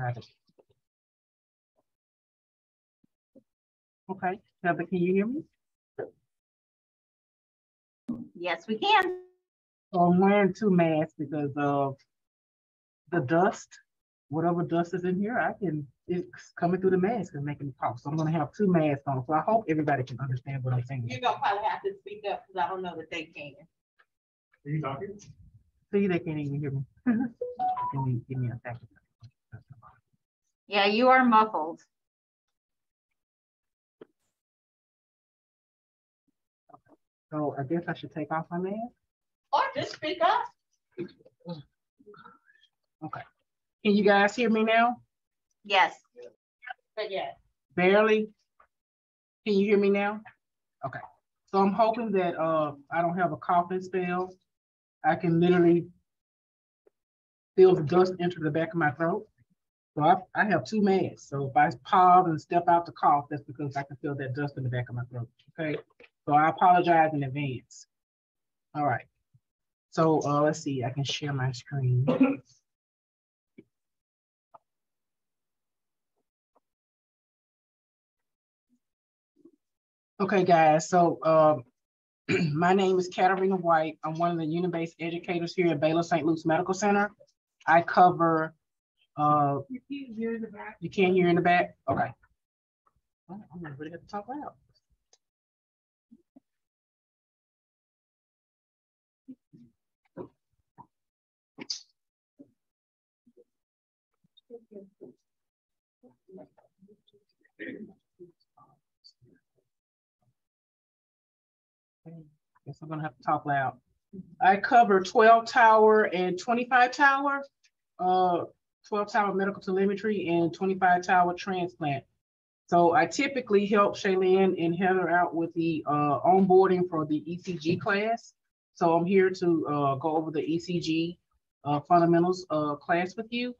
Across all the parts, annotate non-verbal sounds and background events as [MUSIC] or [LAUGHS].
Got. Okay, Heather, can you hear me? Yes, we can. So I'm wearing two masks because of the dust. Whatever dust is in here, I can, it's coming through the mask and making me cough. So I'm gonna have two masks on. So I hope everybody can understand what I'm saying. You're gonna probably have to speak up because I don't know that they can. Are you talking? See, they can't even hear me. [LAUGHS] Give me, give me a second. Yeah, you are muffled. So I guess I should take off my mask. Or just speak up. Okay. Can you guys hear me now? Yes. But yeah. Barely? Can you hear me now? Okay. So I'm hoping that uh I don't have a coughing spell. I can literally feel the dust enter the back of my throat. So I, I have two masks. So if I pause and step out to cough, that's because I can feel that dust in the back of my throat. Okay. So I apologize in advance. All right. So uh, let's see, I can share my screen. Okay, guys, so um, [CLEARS THROAT] my name is Katarina White. I'm one of the unit-based educators here at Baylor St. Luke's Medical Center. I cover, uh, You can't hear in the back. you can't hear in the back? Okay. Well, I'm gonna really have to talk loud. Guess I'm gonna have to talk loud. I cover twelve tower and twenty-five tower, uh, twelve tower medical telemetry and twenty-five tower transplant. So I typically help Shaylin and Heather out with the uh onboarding for the ECG class. So I'm here to uh go over the ECG uh fundamentals class with you.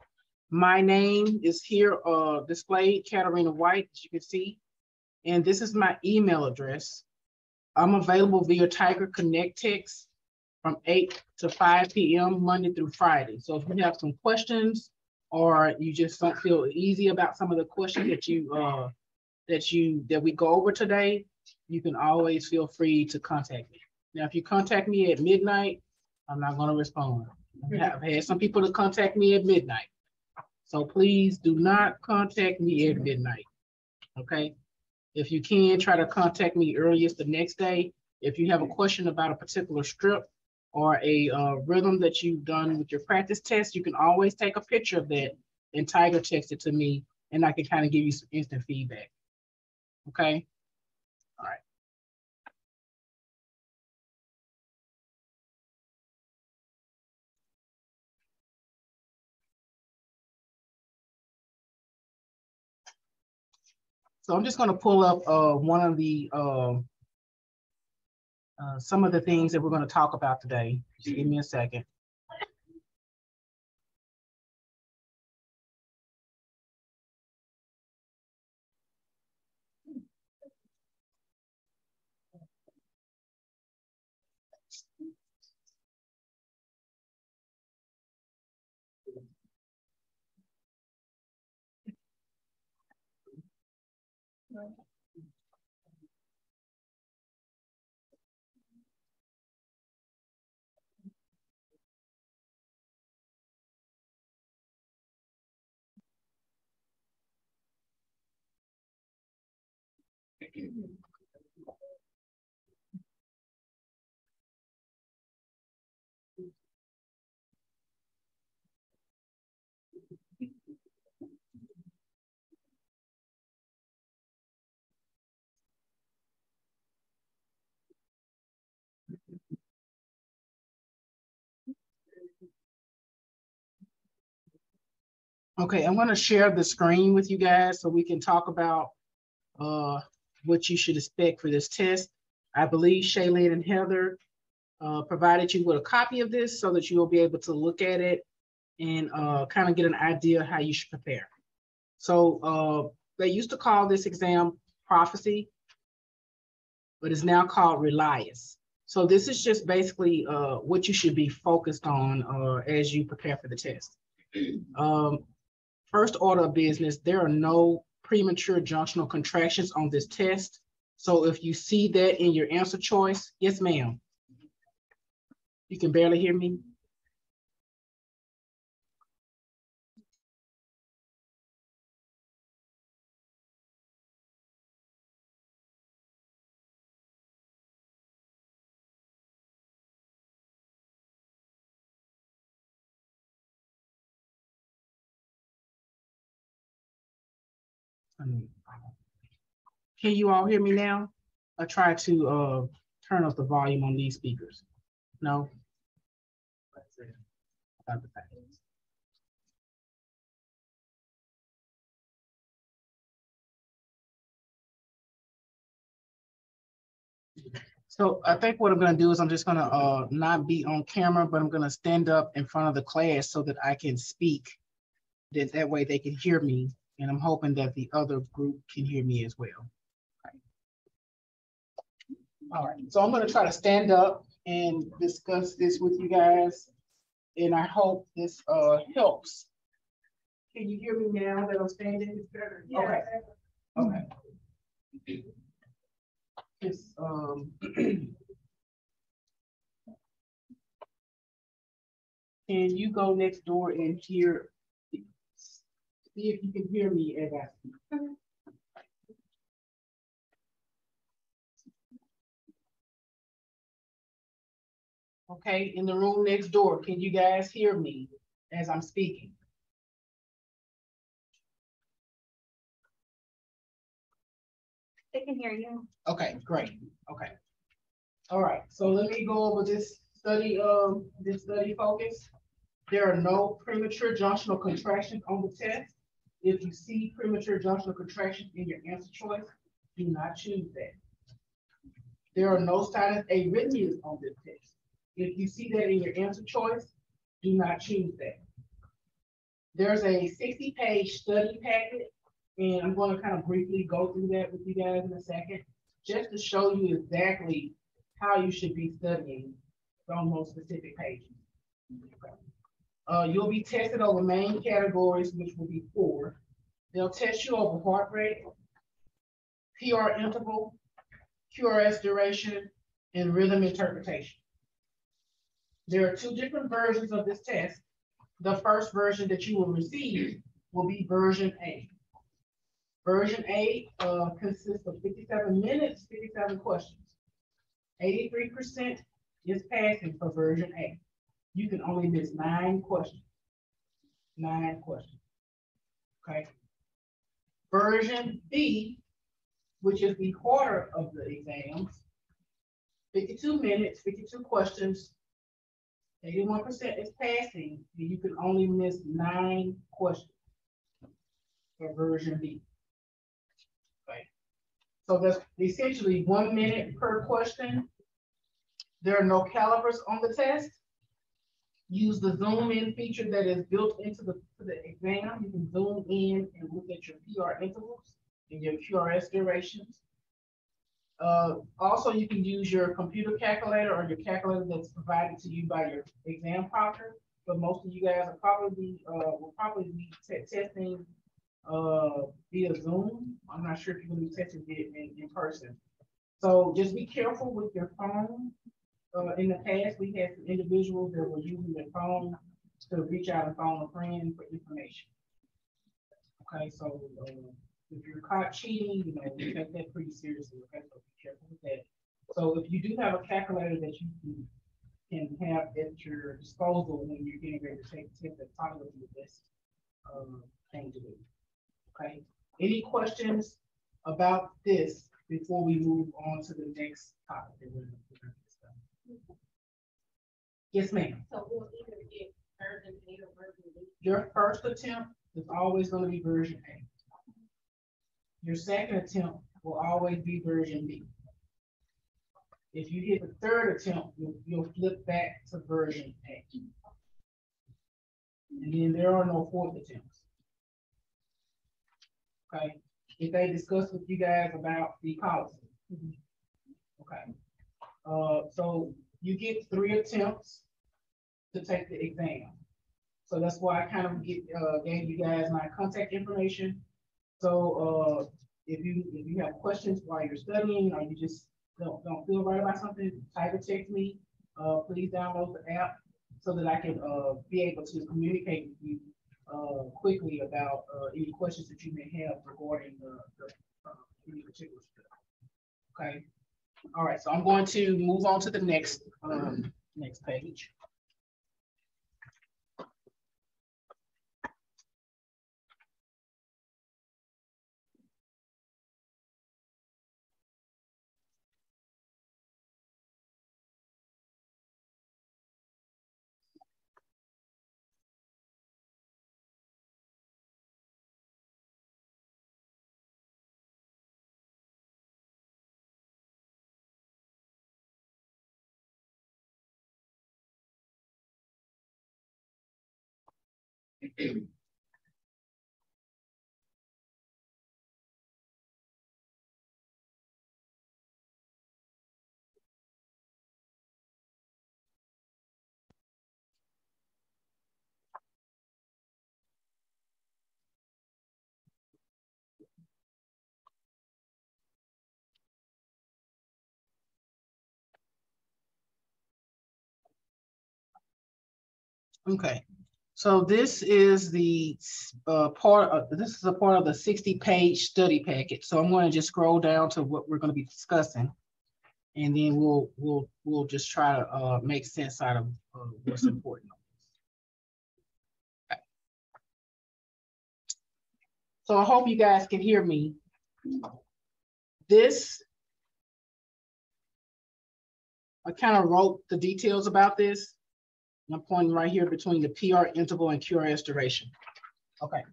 My name is here uh displayed, Katarina White, as you can see. And this is my email address. I'm available via Tiger Connect text from eight to five PM, Monday through Friday. So if you have some questions or you just don't feel easy about some of the questions that you, uh, that you, that we go over today, you can always feel free to contact me. Now, if you contact me at midnight, I'm not gonna respond. I've had some people to contact me at midnight. So please do not contact me at midnight, okay? If you can, try to contact me earliest the next day. If you have a question about a particular strip or a uh, rhythm that you've done with your practice test, you can always take a picture of that and Tiger text it to me and I can kind of give you some instant feedback. Okay? All right. So I'm just gonna pull up uh, one of the, uh, Uh, some of the things that we're gonna talk about today. Just give me a second. Okay, I'm gonna share the screen with you guys so we can talk about uh, what you should expect for this test. I believe Shaylin and Heather uh, provided you with a copy of this so that you will be able to look at it and uh, kind of get an idea how you should prepare. So uh, they used to call this exam prophecy, but it's now called Relias. So this is just basically uh, what you should be focused on uh, as you prepare for the test. Um, first order of business, there are no premature junctional contractions on this test. So if you see that in your answer choice, yes, ma'am. You can barely hear me. Can you all hear me now? I try to uh, turn up the volume on these speakers. No? So I think what I'm gonna do is I'm just gonna uh, not be on camera, but I'm gonna stand up in front of the class so that I can speak. That, that way they can hear me and I'm hoping that the other group can hear me as well. All right, so I'm gonna try to stand up and discuss this with you guys. And I hope this uh, helps. Can you hear me now that I'm standing? Yeah. Okay. Okay. Just, um, [CLEARS THROAT] can you go next door and hear see if you can hear me as I speak. Okay, in the room next door, can you guys hear me as I'm speaking? They can hear you. Okay, great. Okay. All right, so let me go over this study, um, this study focus. There are no premature junctional contractions on the test. If you see premature junctional contraction in your answer choice, do not choose that. There are no sinus arrhythmias on this test. If you see that in your answer choice, do not choose that. There's a 60 page study packet, and I'm going to kind of briefly go through that with you guys in a second, just to show you exactly how you should be studying on those specific pages. Okay. Uh, you'll be tested on the main categories, which will be four. They'll test you over heart rate, PR interval, QRS duration, and rhythm interpretation. There are two different versions of this test. The first version that you will receive will be version A. Version A uh, consists of 57 minutes, 57 questions. 83% is passing for version A you can only miss nine questions. Nine questions. Okay. Version B, which is the quarter of the exams, 52 minutes, 52 questions, 81% is passing, and you can only miss nine questions for version B. Okay. So that's essentially one minute per question. There are no calipers on the test use the zoom in feature that is built into the, the exam. You can zoom in and look at your PR intervals and your QRS durations. Uh, also, you can use your computer calculator or your calculator that's provided to you by your exam proctor. But most of you guys are probably uh, will probably be testing uh, via Zoom. I'm not sure if you're going to be testing it in, in person. So just be careful with your phone uh, in the past, we had some individuals that were using their phone to reach out and phone a friend for information. Okay, so uh, if you're caught cheating, you know, we take that pretty seriously. Okay, so be careful with that. So if you do have a calculator that you can, can have at your disposal when you're getting ready to take a test, that's probably the best thing to do. Okay. Any questions about this before we move on to the next topic? Yes, ma'am. So we'll either get version A or version B. Your first attempt is always going to be version A. Your second attempt will always be version B. If you hit the third attempt, you'll, you'll flip back to version A. And then there are no fourth attempts. Okay. If they discuss with you guys about the policy. Mm-hmm. Okay. Uh, so you get three attempts to take the exam. So that's why I kind of get, uh, gave you guys my contact information. So, uh, if you, if you have questions while you're studying, or you just don't, don't feel right about something, type or text me. Uh, please download the app so that I can, uh, be able to communicate with you, uh, quickly about, uh, any questions that you may have regarding the, the, uh, any particular stuff. Okay, all right, so I'm going to move on to the next, um, next page. Okay, so this is the uh, part of, this is a part of the sixty page study packet. So I'm going to just scroll down to what we're going to be discussing. And then we'll, we'll, we'll just try to uh, make sense out of uh, what's important. Okay. So I hope you guys can hear me. This I kind of wrote the details about this. I'm pointing right here between the PR interval and QRS duration. Okay,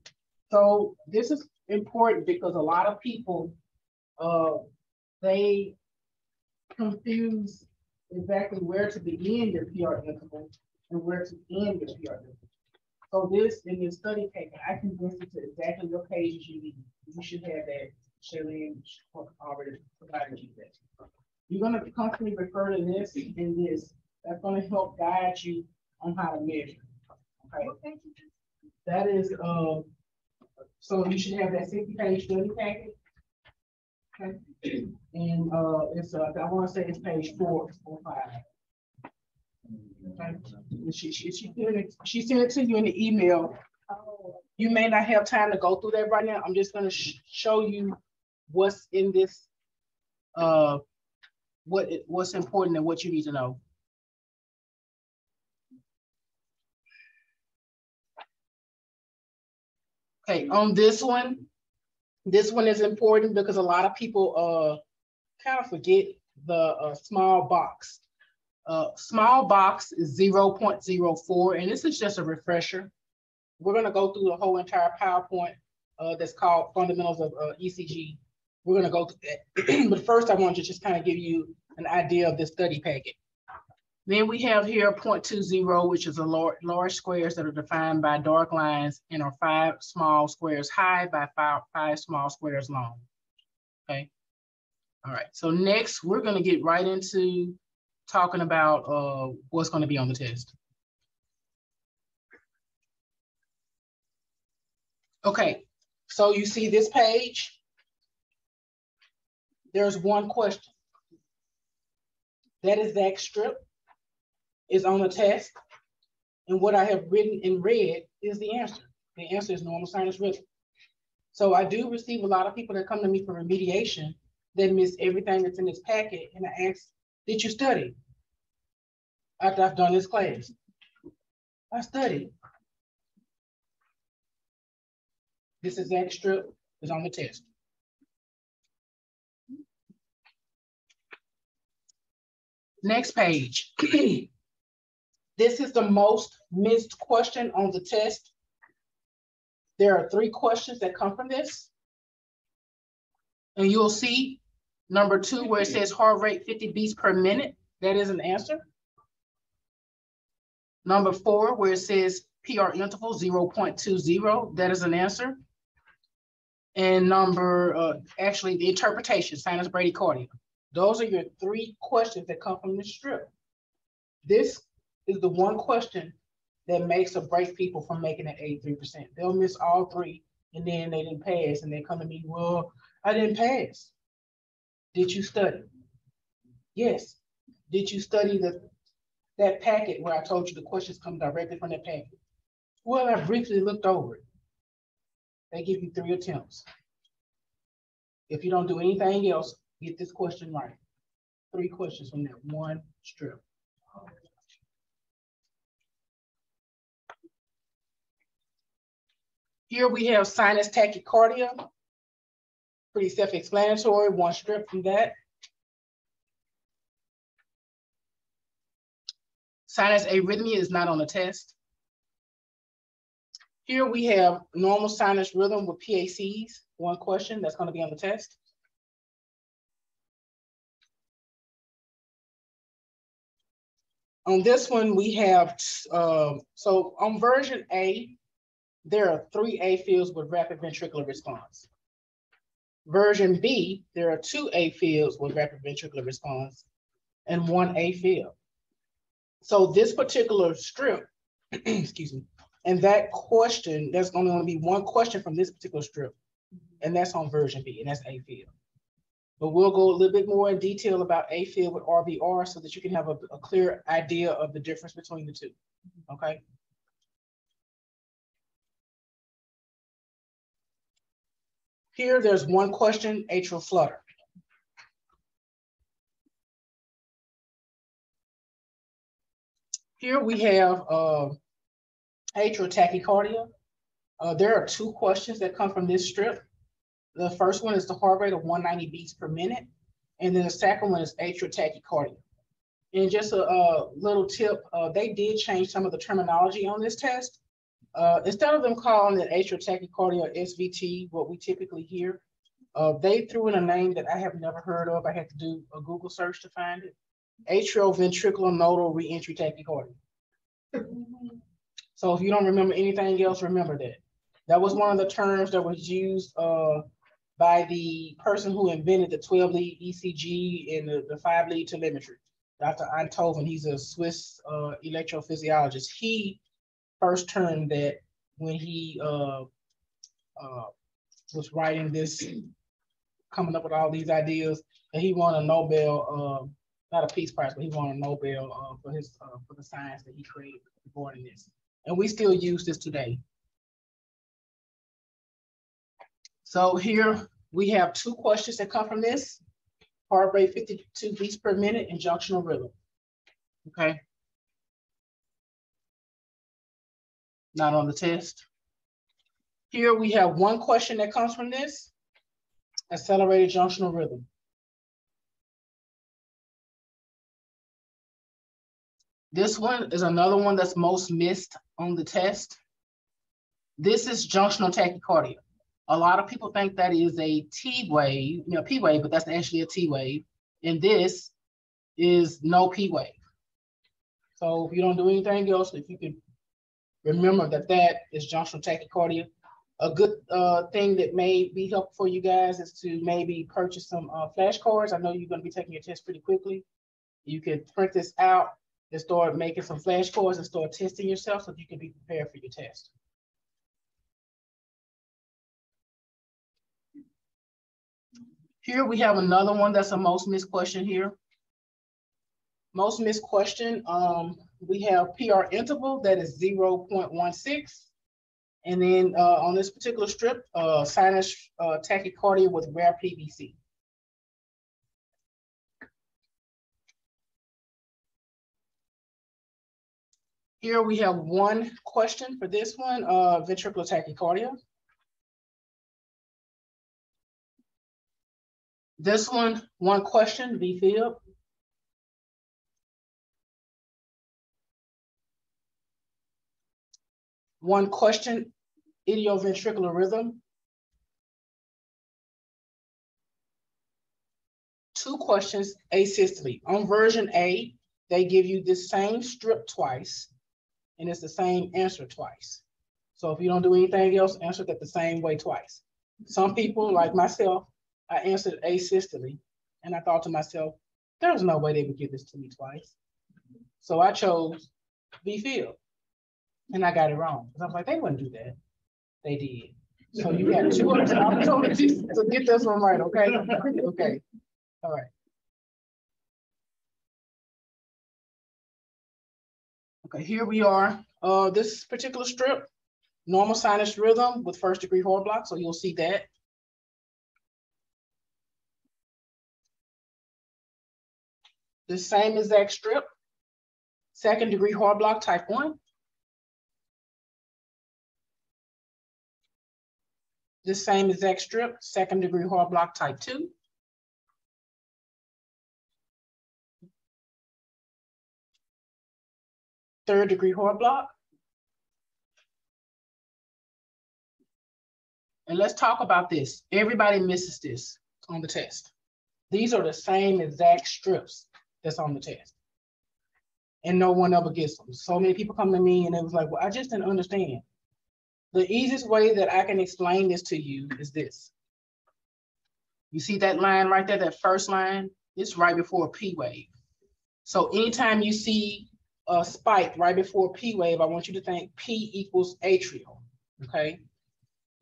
so this is important because a lot of people, uh, they confuse exactly where to begin your PR interval and where to end your PR interval. So this, in your study paper, I condensed it to exactly what pages you need. You should have that, Shailene already provided you that. You're gonna constantly refer to this and this. That's gonna help guide you on how to measure. Okay, that is, um so you should have that sixty page study packet. Okay, and, uh, it's, uh, I wanna say it's page four or five. Okay, And she, she, she sent it, she sent it to you in the email. You may not have time to go through that right now. I'm just gonna sh- show you what's in this, uh, what, it- what's important and what you need to know. Okay, on this one, this one is important because a lot of people uh kind of forget the uh, small box. Uh, small box is 0.04, and this is just a refresher. We're gonna go through the whole entire PowerPoint uh, that's called Fundamentals of uh, ECG. We're gonna go through that. [CLEARS THROAT] but first, I want to just kind of give you an idea of this study packet. Then we have here 0.20, which is a large, large squares that are defined by dark lines and are five small squares high by five, five small squares long. Okay. All right. So next, we're going to get right into talking about uh, what's going to be on the test. Okay. So you see this page. There's one question. That is that strip is on the test. And what I have written and read is the answer. The answer is normal sinus rhythm. So I do receive a lot of people that come to me for remediation that miss everything that's in this packet. And I ask, did you study? After I've done this class. I studied. This is extra is on the test. Next page. [CLEARS THROAT] This is the most missed question on the test. There are three questions that come from this. And you'll see number two, where it says heart rate 50 beats per minute, that is an answer. Number four, where it says PR interval 0.20, that is an answer. And number, uh, actually the interpretation, sinus bradycardia. Those are your three questions that come from the strip. This is the one question that makes or breaks people from making that 83%. They'll miss all three and then they didn't pass and they come to me, well, I didn't pass. Did you study? Yes. Did you study the that packet where I told you the questions come directly from that packet? Well, I briefly looked over it. They give you three attempts. If you don't do anything else, get this question right. Three questions from that one strip. Here we have sinus tachycardia. Pretty self-explanatory, one strip from that. Sinus arrhythmia is not on the test. Here we have normal sinus rhythm with PACs, one question that's gonna be on the test. On this one, we have, uh, so on version A, there are three AFibs with rapid ventricular response. Version B, there are two AFibs with rapid ventricular response and one AFib. So this particular strip, [CLEARS THROAT] excuse me, and that question, there's only going to be one question from this particular strip, and that's on version B, and that's AFib. But we'll go a little bit more in detail about AFib with RVR so that you can have a, a clear idea of the difference between the two, okay? Here, there's one question, atrial flutter. Here we have uh, atrial tachycardia. Uh, there are two questions that come from this strip. The first one is the heart rate of 190 beats per minute. And then the second one is atrial tachycardia. And just a, a little tip, uh, they did change some of the terminology on this test. Uh, instead of them calling it atrial tachycardia or SVT, what we typically hear, uh, they threw in a name that I have never heard of. I had to do a Google search to find it. Atrial ventricular nodal reentry tachycardia. so if you don't remember anything else, remember that. That was one of the terms that was used uh, by the person who invented the 12 lead ECG and the, the five lead telemetry. Dr. Einthoven, he's a Swiss uh, electrophysiologist. He first term that when he uh, uh, was writing this, coming up with all these ideas, and he won a Nobel, uh, not a Peace Prize, but he won a Nobel uh, for his uh, for the science that he created regarding this, and we still use this today. So here we have two questions that come from this: heart rate 52 beats per minute and junctional rhythm. Okay. Not on the test. Here we have one question that comes from this, accelerated junctional rhythm. This one is another one that's most missed on the test. This is junctional tachycardia. A lot of people think that is a T wave, you know, P wave, but that's actually a T wave. And this is no P wave. So if you don't do anything else, if you can remember that that is junctional tachycardia. A good uh, thing that may be helpful for you guys is to maybe purchase some uh, flashcards. I know you're going to be taking your test pretty quickly. You can print this out and start making some flashcards and start testing yourself so you can be prepared for your test. Here we have another one that's a most missed question here. Most missed question, um, we have PR interval that is 0.16. And then uh, on this particular strip, uh, sinus uh, tachycardia with rare PVC. Here we have one question for this one, uh, ventricular tachycardia. This one, one question, VFib. One question, idioventricular rhythm. Two questions, asystole. On version A, they give you the same strip twice, and it's the same answer twice. So if you don't do anything else, answer that the same way twice. Some people, like myself, I answered asystole, and I thought to myself, there's no way they would give this to me twice. So I chose VFib. And I got it wrong. 'Cause I was like, they wouldn't do that. They did. So you had two opportunities to get this one right, okay? Okay, all right. Okay, here we are. Uh, this particular strip, normal sinus rhythm with first degree heart block, so you'll see that. The same exact strip, second degree heart block type one. The same exact strip, second degree heart block type two. Third degree block. And let's talk about this. Everybody misses this on the test. These are the same exact strips that's on the test. And no one ever gets them. So many people come to me and it was like, well, I just didn't understand. The easiest way that I can explain this to you is this. You see that line right there, that first line? It's right before a P wave. So anytime you see a spike right before a P wave, I want you to think P equals atrial, okay?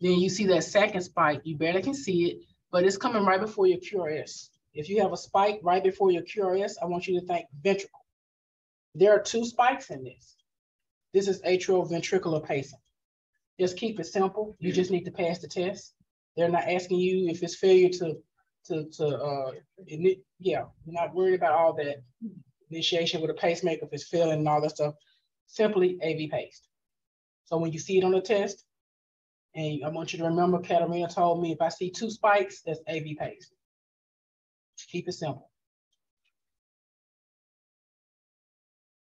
Then you see that second spike, you barely can see it, but it's coming right before your QRS. If you have a spike right before your QRS, I want you to think ventricle. There are two spikes in this. This is atrial ventricular pacing. Just keep it simple. You just need to pass the test. They're not asking you if it's failure to, to, to, uh, ini- yeah, you're not worried about all that initiation with a pacemaker, if it's failing and all that stuff. Simply AV paced. So when you see it on the test, and I want you to remember, Katarina told me if I see two spikes, that's AV paced. Keep it simple.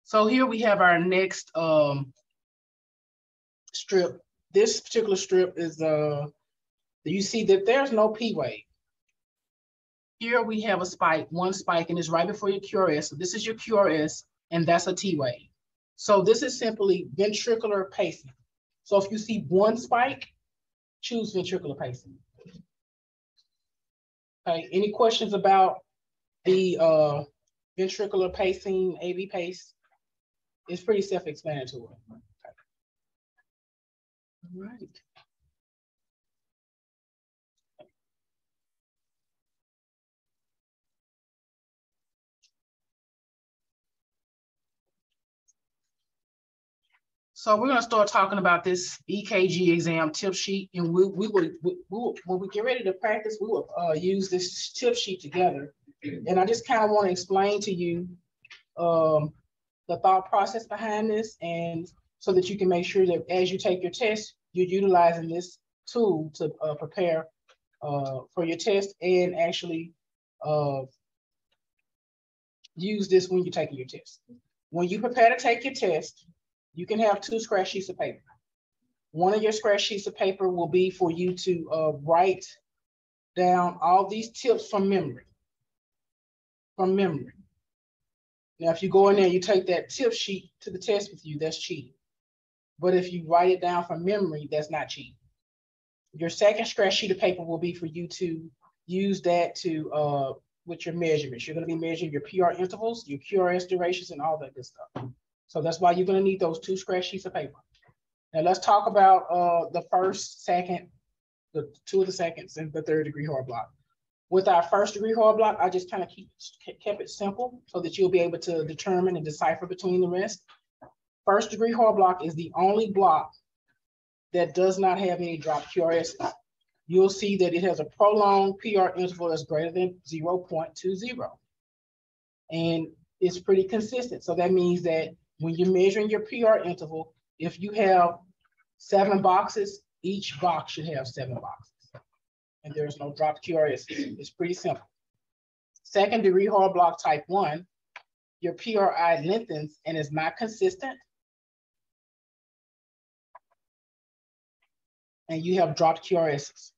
So here we have our next um, strip. This particular strip is, uh, you see that there's no P wave. Here we have a spike, one spike, and it's right before your QRS. So this is your QRS, and that's a T wave. So this is simply ventricular pacing. So if you see one spike, choose ventricular pacing. Okay, any questions about the uh, ventricular pacing, AV pace? It's pretty self-explanatory. All right. So we're gonna start talking about this EKG exam tip sheet, and we, we will, we will, when we get ready to practice, we will, uh, use this tip sheet together. And I just kind of want to explain to you, um, the thought process behind this, and so that you can make sure that as you take your test, you're utilizing this tool to, uh, prepare, uh, for your test and actually, uh, use this when you're taking your test. When you prepare to take your test, you can have two scratch sheets of paper. One of your scratch sheets of paper will be for you to uh, write down all these tips from memory. From memory. Now, if you go in there, and you take that tip sheet to the test with you, that's cheating. But if you write it down from memory, that's not cheating. Your second scratch sheet of paper will be for you to use that to, uh, with your measurements. You're gonna be measuring your PR intervals, your QRS durations, and all that good stuff. So that's why you're gonna need those two scratch sheets of paper. Now let's talk about uh, the first, second, the two of the seconds and the third degree heart block. With our first degree heart block, I just kind of keep kept it simple so that you'll be able to determine and decipher between the rest. First degree heart block is the only block that does not have any drop QRS. You'll see that it has a prolonged PR interval that's greater than 0.20. And it's pretty consistent. So that means that when you're measuring your PR interval, if you have seven boxes, each box should have seven boxes. And there's no drop QRS. It's pretty simple. Second degree heart block type one, your PRI lengthens and is not consistent. And you have dropped QRSs.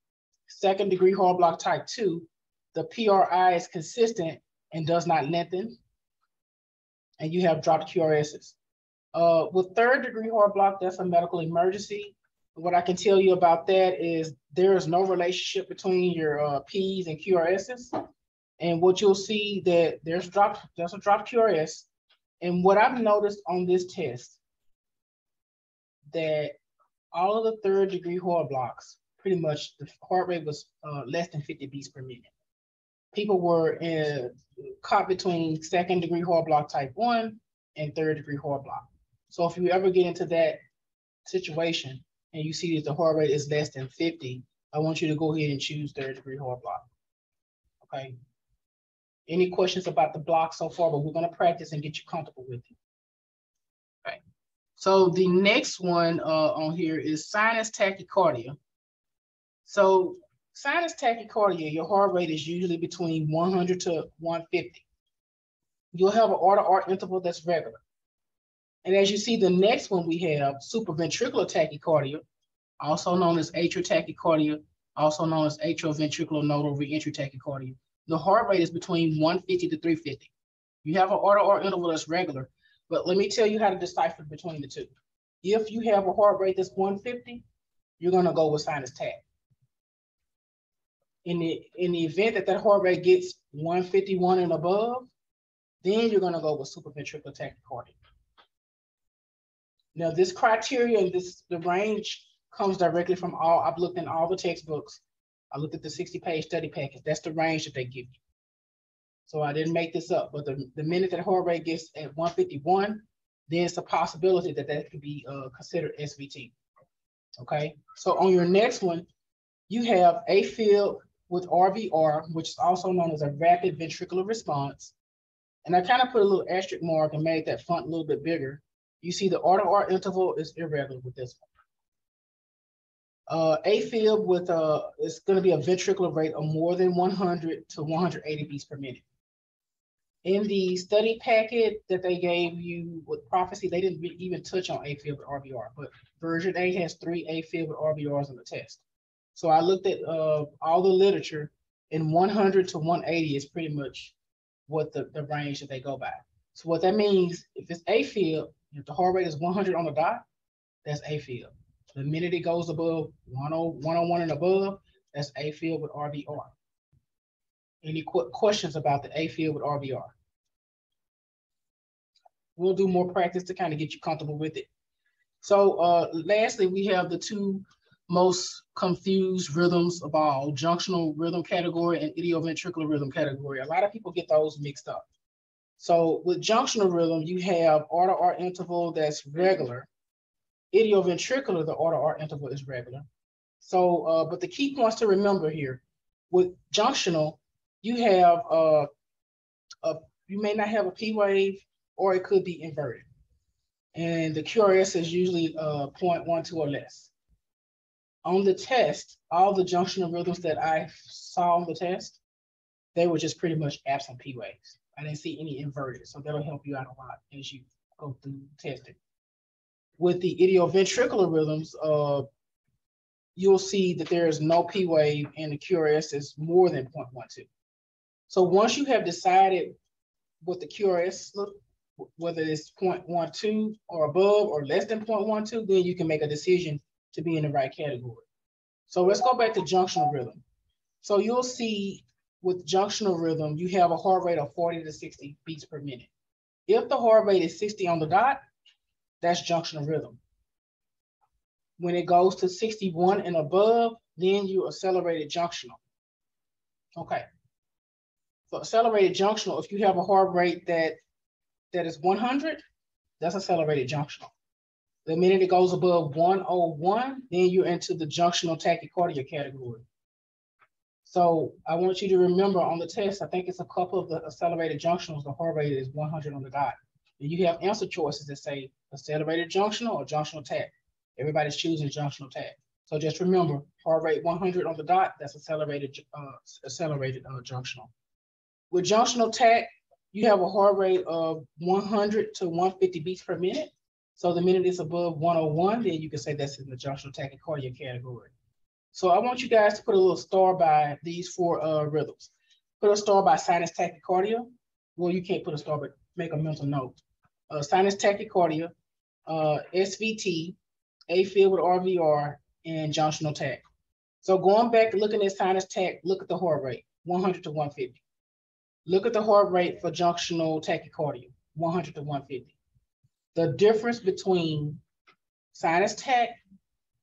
Second degree heart block type two, the PRI is consistent and does not lengthen and you have dropped QRSs. Uh, with third degree heart block, that's a medical emergency. What I can tell you about that is there is no relationship between your uh, Ps and QRSs. And what you'll see that there's drop, there's a drop QRS. And what I've noticed on this test, that all of the third degree Hoyle blocks, pretty much the heart rate was uh, less than 50 beats per minute. People were in, caught between second degree Hoyle block type one and third degree Hoyle block. So if you ever get into that situation and you see that the heart rate is less than 50, I want you to go ahead and choose third degree Hoyle block. Okay. Any questions about the block so far, but we're gonna practice and get you comfortable with it. So the next one uh, on here is sinus tachycardia. So sinus tachycardia, your heart rate is usually between 100 to 150. You'll have an R to R interval that's regular. And as you see, the next one we have supraventricular tachycardia, also known as atrial tachycardia, also known as atrioventricular nodal reentry tachycardia. The heart rate is between 150 to 350. You have an R to R interval that's regular, but let me tell you how to decipher between the two. If you have a heart rate that's 150, you're gonna go with sinus tach. In the, in the event that that heart rate gets 151 and above, then you're gonna go with supraventricular tachycardia. Now this criteria and this, the range comes directly from all, I've looked in all the textbooks. I looked at the 60 page study package. That's the range that they give you. So I didn't make this up, but the, the minute that heart rate gets at 151, then it's a possibility that that could be uh, considered SVT. Okay, so on your next one, you have a AFib with RVR, which is also known as a rapid ventricular response. And I kind of put a little asterisk mark and made that font a little bit bigger. You see the R to R interval is irregular with this one. Uh, AFib with uh, it's going to be a ventricular rate of more than 100 to 180 beats per minute. In the study packet that they gave you with prophecy, they didn't even touch on AFib with RVR, but version A has three AFib with RVRs on the test. So I looked at uh, all the literature, and 100 to 180 is pretty much what the, the range that they go by. So what that means, if it's AFib, if the heart rate is 100 on the dot, that's AFib. The minute it goes above 101 and above, that's AFib with RVR. Any qu questions about the AFib with RVR? We'll do more practice to kind of get you comfortable with it. So uh, lastly, we have the two most confused rhythms of all, junctional rhythm category and idioventricular rhythm category. A lot of people get those mixed up. So with junctional rhythm, you have R to R interval that's regular. Idioventricular, the R to R interval is regular. So, uh, but the key points to remember here, with junctional, you have uh, a, you may not have a P wave or it could be inverted. And the QRS is usually uh, 0.12 or less. On the test, all the junctional rhythms that I saw on the test, they were just pretty much absent P waves. I didn't see any inverted, so that'll help you out a lot as you go through testing. With the idioventricular rhythms, uh, you'll see that there is no P wave and the QRS is more than 0.12. So once you have decided what the QRS look, whether it's 0.12 or above or less than 0.12, then you can make a decision to be in the right category. So let's go back to junctional rhythm. So you'll see with junctional rhythm, you have a heart rate of 40 to 60 beats per minute. If the heart rate is 60 on the dot, that's junctional rhythm. When it goes to 61 and above, then you accelerated junctional. Okay. So accelerated junctional, if you have a heart rate that that is 100, that's accelerated junctional. The minute it goes above 101, then you're into the junctional tachycardia category. So I want you to remember on the test, I think it's a couple of the accelerated junctionals, the heart rate is 100 on the dot. And you have answer choices that say accelerated junctional or junctional tach. Everybody's choosing junctional tach. So just remember, heart rate 100 on the dot, that's accelerated, uh, accelerated uh, junctional. With junctional tach, you have a heart rate of 100 to 150 beats per minute. So the minute it's above 101, then you can say that's in the junctional tachycardia category. So I want you guys to put a little star by these four uh, rhythms. Put a star by sinus tachycardia. Well, you can't put a star, but make a mental note. Uh, sinus tachycardia, uh, SVT, AFib with RVR, and junctional tach. So going back looking at sinus tach, look at the heart rate, 100 to 150. Look at the heart rate for junctional tachycardia, 100 to 150. The difference between Sinus tech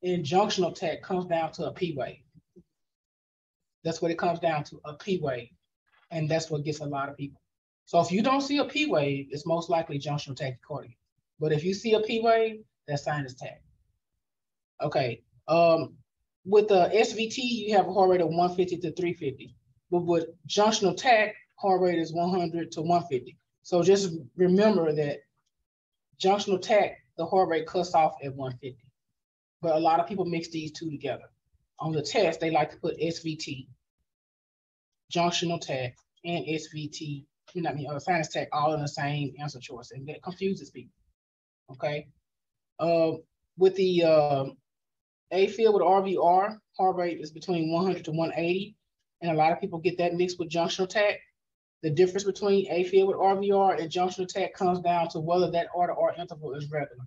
and junctional tech comes down to a P wave. That's what it comes down to, a P wave. And that's what gets a lot of people. So if you don't see a P wave, it's most likely junctional tachycardia. But if you see a P wave, that's sinus tach. Okay. Um, with the SVT, you have a heart rate of 150 to 350. But with junctional tach, heart rate is 100 to 150. So just remember that junctional tach, the heart rate cuts off at 150. But a lot of people mix these two together. On the test, they like to put SVT, junctional tach, and SVT, you know, I mean, uh, sinus tach, all in the same answer choice, and that confuses people. Okay. Uh, with the uh, AFib with RVR, heart rate is between 100 to 180, and a lot of people get that mixed with junctional tach. The difference between AFib with RVR and junctional tach comes down to whether that R to R interval is regular.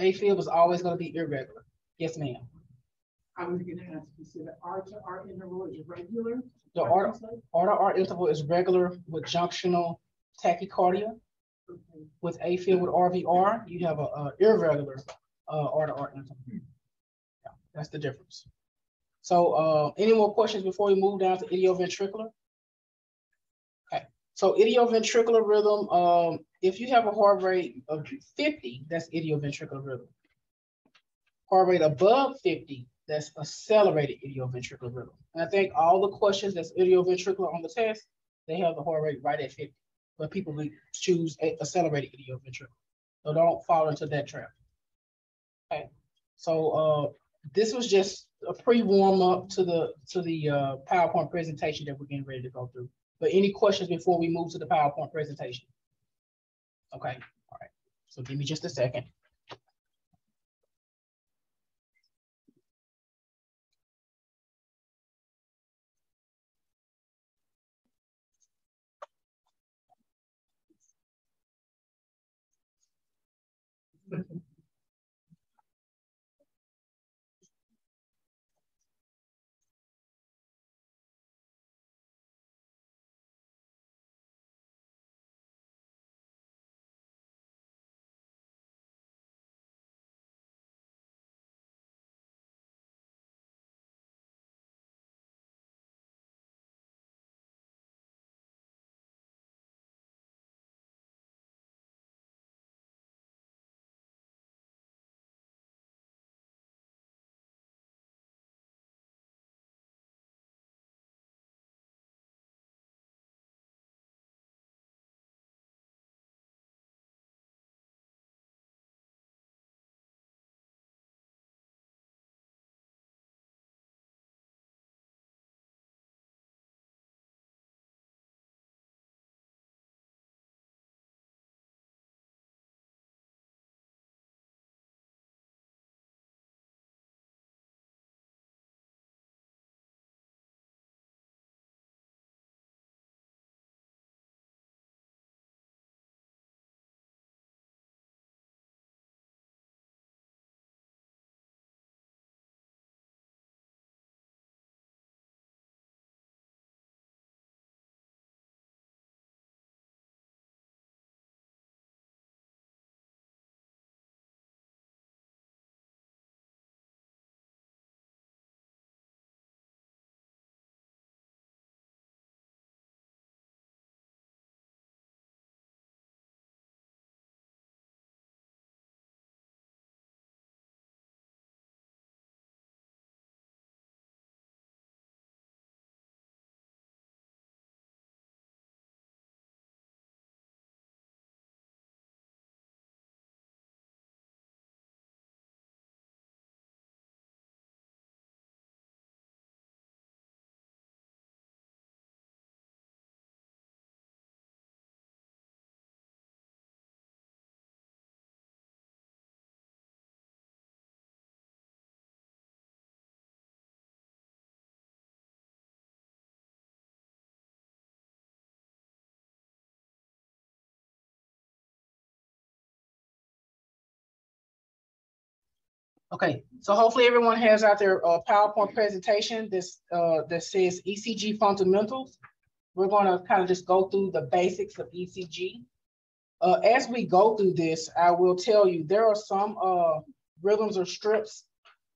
AFib is always going to be irregular. Yes, ma'am. I was gonna ask, you said the R to R interval is regular? The R, R to R interval is regular with junctional tachycardia. Okay. With AFib with RVR, you have a, a irregular uh, R to R interval. Yeah, that's the difference. So uh, any more questions before we move down to idioventricular? So idioventricular rhythm, um, if you have a heart rate of 50, that's idioventricular rhythm. Heart rate above 50, that's accelerated idioventricular rhythm. And I think all the questions that's idioventricular on the test, they have the heart rate right at 50, but people choose accelerated idioventricular. So don't fall into that trap. Okay, so uh, this was just a pre-warm up to the to the uh, PowerPoint presentation that we're getting ready to go through. But any questions before we move to the PowerPoint presentation? Okay, all right. So give me just a second. Okay, so hopefully everyone has out their uh, PowerPoint presentation this uh, that says ECG fundamentals. We're going to kind of just go through the basics of ECG. Uh, as we go through this, I will tell you, there are some uh, rhythms or strips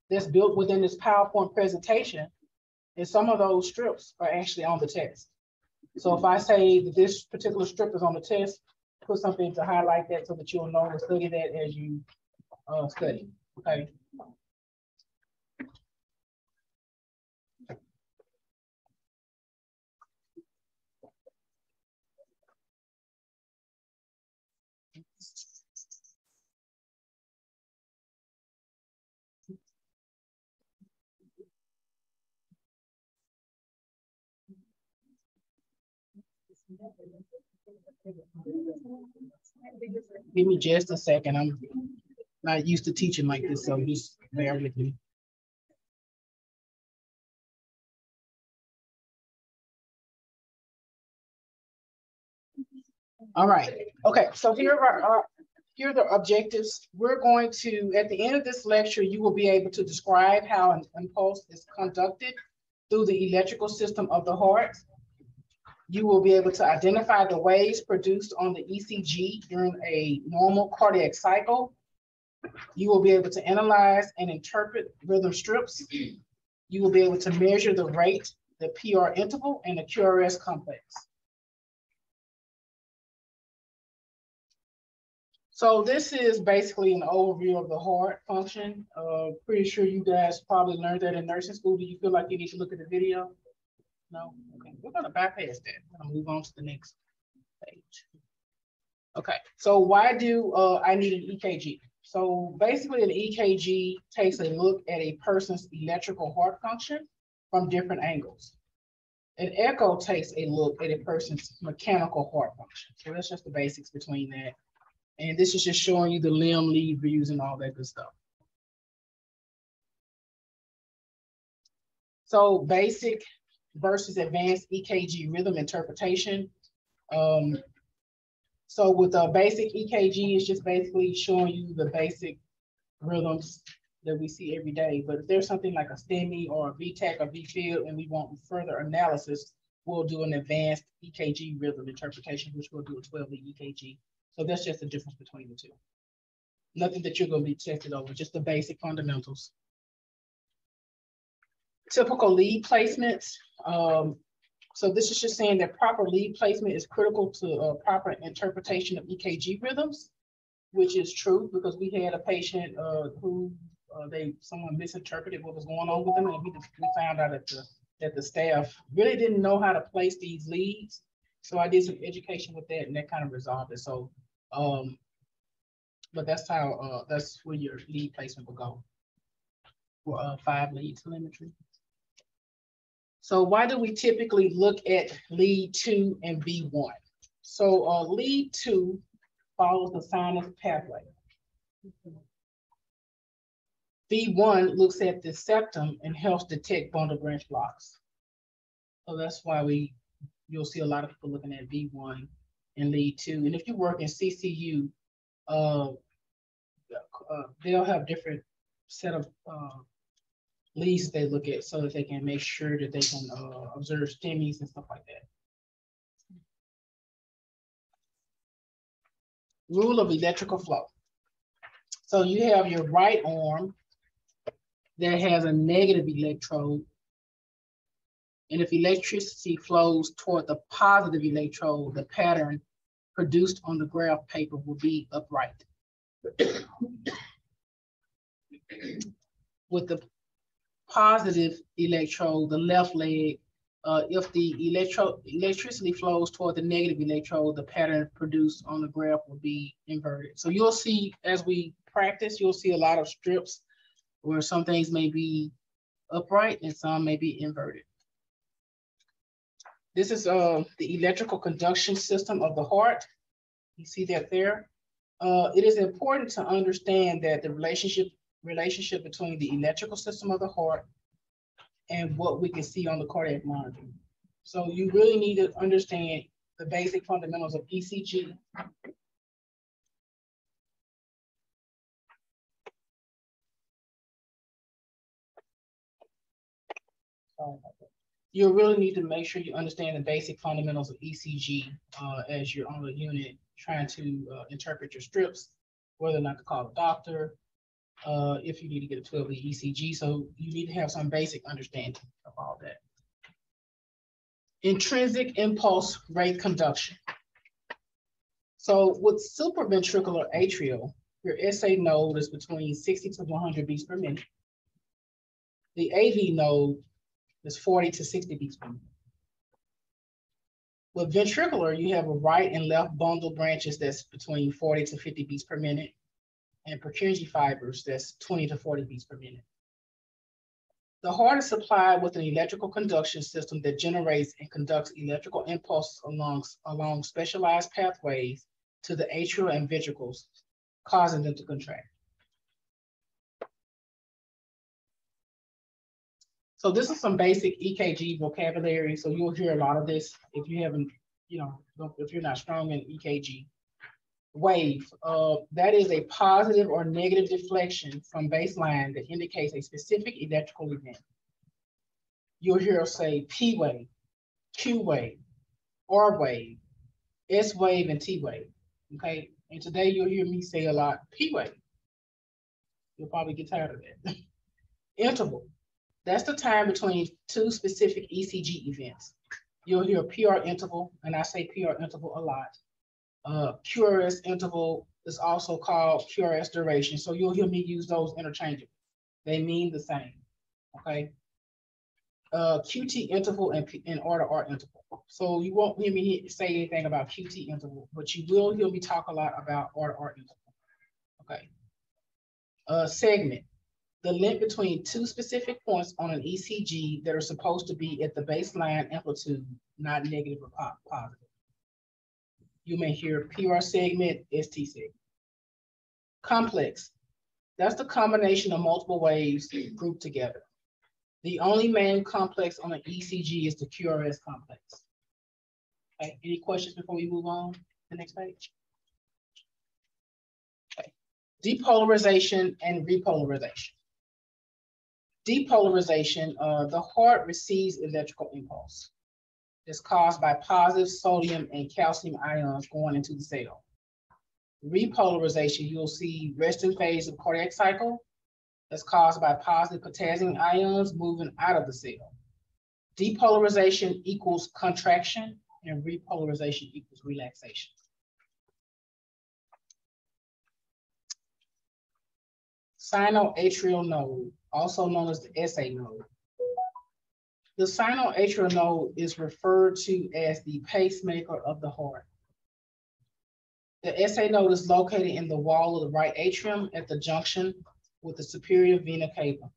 that's built within this PowerPoint presentation. And some of those strips are actually on the test. So if I say that this particular strip is on the test, put something to highlight that so that you'll know to study that as you uh, study, okay? Give me just a second. I'm not used to teaching like this, so just bear with me. All right. Okay. So here are our, here are the objectives. We're going to, at the end of this lecture, you will be able to describe how an impulse is conducted through the electrical system of the heart. You will be able to identify the waves produced on the ECG during a normal cardiac cycle. You will be able to analyze and interpret rhythm strips. You will be able to measure the rate, the PR interval, and the QRS complex. So this is basically an overview of the heart function. Uh, pretty sure you guys probably learned that in nursing school. Do you feel like you need to look at the video? No? Okay, we're gonna bypass that. I'm gonna move on to the next page. Okay, so why do uh, I need an EKG? So basically an EKG takes a look at a person's electrical heart function from different angles. An echo takes a look at a person's mechanical heart function. So that's just the basics between that. And this is just showing you the limb lead views and all that good stuff. So basic versus advanced EKG rhythm interpretation. Um, so with a basic EKG, it's just basically showing you the basic rhythms that we see every day. But if there's something like a STEMI or a VTach or VFib and we want further analysis, we'll do an advanced EKG rhythm interpretation, which we'll do a 12 lead EKG. So that's just the difference between the two. Nothing that you're going to be tested over, just the basic fundamentals. Typical lead placements. Um, so this is just saying that proper lead placement is critical to uh, proper interpretation of EKG rhythms, which is true because we had a patient uh, who uh, they someone misinterpreted what was going on with them, and we, we found out that the that the staff really didn't know how to place these leads. So I did some education with that, and that kind of resolved it. So, um, but that's how uh, that's where your lead placement will go for uh, five lead telemetry. So why do we typically look at lead two and V1? So uh, lead two follows the sinus pathway. V1 looks at the septum and helps detect bundle branch blocks. So that's why we, you'll see a lot of people looking at V1 and lead two. And if you work in CCU, uh, uh, they'll have different set of leads they look at so that they can make sure that they can uh, observe STEMIs and stuff like that. Rule of electrical flow. So you have your right arm that has a negative electrode. And if electricity flows toward the positive electrode, the pattern produced on the graph paper will be upright. [COUGHS] With the positive electrode, the left leg, uh, if the electro electricity flows toward the negative electrode, the pattern produced on the graph will be inverted. So you'll see as we practice, you'll see a lot of strips where some things may be upright and some may be inverted. This is uh, the electrical conduction system of the heart. You see that there. Uh, it is important to understand that the relationship relationship between the electrical system of the heart and what we can see on the cardiac monitor. So you really need to understand the basic fundamentals of ECG. You really need to make sure you understand the basic fundamentals of ECG uh, as you're on the unit trying to uh, interpret your strips, whether or not to call a doctor, uh, if you need to get a 12 lead ECG. So you need to have some basic understanding of all that. Intrinsic impulse rate conduction. So with supraventricular atrial, your SA node is between 60 to 100 beats per minute. The AV node is 40 to 60 beats per minute. With ventricular, you have a right and left bundle branches that's between 40 to 50 beats per minute, and Purkinje fibers that's 20 to 40 beats per minute. The heart is supplied with an electrical conduction system that generates and conducts electrical impulses along, along specialized pathways to the atrial and ventricles, causing them to contract. So this is some basic EKG vocabulary. So you'll hear a lot of this if you haven't, you know, if you're not strong in EKG. Wave, uh, that is a positive or negative deflection from baseline that indicates a specific electrical event. You'll hear us say P wave, Q wave, R wave, S wave, and T wave. Okay, and today you'll hear me say a lot P wave. You'll probably get tired of that. [LAUGHS] Interval, that's the time between two specific ECG events. You'll hear PR interval, and I say PR interval a lot. Uh, QRS interval is also called QRS duration. So you'll hear me use those interchangeably. They mean the same, okay? Uh, QT interval and, and R-to-R interval. So you won't hear me say anything about QT interval, but you will hear me talk a lot about R-to-R interval, okay? Uh, segment the link between two specific points on an ECG that are supposed to be at the baseline amplitude, not negative or positive. You may hear PR segment, ST segment. Complex, that's the combination of multiple waves grouped together. The only main complex on an ECG is the QRS complex. Okay, any questions before we move on to the next page? Okay. Depolarization and repolarization depolarization, uh, the heart receives electrical impulse. It's caused by positive sodium and calcium ions going into the cell. Repolarization, you'll see resting phase of cardiac cycle is caused by positive potassium ions moving out of the cell. Depolarization equals contraction and repolarization equals relaxation. Sinoatrial node also known as the SA node. The sinoatrial node is referred to as the pacemaker of the heart. The SA node is located in the wall of the right atrium at the junction with the superior vena cava.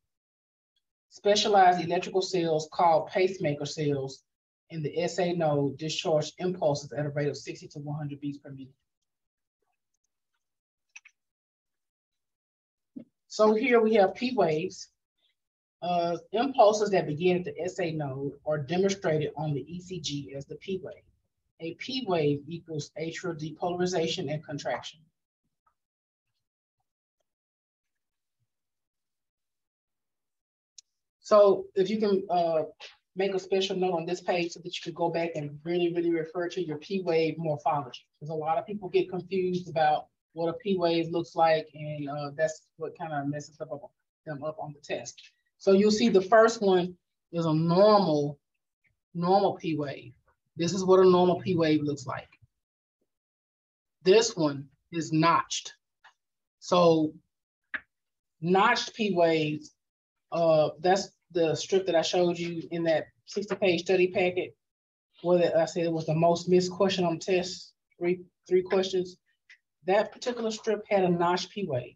Specialized electrical cells called pacemaker cells in the SA node discharge impulses at a rate of 60 to 100 beats per minute. So here we have P waves. Uh, impulses that begin at the SA node are demonstrated on the ECG as the P wave. A P wave equals atrial depolarization and contraction. So if you can uh, make a special note on this page so that you can go back and really, really refer to your P wave morphology. Because a lot of people get confused about what a P wave looks like, and uh, that's what kind of messes up them up on the test. So you'll see the first one is a normal, normal P wave. This is what a normal P wave looks like. This one is notched. So notched P waves, uh, that's the strip that I showed you in that 60 page study packet, where I said it was the most missed question on test, three, three questions that particular strip had a notched P wave.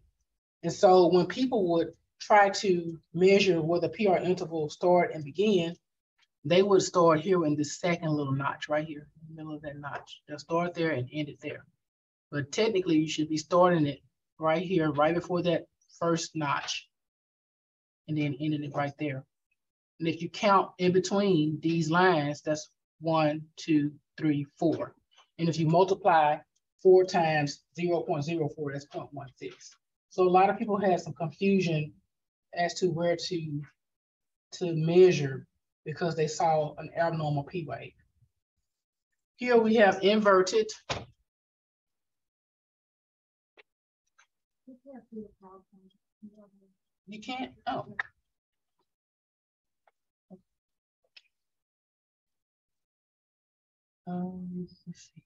And so when people would try to measure where the PR interval start and begin, they would start here in the second little notch right here in the middle of that notch. They'll start there and end it there. But technically you should be starting it right here, right before that first notch, and then ending it right there. And if you count in between these lines, that's one, two, three, four. And if you multiply four times 0.04, that's 0.16. So a lot of people had some confusion as to where to to measure because they saw an abnormal P wave. Here we have inverted. You can't, oh. Um, let's see.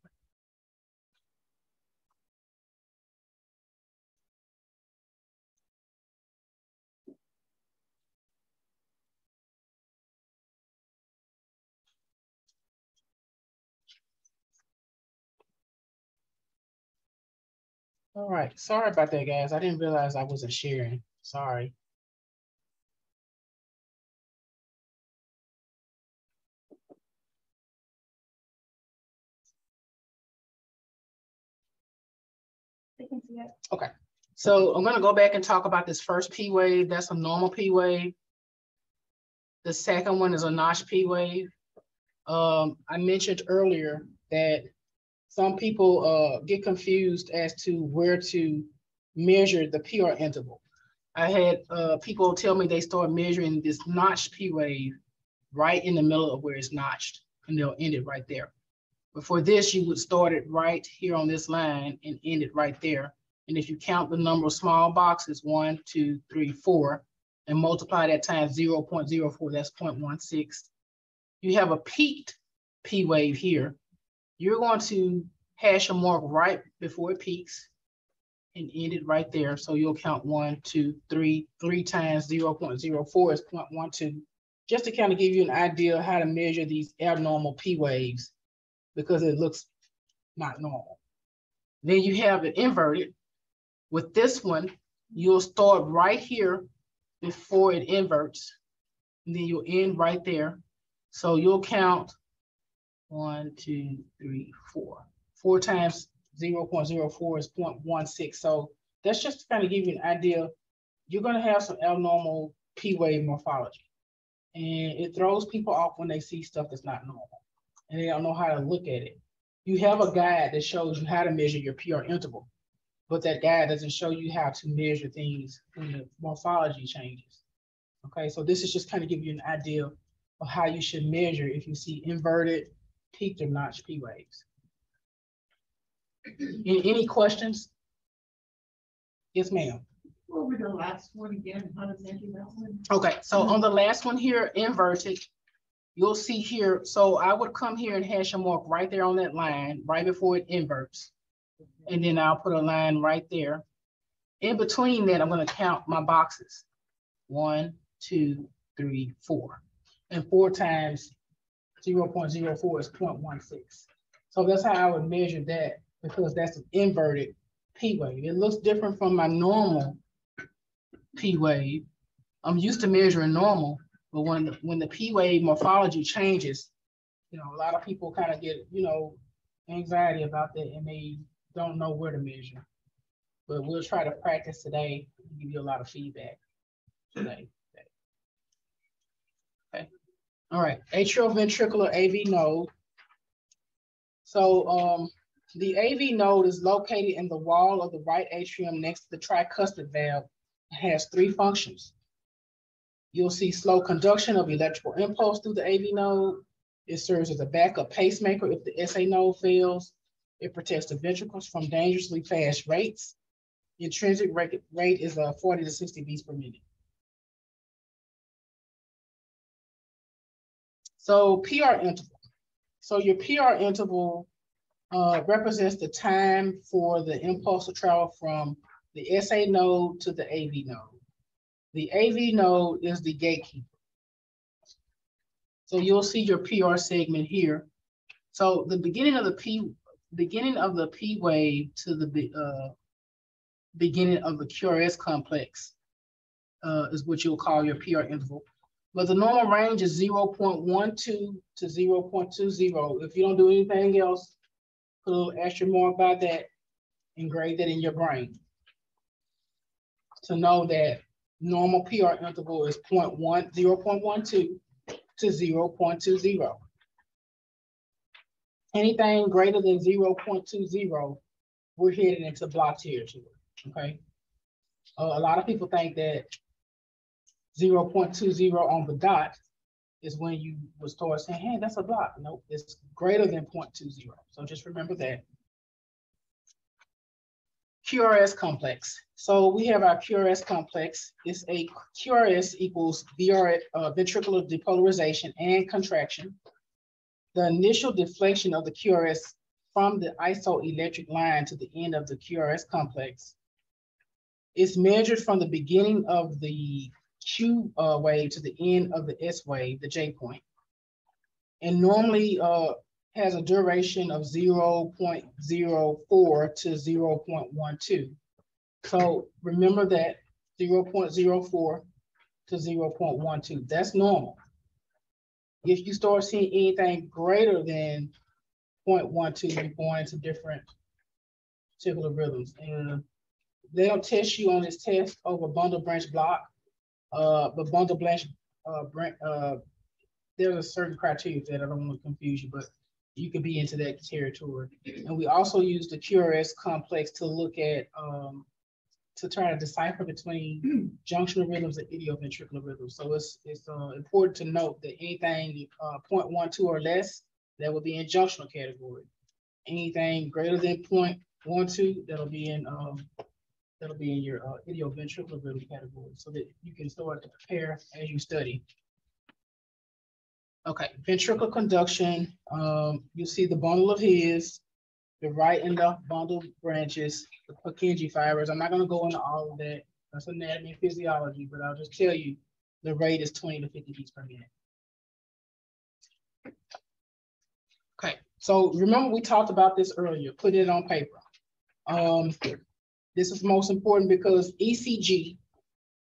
All right, sorry about that, guys. I didn't realize I wasn't sharing. Sorry. It. So I'm gonna go back and talk about this first P wave. That's a normal P wave. The second one is a notch P wave. Um, I mentioned earlier that some people uh get confused as to where to measure the PR interval. I had uh people tell me they start measuring this notched P wave right in the middle of where it's notched, and they'll end it right there. But for this, you would start it right here on this line and end it right there. And if you count the number of small boxes, one, two, three, four, and multiply that times 0.04, that's 0.16. You have a peaked P wave here. You're going to hash a mark right before it peaks and end it right there. So you'll count one, two, three, three times 0.04 is 0.12, just to kind of give you an idea of how to measure these abnormal P waves because it looks not normal. Then you have it inverted. With this one, you'll start right here before it inverts. And then you'll end right there. So you'll count one, two, three, four. Four times 0.04 is 0.16. So that's just to kind of give you an idea. You're going to have some abnormal P wave morphology. And it throws people off when they see stuff that's not normal and they don't know how to look at it. You have a guide that shows you how to measure your PR interval, but that guide doesn't show you how to measure things when the morphology changes. Okay, so this is just kind of give you an idea of how you should measure if you see inverted, peaked or notched P waves. Any, any questions? Yes, ma'am. What were the last one again? How to measure that one? Okay, so on the last one here, inverted, you'll see here, so I would come here and hash a mark right there on that line, right before it inverts. And then I'll put a line right there. In between that, I'm gonna count my boxes. One, two, three, four. And four times 0.04 is 0.16. So that's how I would measure that because that's an inverted P wave. It looks different from my normal P wave. I'm used to measuring normal, but when, the- when the P wave morphology changes, you know, a lot of people kind of get, you know, anxiety about that and they don't know where to measure. But we'll try to practice today, and give you a lot of feedback today. All right, atrioventricular AV node. So um, the AV node is located in the wall of the right atrium next to the tricuspid valve. It has three functions. You'll see slow conduction of electrical impulse through the AV node. It serves as a backup pacemaker if the SA node fails. It protects the ventricles from dangerously fast rates. Intrinsic rate, rate is uh, 40 to 60 beats per minute. So PR interval. So your PR interval uh, represents the time for the impulse to travel from the SA node to the AV node. The AV node is the gatekeeper. So you'll see your PR segment here. So the beginning of the P, beginning of the P wave to the uh, beginning of the QRS complex uh, is what you'll call your PR interval. But the normal range is 0.12 to 0.20. If you don't do anything else, put a little extra more about that, engrave that in your brain. To know that normal PR interval is 0.1, 0.12 to 0.20. Anything greater than 0.20, we're headed into block territory, okay? Uh, a lot of people think that 0.20 on the dot is when you would start saying, hey, that's a block. Nope, it's greater than 0.20. So just remember that. QRS complex. So we have our QRS complex. It's a QRS equals VR, uh, ventricular depolarization and contraction. The initial deflection of the QRS from the isoelectric line to the end of the QRS complex is measured from the beginning of the Q uh, wave to the end of the S wave, the J. And normally uh, has a duration of 0.04 to 0.12. So remember that 0.04 to 0.12, that's normal. If you start seeing anything greater than 0.12, you're going into different particular rhythms. And they'll test you on this test over bundle branch block, uh, but bundle branch, uh, uh, there's a certain criteria that I don't want to confuse you, but you could be into that territory. And we also use the QRS complex to look at, um, to try to decipher between [CLEARS THROAT] junctional rhythms and idioventricular rhythms. So it's, it's uh, important to note that anything uh, 0.12 or less, that will be in junctional category. Anything greater than 0.12, that'll be in um, that'll be in your uh, idioventricular category, so that you can start to prepare as you study. Okay, ventricular conduction. Um, you see the bundle of His, the right and left bundle branches, the Purkinje fibers. I'm not going to go into all of that. That's anatomy and physiology, but I'll just tell you the rate is 20 to 50 beats per minute. Okay, so remember we talked about this earlier, put it on paper. Um, this is most important because ECG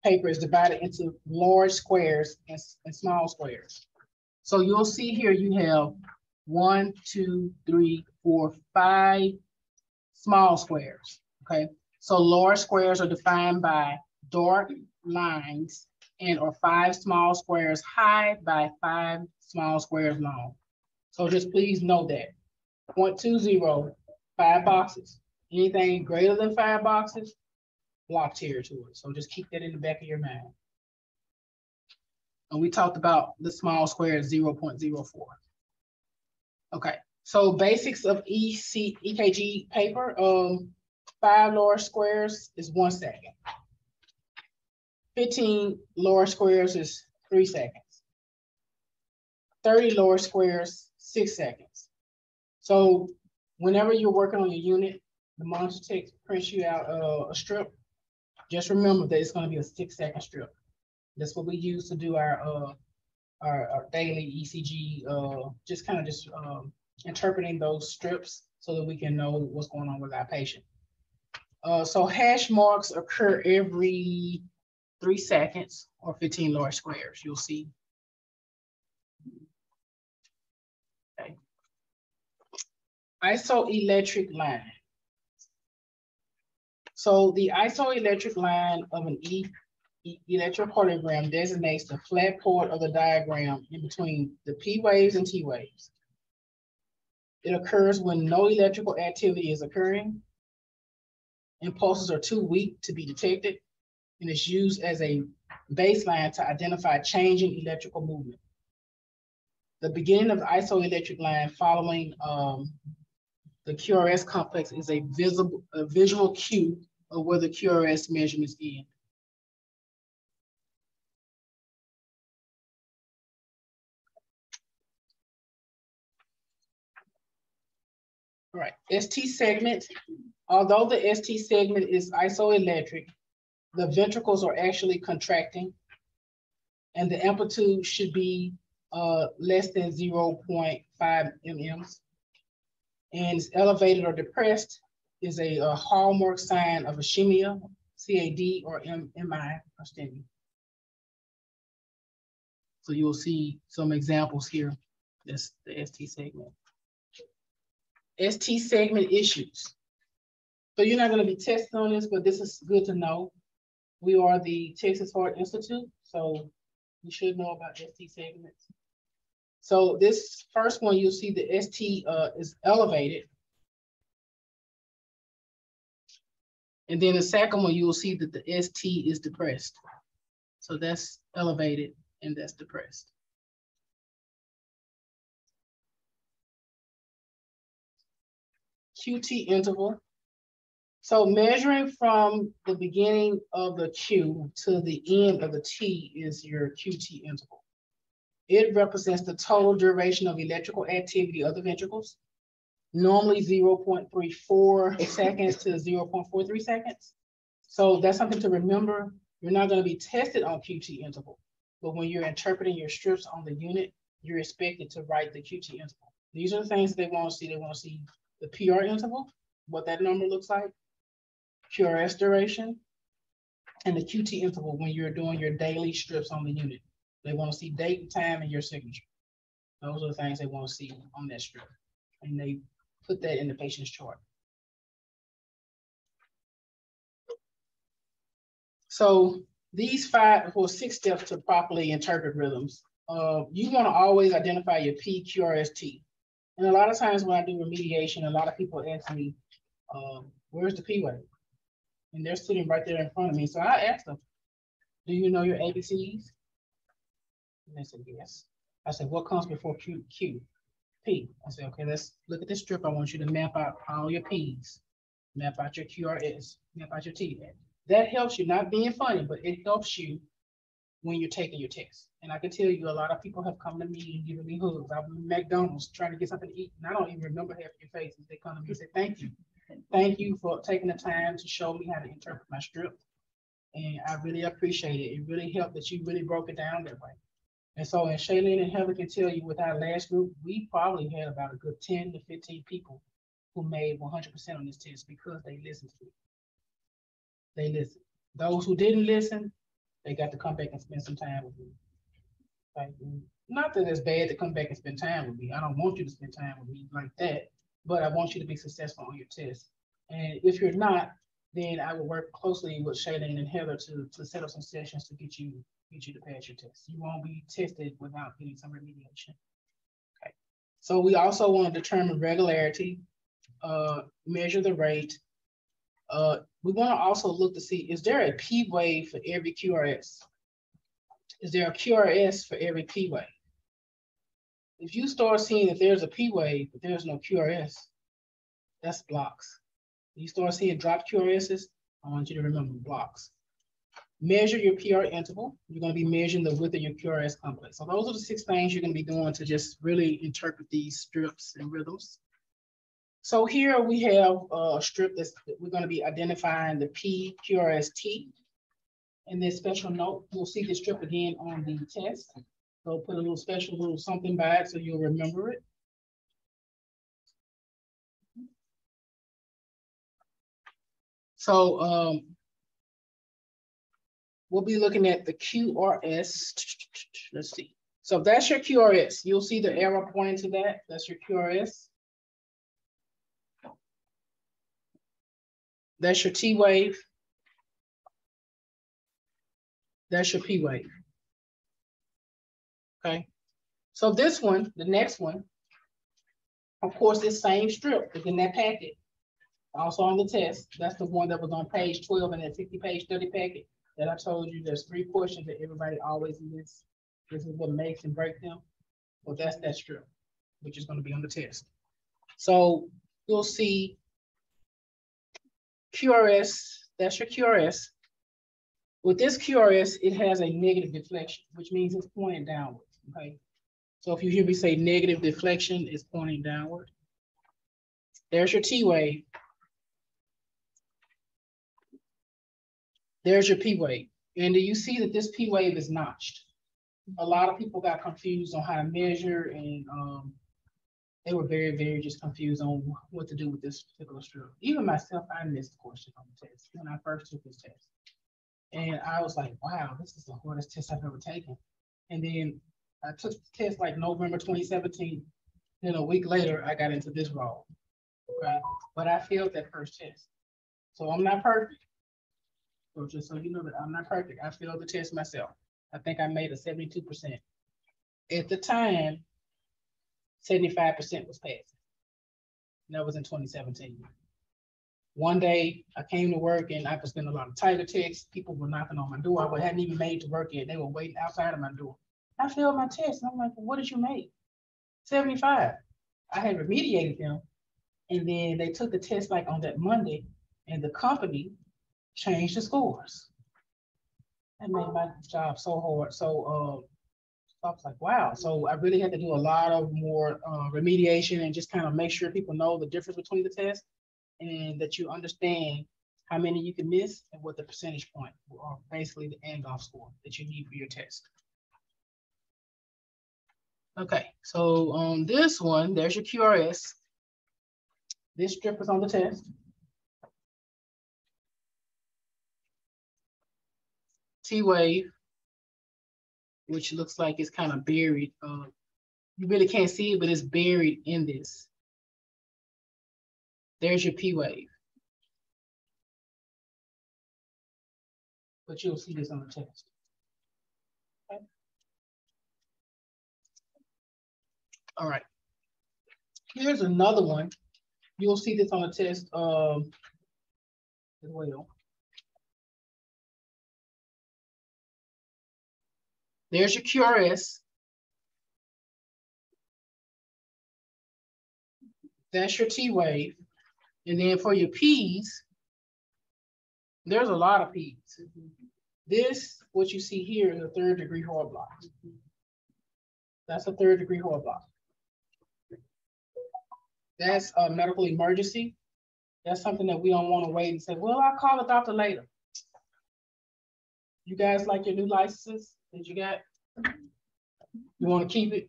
paper is divided into large squares and, and small squares. So you'll see here you have one, two, three, four, five small squares, okay? So large squares are defined by dark lines and or five small squares high by five small squares long. So just please know that. 0.20, five boxes. Anything greater than five boxes, block territory. So just keep that in the back of your mind. And we talked about the small square is 0.04. Okay, so basics of EC, EKG paper, um, five large squares is one second. 15 large squares is three seconds. 30 large squares, six seconds. So whenever you're working on your unit, the monitor takes prints you out uh, a strip. Just remember that it's going to be a six second strip. That's what we use to do our uh, our, our daily ECG, uh, just kind of just um, interpreting those strips so that we can know what's going on with our patient. Uh, so hash marks occur every three seconds or 15 large squares. You'll see. Okay. Isoelectric line. So the isoelectric line of an E electrocardiogram designates the flat part of the diagram in between the P waves and T waves. It occurs when no electrical activity is occurring. Impulses are too weak to be detected and is used as a baseline to identify changing electrical movement. The beginning of the isoelectric line following um, the QRS complex is a visible, a visual cue of where the QRS measurements end. All right, ST segment. Although the ST segment is isoelectric, the ventricles are actually contracting and the amplitude should be uh, less than 0.5 mm's. And it's elevated or depressed is a, a hallmark sign of ischemia, CAD, or MI or STEMI. So you'll see some examples here. That's the ST segment. ST segment issues. So you're not going to be testing on this, but this is good to know. We are the Texas Heart Institute, so you should know about ST segments. So this first one, you'll see the ST uh, is elevated. And then the second one, you will see that the ST is depressed. So that's elevated and that's depressed. QT interval. So measuring from the beginning of the Q to the end of the T is your QT interval. It represents the total duration of electrical activity of the ventricles, normally zero point three four seconds to zero point four three seconds. So that's something to remember. You're not gonna be tested on QT interval, but when you're interpreting your strips on the unit, you're expected to write the QT interval. These are the things they wanna see. They wanna see the PR interval, what that number looks like, QRS duration, and the QT interval when you're doing your daily strips on the unit. They wanna see date time and your signature. Those are the things they wanna see on that strip. And they put that in the patient's chart. So these five or six steps to properly interpret rhythms, uh, you want to always identify your P, Q, R, S, T. And a lot of times when I do remediation, a lot of people ask me, um, where's the P wave? And they're sitting right there in front of me. So I ask them, do you know your ABCs? And they said, yes. I said, what comes before Q, Q? P. I said, okay, let's look at this strip. I want you to map out all your P's, map out your QRS, map out your T. That helps you, not being funny, but it helps you when you're taking your test. And I can tell you, a lot of people have come to me and given me hugs. I've been McDonald's trying to get something to eat, and I don't even remember half your faces. They come to me and say, thank you. Thank you for taking the time to show me how to interpret my strip. And I really appreciate it. It really helped that you really broke it down that way. And so, and Shailene and Heather can tell you with our last group, we probably had about a good 10 to 15 people who made 100% on this test because they listened to it. They listened. Those who didn't listen, they got to come back and spend some time with me. Like, not that it's bad to come back and spend time with me. I don't want you to spend time with me like that, but I want you to be successful on your test. And if you're not, then I will work closely with Shailene and Heather to, to set up some sessions to get you get you to pass your test. You won't be tested without getting some remediation. Okay. So we also want to determine regularity, uh, measure the rate. Uh, we want to also look to see, is there a P wave for every QRS? Is there a QRS for every P wave? If you start seeing that there's a P wave, but there's no QRS, that's blocks. You start seeing drop QRSs, I want you to remember blocks. Measure your PR interval. You're going to be measuring the width of your QRS complex. So those are the six things you're going to be doing to just really interpret these strips and rhythms. So here we have a strip that's we're going to be identifying the P, QRS, T. And this special note, you'll see the strip again on the test. So put a little special little something by it so you'll remember it. So um, we'll be looking at the QRS. Let's see. So if that's your QRS, you'll see the arrow pointing to that. That's your QRS. That's your T wave. That's your P wave. Okay. So this one, the next one, of course, this same strip is in that packet. Also on the test, that's the one that was on page 12 in that 60 page study packet that I told you there's three portions that everybody always misses. This is what makes and breaks them. Well, that's that strip, which is going to be on the test. So you'll see QRS, that's your QRS. With this QRS, it has a negative deflection, which means it's pointing downward, okay? So if you hear me say negative deflection, it's pointing downward. There's your T wave. There's your P wave. And do you see that this P wave is notched? A lot of people got confused on how to measure and um, they were very, very just confused on what to do with this particular strip. Even myself, I missed the question on the test when I first took this test. And I was like, wow, this is the hardest test I've ever taken. And then I took the test like November 2017. Then a week later, I got into this role. Right? But I failed that first test. So I'm not perfect. So just so you know that I'm not perfect. I failed the test myself. I think I made a 72%. At the time, 75% was passing. that was in 2017. One day I came to work and I was getting a lot of TigerTexts. People were knocking on my door. I hadn't even made to work yet. They were waiting outside of my door. I failed my test. And I'm like, well, what did you make? 75. I had remediated them. And then they took the test like on that Monday And the company changed the scores. That made my job so hard. So, uh, I was like, wow. So I really had to do a lot of more uh, remediation and just kind of make sure people know the difference between the tests and that you understand how many you can miss and what the percentage point or basically the Angoff score that you need for your test. Okay, so on this one, there's your QRS. This strip is on the test. T-wave, which looks like it's kind of buried. Uh, you really can't see it, but it's buried in this. There's your P wave. But you'll see this on the test. Okay. All right. Here's another one. You'll see this on the test um, as well. There's your QRS. That's your T wave. And then for your P's, there's a lot of P's. This, what you see here is a third degree heart block. That's a third degree heart block. That's a medical emergency. That's something that we don't want to wait and say, well, I'll call the doctor later. You guys like your new licenses that you got? You want to keep it?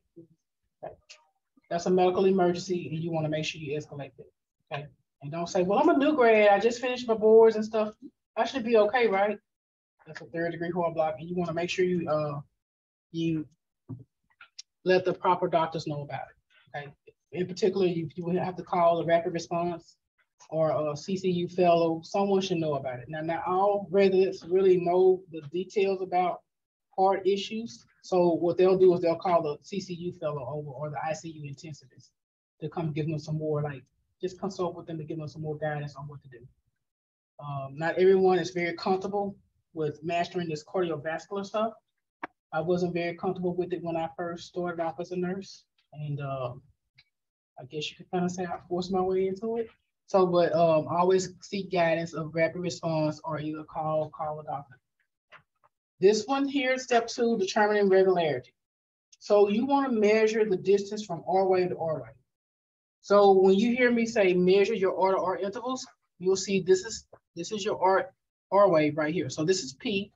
Okay. That's a medical emergency and you want to make sure you escalate it. Okay. And don't say, well, I'm a new grad. I just finished my boards and stuff. I should be okay, right? That's a third degree heart block. And you want to make sure you uh you let the proper doctors know about it. Okay. In particular, you, you would have to call the rapid response or a CCU fellow. Someone should know about it. Now, not all residents really know the details about heart issues. So what they'll do is they'll call the CCU fellow over or the ICU intensivist to come give them some more like just consult with them to give them some more guidance on what to do. Um, not everyone is very comfortable with mastering this cardiovascular stuff. I wasn't very comfortable with it when I first started off as a nurse. And um, I guess you could kind of say I forced my way into it. So, but um, always seek guidance of rapid response or either call, call a doctor. This one here, step two, determining regularity. So you want to measure the distance from R wave to R wave. So when you hear me say measure your R R intervals, you'll see this is this is your R R wave right here. So this is P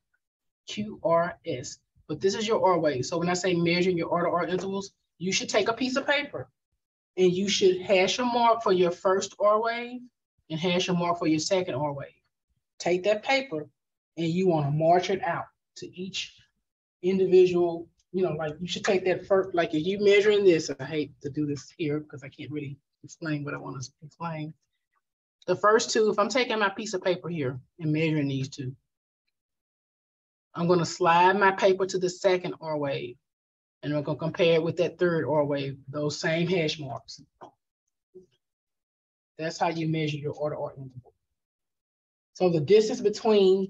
Q R S, but this is your R wave. So when I say measure your R R intervals, you should take a piece of paper and you should hash a mark for your first R wave and hash a mark for your second R wave. Take that paper and you want to march it out to each individual, you know, like you should take that first, like if you measuring this, I hate to do this here because I can't really explain what I want to explain. The first two, if I'm taking my piece of paper here and measuring these two, I'm going to slide my paper to the second R wave and I'm going to compare it with that third R wave, those same hash marks. That's how you measure your R to R interval. So the distance between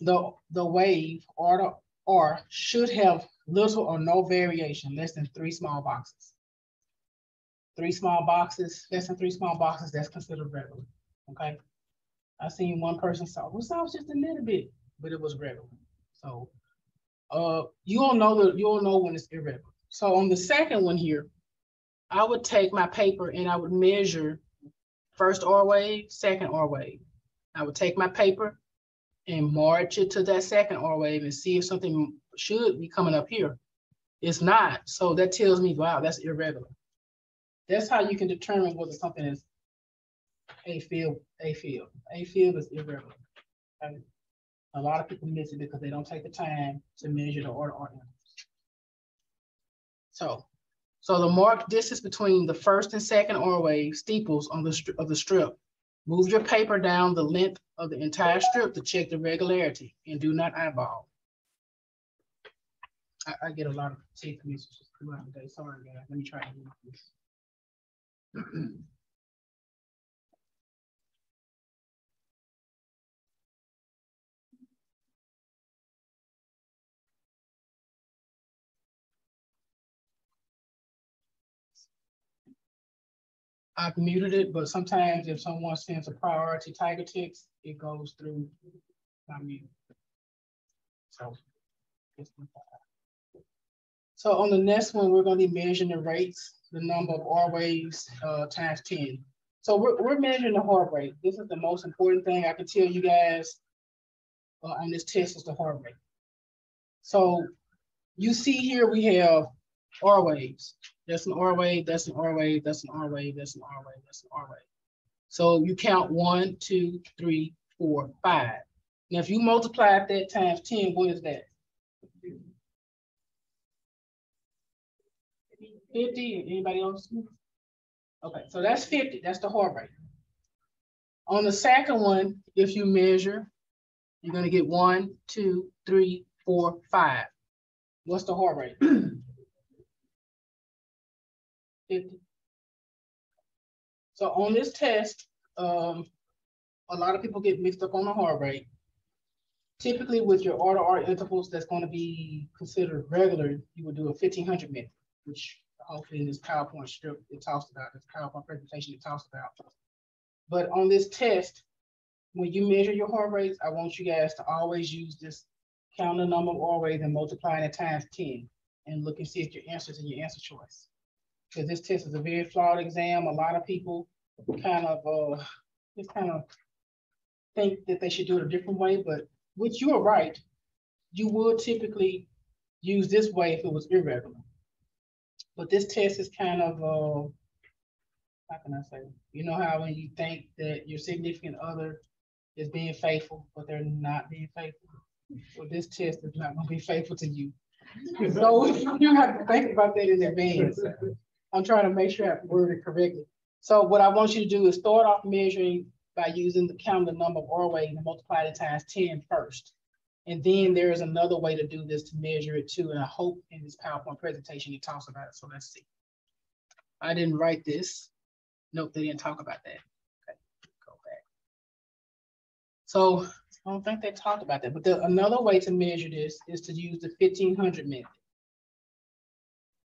the, the wave R to R should have little or no variation, less than three small boxes. Three small boxes, less than three small boxes, that's considered regular, okay? I seen one person saw, well, so was just a little bit, but it was regular. So uh, you'll know that you'll know when it's irregular. So on the second one here, I would take my paper and I would measure first R wave, second R wave. I would take my paper and march it to that second R wave and see if something should be coming up here. It's not. So that tells me, wow, that's irregular. That's how you can determine whether something is AFib, a field. AFib is irregular. A lot of people miss it because they don't take the time to measure the order on So, so the marked distance between the first and second R wave steeples on the of the strip. Move your paper down the length of the entire strip to check the regularity and do not eyeball. I, I get a lot of teeth messages throughout the day. Sorry, guys. Let me try to do this. [CLEARS THROAT] I've muted it, but sometimes if someone sends a priority TigerText, it goes through my mute. So. So on the next one, we're gonna be measuring the rates, the number of R waves uh, times 10. So we're, we're measuring the heart rate. This is the most important thing I can tell you guys uh, on this test is the heart rate. So you see here we have R waves. That's an R wave, that's an R wave, that's an R wave, that's an R wave, that's an R wave. So you count one, two, three, four, five. Now, if you multiply that times 10, what is that? 50, anybody else? Okay, so that's 50, that's the heart rate. On the second one, if you measure, you're gonna get one, two, three, four, five. What's the heart rate? [CLEARS THROAT] 50. So on this test, um, a lot of people get mixed up on the heart rate. Typically with your R to R intervals, that's gonna be considered regular, you would do a 1500 minute, which hopefully in this PowerPoint strip, it talks about, this PowerPoint presentation, it talks about. But on this test, when you measure your heart rates, I want you guys to always use this count the number of waves and multiplying it times 10 and look and see if your answer's in your answer choice. Because this test is a very flawed exam. A lot of people kind of uh, just kind of think that they should do it a different way, but which you are right, you would typically use this way if it was irregular. But this test is kind of, uh, how can I say? You know how when you think that your significant other is being faithful, but they're not being faithful? Well, this test is not gonna be faithful to you. So [LAUGHS] you have to think about that in advance. I'm trying to make sure I word it correctly. So what I want you to do is start off measuring by using the count the number of R waves and multiply it times 10 first. And then there is another way to do this to measure it too. And I hope in this PowerPoint presentation, it talks about it. So let's see. I didn't write this. Nope, they didn't talk about that. Okay, go back. So I don't think they talked about that, but the, another way to measure this is to use the 1500 method.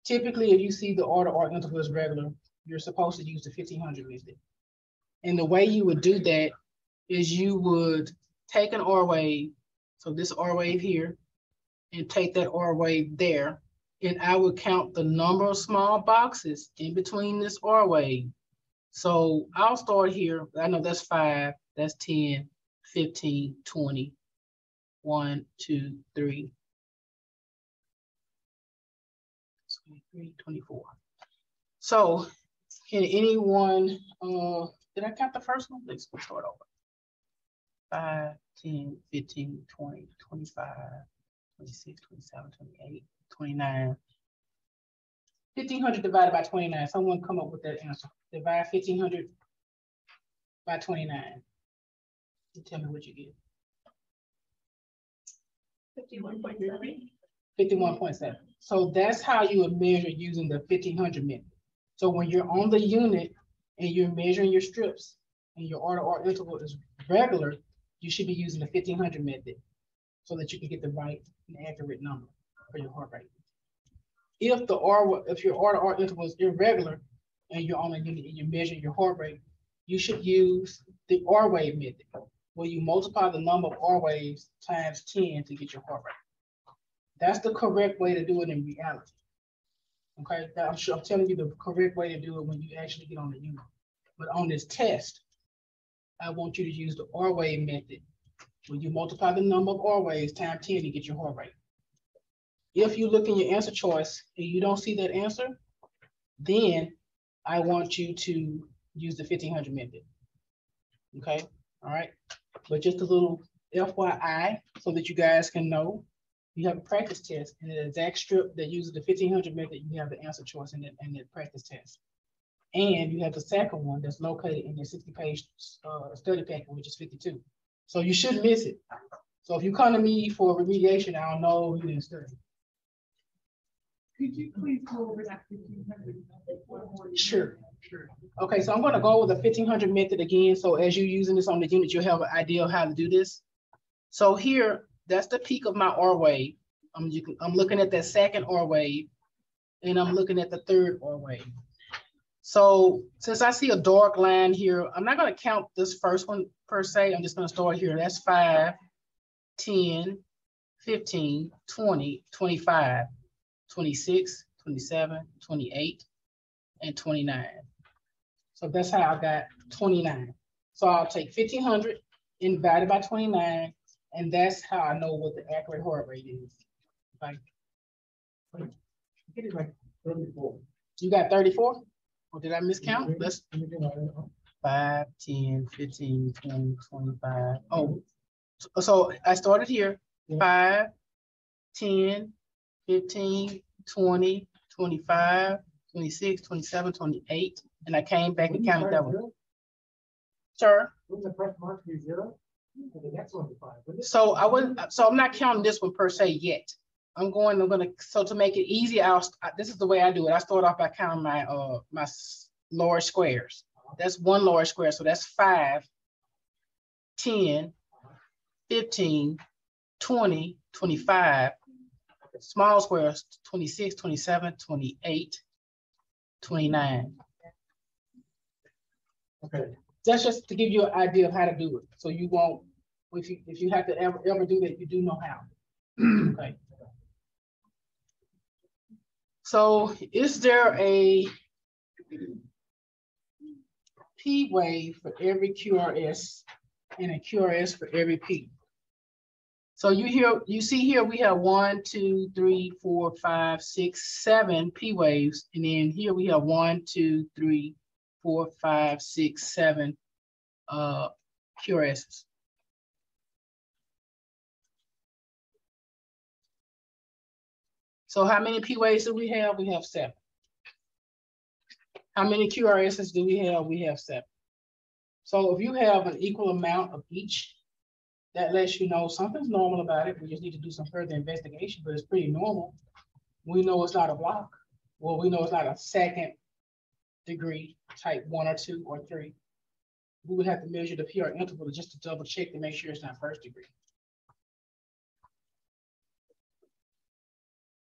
Typically, if you see the R to R interval is regular, you're supposed to use the 1500 method. And the way you would do that is you would take an R wave so this R wave here, and take that R wave there. And I would count the number of small boxes in between this R wave. So I'll start here. I know that's five, that's 10, 15, 20, one, two, three, 23, 24. So can anyone, uh, did I count the first one? Let's start over. 5, 10, 15, 20, 25, 26, 27, 28, 29. 1500 divided by 29. Someone come up with that answer. Divide 1500 by 29. tell me what you get. 51.7. 51.7. So that's how you would measure using the 1500 method. So when you're on the unit and you're measuring your strips and your R to R interval is regular, you should be using the 1500 method so that you can get the right and accurate number for your heart rate. If the R, if your R to R interval is irregular and you're on a unit and you measure your heart rate, you should use the R wave method where you multiply the number of R waves times 10 to get your heart rate. That's the correct way to do it in reality. Okay, I'm sure I'm telling you the correct way to do it when you actually get on the unit. But on this test, I want you to use the R wave method. When you multiply the number of R waves times 10 to get your heart rate. If you look in your answer choice and you don't see that answer, then I want you to use the 1500 method. Okay, all right. But just a little FYI so that you guys can know you have a practice test and the exact strip that uses the 1500 method, you have the answer choice in the, in the practice test. And you have the second one that's located in your 60 page uh, study packet, which is 52. So you shouldn't miss it. So if you come to me for remediation, I'll know you didn't study. Could you please go over that fifteen hundred? Sure. Sure. Okay, so I'm going to go with the 1500 method again. So as you're using this on the unit, you'll have an idea of how to do this. So here, that's the peak of my R wave. I'm, can, I'm looking at that second R wave, and I'm looking at the third R wave. So since I see a dark line here, I'm not gonna count this first one per se. I'm just gonna start here. That's five, 10, 15, 20, 25, 26, 27, 28, and 29. So that's how I got 29. So I'll take 1500 divided by 29, and that's how I know what the accurate heart rate is. Like, Get it like thirty-four. you got 34? Or did I miscount? Let's Let me get my- uh, 5, 10, 15, 20, 25. Oh, so- I started here, Yeah. 5, 10, 15, 20, 25, 26, 27, 28, and I came back and counted that one. Sure. Wouldn't the first mark be zero? And one be five. So I wouldn't, so I'm not counting this one per se yet. I'm going, I'm gonna, so to make it easy, I'll, this is the way I do it. I start off by counting my, uh, my lower squares. That's one lower square, so that's five, 10, 15, 20, 25. Small squares, 26, 27, 28, 29. Okay, That's just to give you an idea of how to do it. So you won't, if you, if you have to ever, ever do that, you do know how. [CLEARS THROAT] Okay. So is there a P wave for every QRS and a QRS for every P? So you hear, you see here, we have one, two, three, four, five, six, seven P waves. And then here we have one, two, three, four, five, six, seven uh QRSs. So how many P waves do we have? We have seven. How many QRSs do we have? We have seven. So if you have an equal amount of each, that lets you know something's normal about it. We just need to do some further investigation, but it's pretty normal. We know it's not a block. Well, we know it's not a second degree type one or two or three. We would have to measure the PR interval just to double check to make sure it's not first degree.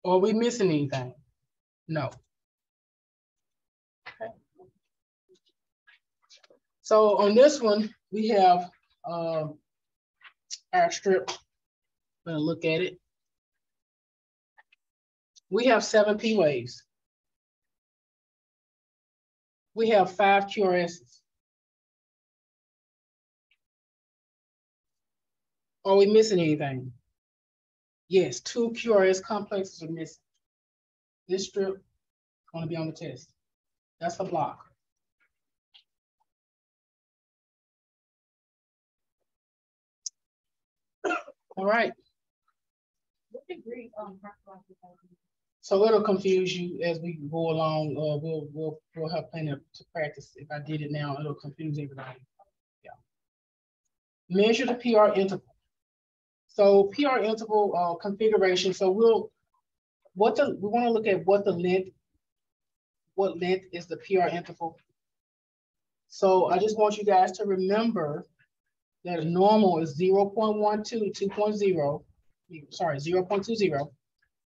Are we missing anything? No. Okay. So on this one, we have um, our strip. I'm Gonna look at it. We have seven P waves. We have five QRSs. Are we missing anything? Yes, two QRS complexes are missing. This strip gonna be on the test. That's a block. [COUGHS] All right, What degree, um? So it'll confuse you as we go along. Uh, we'll, we'll, we'll have plenty of- to practice. If I did it now, it'll confuse everybody. Yeah. Measure the PR interval. So PR interval, uh, configuration, so we'll, what the, we wanna look at what the length, what length is the PR interval. So I just want you guys to remember that normal is 0.12, 2.0, sorry, 0.20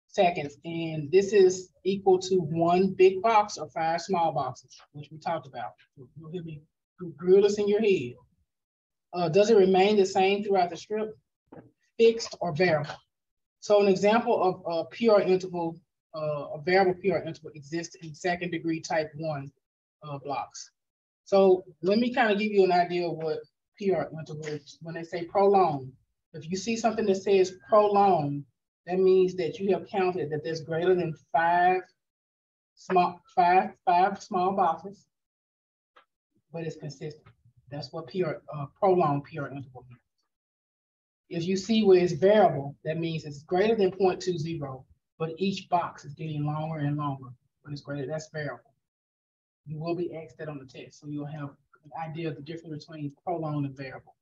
seconds. And this is equal to one big box or five small boxes, which we talked about. You'll hear me grill this in your head. Uh, does it remain the same throughout the strip? Fixed or variable? So an example of a PR interval, uh, a variable PR interval exists in second degree type one uh, blocks. So let me kind of give you an idea of what PR interval is. When they say prolonged, if you see something that says prolonged, that means that you have counted that there's greater than five small, five, five small boxes, but it's consistent. That's what uh, prolonged PR interval means. If you see where it's variable, that means it's greater than 0.20, but each box is getting longer and longer, but it's greater, that's variable. You will be asked that on the test, so you'll have an idea of the difference between prolonged and variable.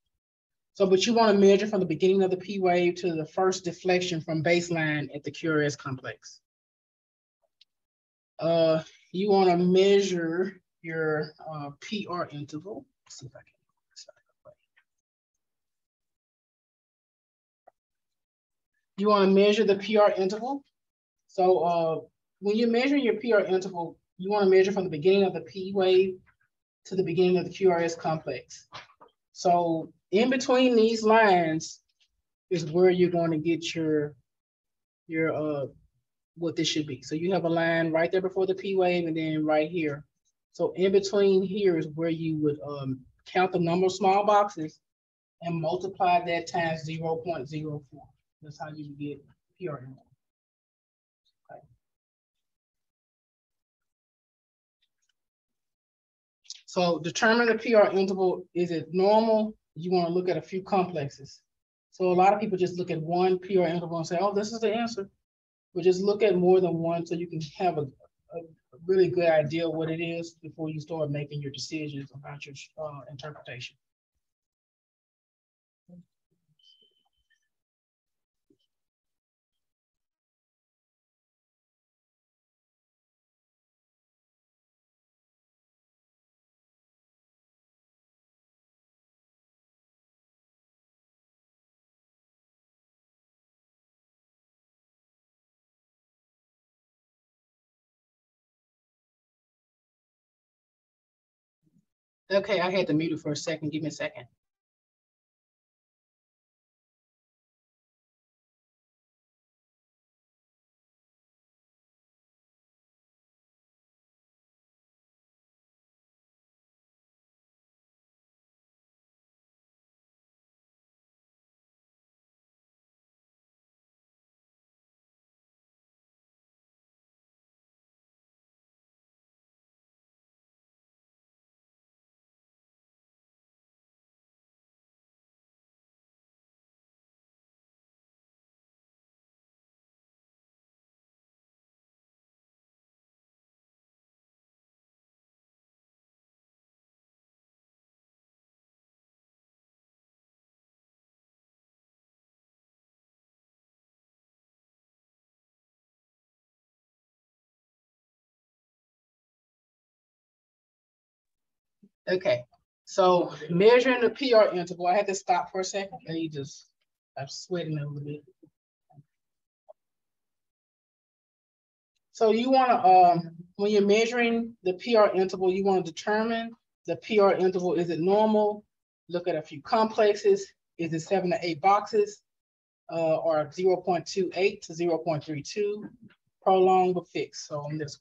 So, but you want to measure from the beginning of the P wave to the first deflection from baseline at the QRS complex. Uh, you want to measure your uh, PR interval. Let's see if I can. You want to measure the PR interval. So uh, when you're measuring your PR interval, You want to measure from the beginning of the P wave to the beginning of the QRS complex. So in between these lines is where you're going to get your, your, uh, what this should be. So you have a line right there before the P wave and then right here. So in between here is where you would um, count the number of small boxes and multiply that times 0.04. That's how you get PRM. Okay. So determine the PR interval. Is it normal? You want to look at a few complexes. So a lot of people just look at one PR interval and say, oh, this is the answer. But just look at more than one so you can have a, a really good idea what it is before you start making your decisions about your uh, interpretation. Okay, I had to mute it for a second. Give me a second. Okay, so measuring the PR interval, I had to stop for a second. And you just, I'm sweating a little bit. So you want to, um, when you're measuring the PR interval, you want to determine the PR interval. Is it normal? Look at a few complexes. Is it seven to eight boxes? Uh, or 0.28 to 0.32, prolonged or fixed. So on this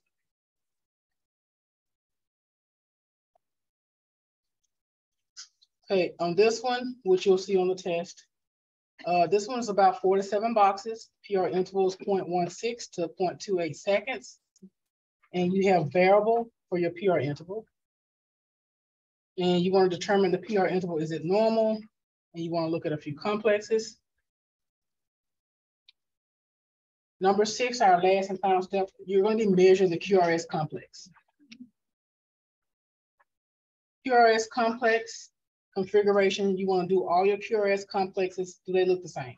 Okay, on this one, which you'll see on the test, uh, this one is about four to seven boxes. PR interval is 0.16 to 0.28 seconds. And you have variable for your PR interval. And you want to determine the PR interval, is it normal? And you want to look at a few complexes. Number six, our last and final step, you're going to be measuring the QRS complex. QRS complex configuration, you want to do all your QRS complexes. Do they look the same?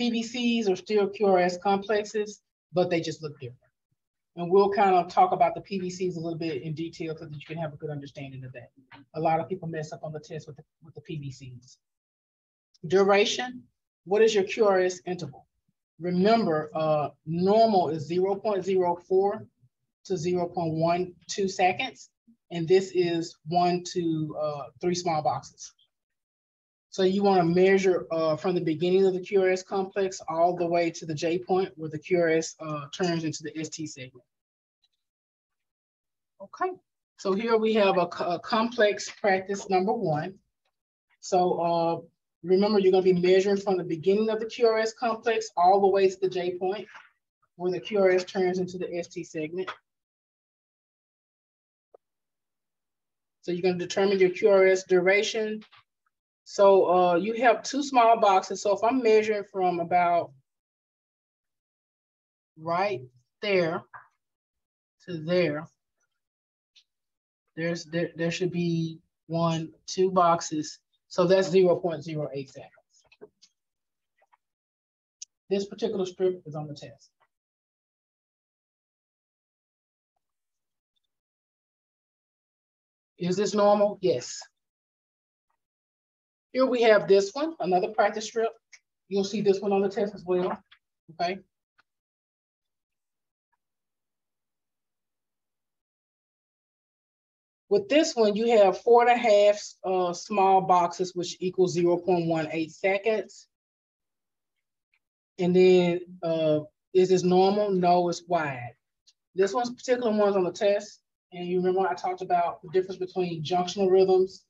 PVCs are still QRS complexes, but they just look different. And we'll kind of talk about the PVCs a little bit in detail so that you can have a good understanding of that. A lot of people mess up on the test with the, with the PVCs. Duration, what is your QRS interval? Remember, uh, normal is 0.04 to 0.12 seconds and this is one to uh, three small boxes. So you want to measure uh, from the beginning of the QRS complex all the way to the J point where the QRS uh, turns into the ST segment. Okay, so here we have a, a complex practice number one. So uh, remember, you're going to be measuring from the beginning of the QRS complex all the way to the J point where the QRS turns into the ST segment. So you're going to determine your QRS duration. So uh, you have two small boxes. So if I'm measuring from about right there to there, there's there, there should be one, two boxes. So that's 0 0.08 seconds. This particular strip is on the test. Is this normal? Yes. Here we have this one, another practice strip. You'll see this one on the test as well, okay? With this one, you have four and a half uh, small boxes, which equals 0.18 seconds. And then uh, is this normal? No, it's wide. This one's particular one's on the test. And you remember I talked about the difference between junctional rhythms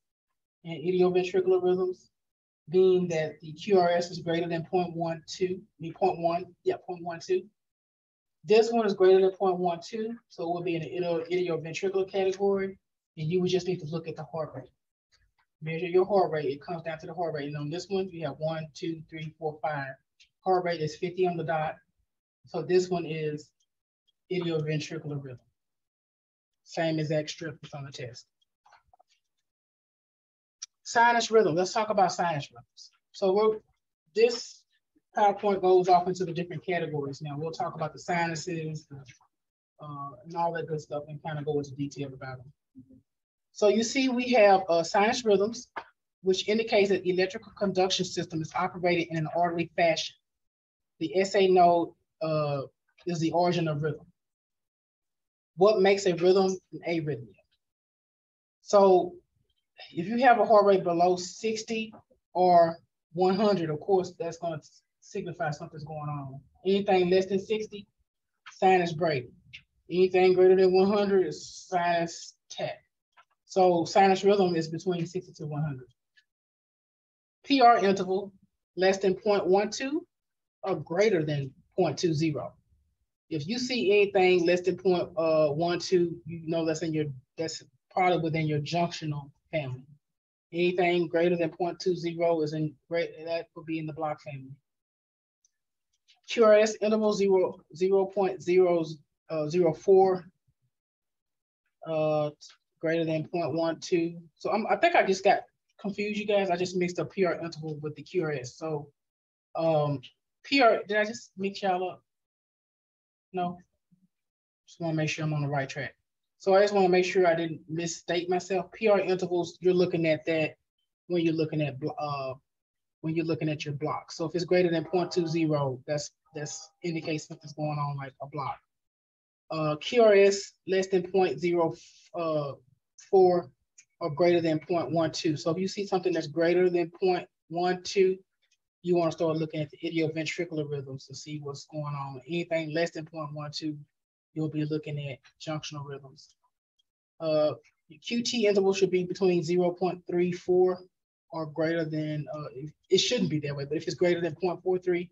and idioventricular rhythms, being that the QRS is greater than 0.12, I mean 0.1, yeah, 0.12. This one is greater than 0.12, so it will be in the idioventricular category, and you would just need to look at the heart rate. Measure your heart rate, it comes down to the heart rate. And on this one, you have one, two, three, four, five. Heart rate is 50 on the dot. So this one is idioventricular rhythm. Same exact strip that's on the test. Sinus rhythm. Let's talk about sinus rhythms. So we're, this PowerPoint goes off into the different categories. Now we'll talk about the sinuses uh, and all that good stuff and kind of go into detail about them. So you see we have uh, sinus rhythms, which indicates that electrical conduction system is operated in an orderly fashion. The SA node uh, is the origin of rhythm. What makes a rhythm an arrhythmia? So if you have a heart rate below 60 or 100, of course, that's going to signify something's going on. Anything less than 60, sinus brady. Anything greater than 100 is sinus tach. So sinus rhythm is between 60 to 100. PR interval less than 0.12 or greater than 0.20. If you see anything less than point uh one two, you know that's in your that's probably within your junctional family. Anything greater than 0.20 is in great that would be in the block family. QRS interval 0, 0 0.004 uh, uh, greater than 0.12. So I'm, I think I just got confused, you guys. I just mixed up PR interval with the QRS. So um, PR, did I just mix y'all up? No? Just wanna make sure I'm on the right track. So I just wanna make sure I didn't misstate myself. PR intervals, you're looking at that when you're looking at uh, when you're looking at your block. So if it's greater than 0.20, that's that's indicates something's going on like a block. Uh, QRS less than 0.04 uh, or greater than 0.12. So if you see something that's greater than 0.12, you want to start looking at the idioventricular rhythms to see what's going on. Anything less than 0.12, you'll be looking at junctional rhythms. Uh, QT interval should be between 0.34 or greater than, uh, it shouldn't be that way, but if it's greater than 0.43,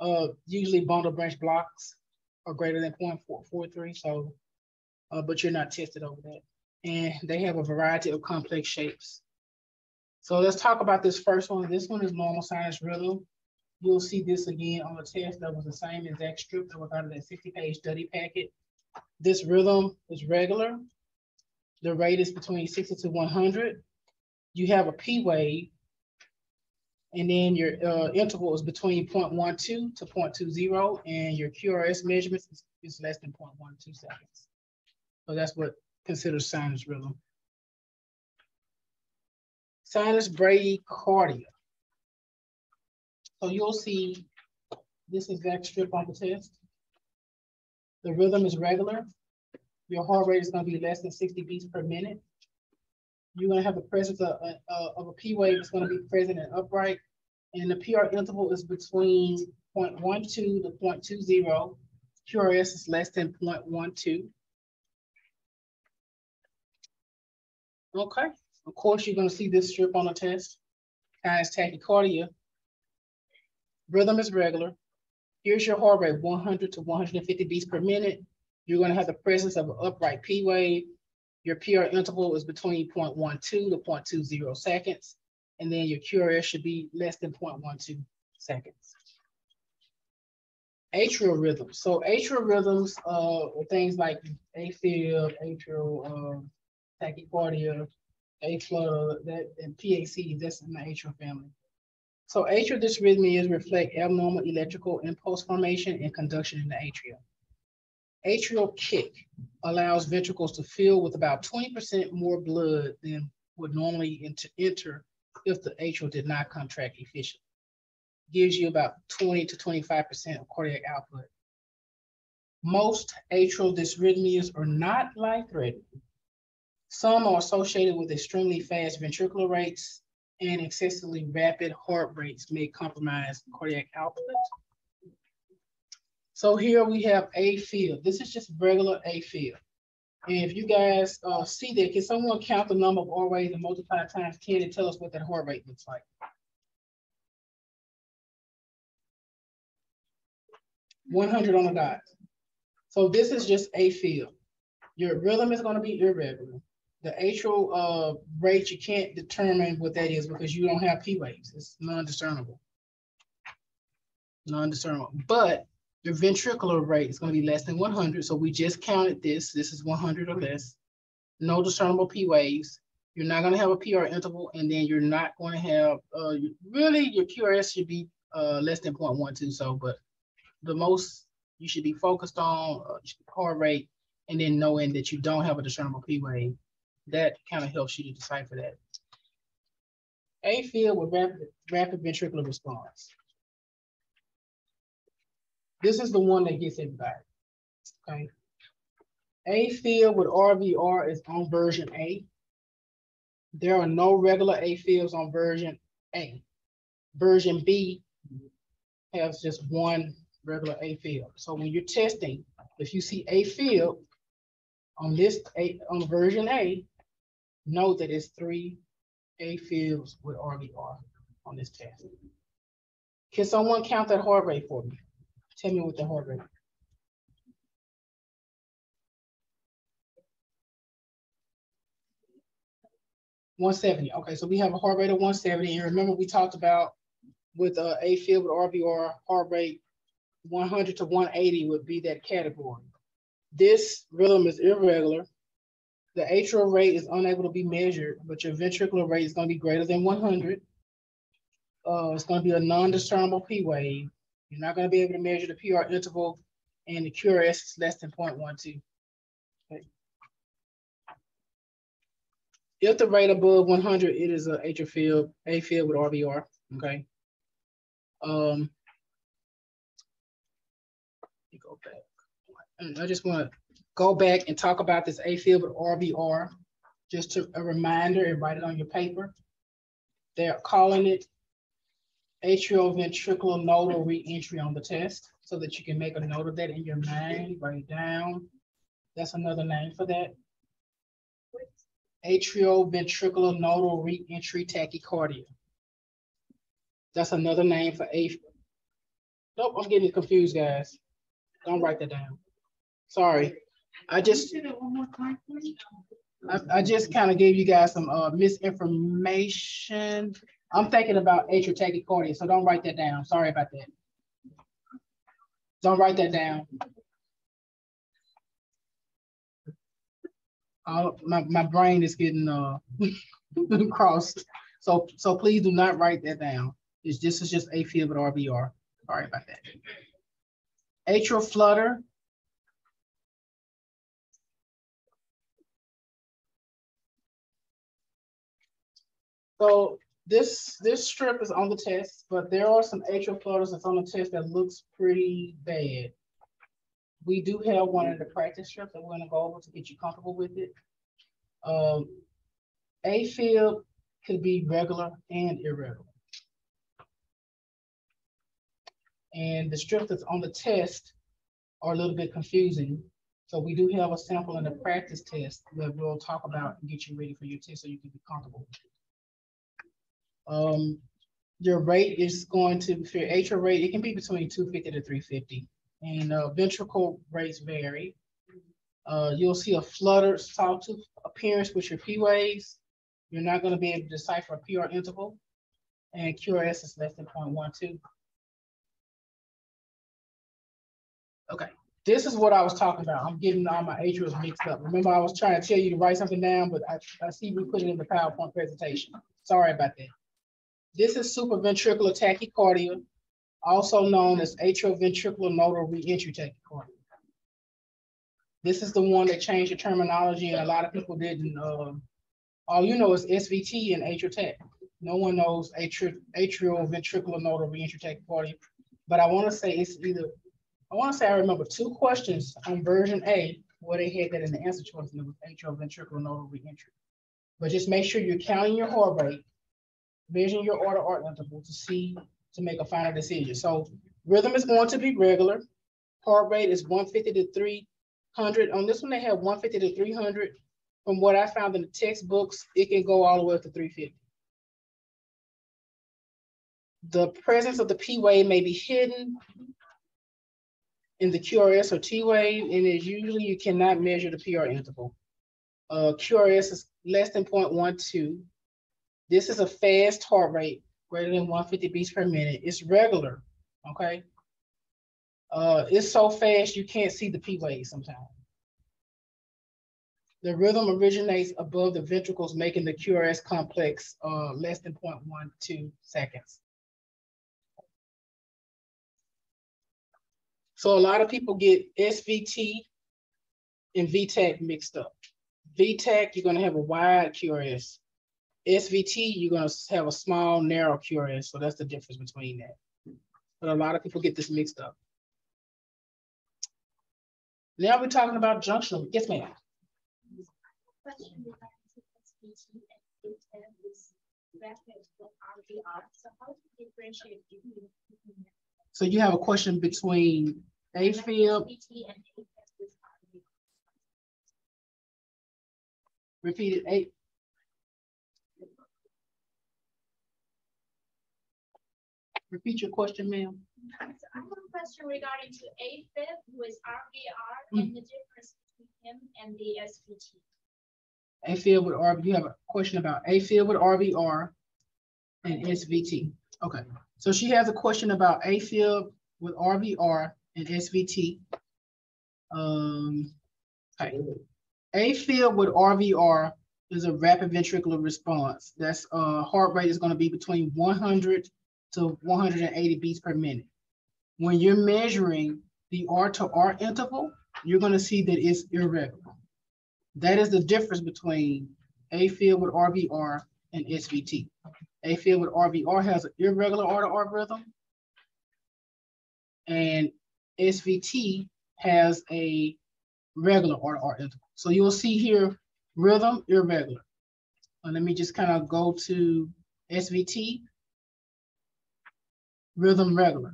uh, usually bundle branch blocks are greater than 0.43. So, uh, but you're not tested over that. And they have a variety of complex shapes. So let's talk about this first one. This one is normal sinus rhythm. You'll see this again on the test. That was the same exact strip that was out of that 60 page study packet. This rhythm is regular. The rate is between 60 to 100 you have a P wave, and then your uh, interval is between 0.12 to 0.20, and your QRS measurements is, is less than 0.12 seconds. So that's what considers sinus rhythm. Sinus bradycardia. So you'll see this exact strip on the test. The rhythm is regular. Your heart rate is going to be less than 60 beats per minute you're going to have the presence of, uh, of a P wave that's going to be present and upright. And the PR interval is between 0.12 to 0.20. QRS is less than 0.12. Okay, of course, you're going to see this strip on the test. Sinus tachycardia. Rhythm is regular. Here's your heart rate, 100 to 150 beats per minute. You're going to have the presence of an upright P wave your PR interval is between 0.12 to 0.20 seconds, and then your QRS should be less than 0.12 seconds. Atrial rhythms. So atrial rhythms uh, are things like AFib, atrial uh, tachycardia, AFlutter, uh, that, and PAC, that's in the atrial family. So atrial dysrhythmias reflect abnormal electrical impulse formation and conduction in the atria. Atrial kick allows ventricles to fill with about 20% more blood than would normally enter if the atrial did not contract efficiently. Gives you about 20 to 25% of cardiac output. Most atrial dysrhythmias are not life-threatening. Some are associated with extremely fast ventricular rates and excessively rapid heart rates may compromise cardiac output. So here we have AFib. This is just regular AFib. And if you guys uh, see that, can someone count the number of R waves and multiply times 10 and tell us what that heart rate looks like? 100 on the dot. So this is just AFib. Your rhythm is going to be irregular. The atrial uh, rate, you can't determine what that is because you don't have P waves. It's non-discernible. Non-discernible. But your ventricular rate is going to be less than 100. So we just counted this. This is 100 or less. No discernible P waves. You're not going to have a PR interval, and then you're not going to have, uh, really, your QRS should be uh, less than 0.12. So, but the most you should be focused on uh, heart rate, and then knowing that you don't have a discernible P wave. That kind of helps you to decipher that. AFib with rapid, rapid ventricular response. This is the one that gets everybody. Okay. AFib with RVR is on version A. There are no regular AFibs on version A. Version B has just one regular AFib. So when you're testing, if you see AFib on this A on version A, know that it's three AFibs with RVR on this test. Can someone count that heart rate for me? Tell me what the heart rate. One seventy. Okay, so we have a heart rate of one seventy. And remember, we talked about with uh, AFib with RVR heart rate, one hundred to one eighty would be that category. This rhythm is irregular. The atrial rate is unable to be measured, but your ventricular rate is going to be greater than 100. Uh, it's going to be a non-discernible P wave. You're not going to be able to measure the PR interval and the QRS is less than 0.12. Okay. If the rate above 100, it is a atrial fib, A field with RVR, okay? Um, go back. I just want to go back and talk about this AFib with RVR, just to a reminder and write it on your paper. They're calling it atrioventricular nodal reentry on the test so that you can make a note of that in your mind, write it down. That's another name for that. Atrioventricular nodal reentry tachycardia. That's another name for A. Nope, I'm getting confused, guys. Don't write that down. Sorry. I just I, I just kind of gave you guys some uh, misinformation I'm thinking about atrial tachycardia, so don't write that down. Sorry about that. Don't write that down. My, my brain is getting uh, [LAUGHS] crossed. So, so please do not write that down. It's, this is just AFib with RVR. Sorry about that. Atrial flutter. So this this strip is on the test, but there are some atrial flutters that's on the test that looks pretty bad. We do have one in the practice strip that we're gonna go over to get you comfortable with it. Um, AFib could be regular and irregular. And the strips that's on the test are a little bit confusing. So we do have a sample in the practice test that we'll talk about and get you ready for your test so you can be comfortable um, your rate is going to, for your atrial rate, it can be between 250 to 350. And uh, ventricle rates vary. Uh, you'll see a fluttered sawtooth appearance with your P waves. You're not going to be able to decipher a PR interval. And QRS is less than 0.12. Okay, this is what I was talking about. I'm getting all my atrials mixed up. Remember, I was trying to tell you to write something down, but I, I see we put it in the PowerPoint presentation. Sorry about that. This is supraventricular tachycardia, also known as atrioventricular nodal reentry tachycardia. This is the one that changed the terminology and a lot of people didn't. Uh, all you know is SVT and atrial tach. No one knows atri atrioventricular nodal reentry tachycardia. But I want to say it's either, I want to say I remember two questions on version A Well, they had that in the answer choice and it was atrioventricular nodal reentry. But just make sure you're counting your heart rate, measuring your R to R interval to see, to make a final decision. So rhythm is going to be regular. Heart rate is one fifty to three hundred. On this one, they have one fifty to three hundred. From what I found in the textbooks, it can go all the way up to three fifty. The presence of the P wave may be hidden in the QRS or T wave, and is usually you cannot measure the PR interval. Uh, QRS is less than 0.12. This is a fast heart rate, greater than 150 beats per minute. It's regular, okay? Uh, it's so fast you can't see the P wave sometimes. The rhythm originates above the ventricles, making the QRS complex uh, less than 0.12 seconds. So a lot of people get SVT and VTAC mixed up. VTAC, you're gonna have a wide QRS. SVT, you're gonna have a small, narrow QRS. So that's the difference between that. But a lot of people get this mixed up. Now we're talking about junctional. Yes, ma'am. To. So you have a question between AFib, SVT and ATEV with RVR. repeated eight. Repeat your question, ma'am. So I have a question regarding to AFib with RVR and the difference between him and the SVT. AFib with RV, you have a question about AFib with RVR and SVT. Okay, so she has a question about AFib with RVR and SVT. Um, okay. AFib with RVR is a rapid ventricular response. That's uh heart rate is going to be between 100 to 180 beats per minute. When you're measuring the R to R interval, you're going to see that it's irregular. That is the difference between AFib with RVR and SVT. AFib with RVR has an irregular R to R rhythm. And SVT has a regular R to R interval. So you'll see here rhythm irregular. Let me just kind of go to SVT. Rhythm regular.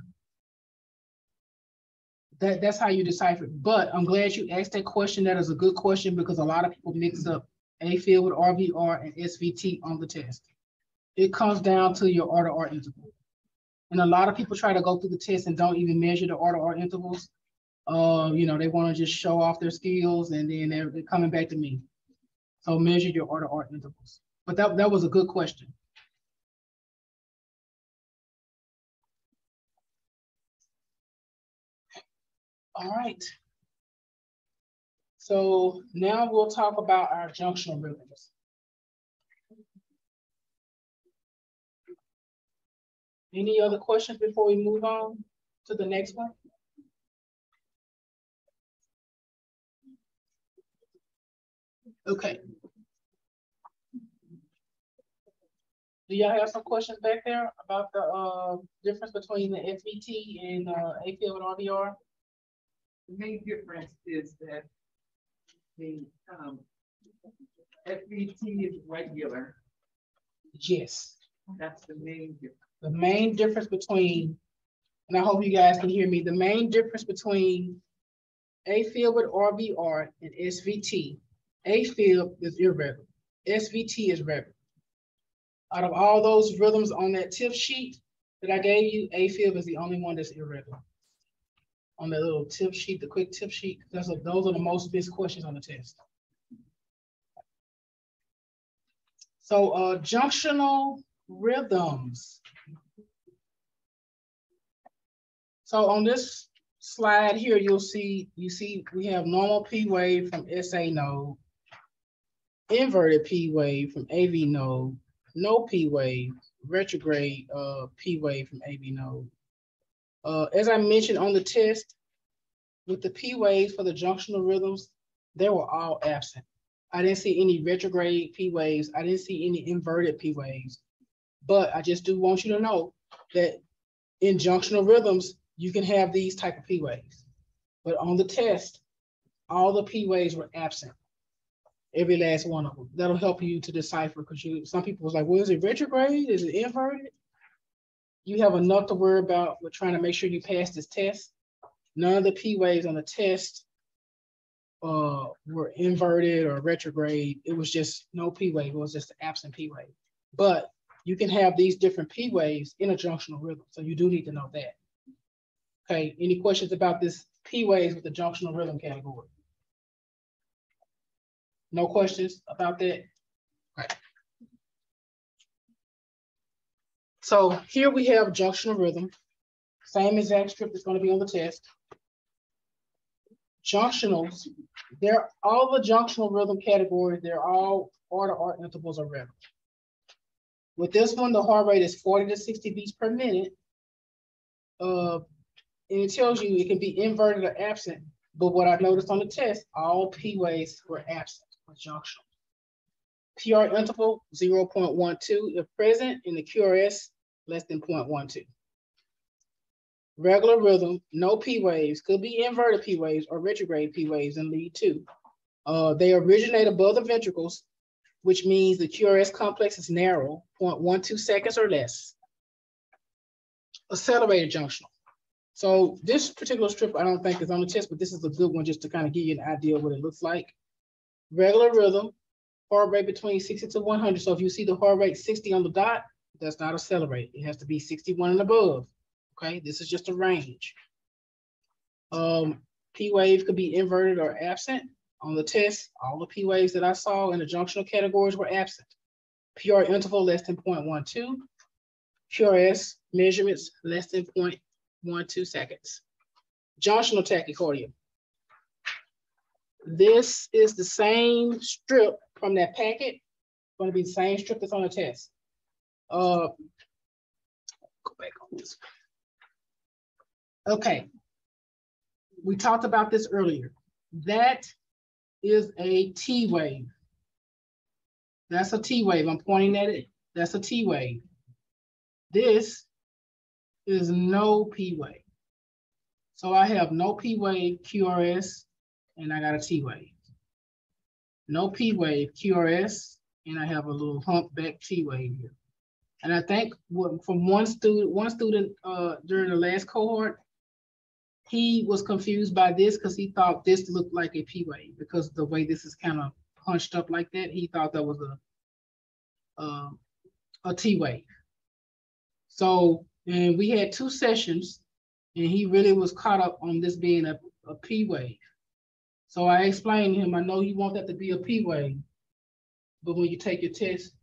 That, that's how you decipher. But I'm glad you asked that question. That is a good question because a lot of people mix up A AFib with RVR and SVT on the test. It comes down to your R to R interval. And a lot of people try to go through the test and don't even measure the R to R intervals. Uh, you know, they want to just show off their skills and then they're, they're coming back to me. So measure your R to R intervals. But that, that was a good question. All right. So now we'll talk about our junctional rhythms. Any other questions before we move on to the next one? Okay. Do y'all have some questions back there about the uh, difference between the SVT and uh, AFib and RVR? The main difference is that the, um, is regular. Yes. That's the main difference. The main difference between, and I hope you guys can hear me, the main difference between AFib with RVR and SVT, AFib is irregular, SVT is regular. Out of all those rhythms on that tip sheet that I gave you, AFib is the only one that's irregular. On the little tip sheet, the quick tip sheet, that's those are the most missed questions on the test. So uh, junctional rhythms. So on this slide here, you'll see, you see we have normal P wave from SA node, inverted P wave from AV node, no P wave, retrograde uh, P wave from AV node. Uh, as I mentioned on the test, with the P waves for the junctional rhythms, they were all absent. I didn't see any retrograde P waves. I didn't see any inverted P waves. But I just do want you to know that in junctional rhythms, you can have these type of P waves. But on the test, all the P waves were absent. Every last one of them. That'll help you to decipher because you some people was like, well, is it retrograde? Is it inverted? You have enough to worry about. We're trying to make sure you pass this test. None of the P waves on the test uh, were inverted or retrograde. It was just no P wave. It was just absent P wave. But you can have these different P waves in a junctional rhythm. So you do need to know that. Okay, any questions about this P waves with the junctional rhythm category? No questions about that? Right. So here we have junctional rhythm. Same exact script that's going to be on the test. Junctionals, they're all the junctional rhythm categories, they're all R to R intervals are regular. With this one, the heart rate is 40 to 60 beats per minute. Uh, and it tells you it can be inverted or absent. But what I noticed on the test, all P waves were absent for junctional. PR interval 0.12 if present, and the QRS less than 0.12. Regular rhythm, no P waves, could be inverted P waves or retrograde P waves in lead two. Uh, they originate above the ventricles, which means the QRS complex is narrow, 0.12 seconds or less. Accelerated junctional. So this particular strip, I don't think is on the test, but this is a good one just to kind of give you an idea of what it looks like. Regular rhythm, heart rate between 60 to 100. So if you see the heart rate 60 on the dot, that's not accelerated. It has to be 61 and above. Okay, this is just a range. Um, P wave could be inverted or absent. On the test, all the P waves that I saw in the junctional categories were absent. PR interval less than 0.12. QRS measurements less than 0.12 seconds. Junctional tachycardia. This is the same strip from that packet. Going to be the same strip that's on the test. Uh, go back on this. Okay. We talked about this earlier. That is a T wave. That's a T wave. I'm pointing at it. That's a T wave. This is no P wave. So I have no P wave QRS and I got a T wave. No P wave QRS and I have a little humpback T wave here. And I think from one student, one student uh, during the last cohort, he was confused by this because he thought this looked like a P wave because the way this is kind of punched up like that, he thought that was a uh, a T wave. So, and we had two sessions, and he really was caught up on this being a, a P wave. So I explained to him, I know you want that to be a P wave, but when you take your test,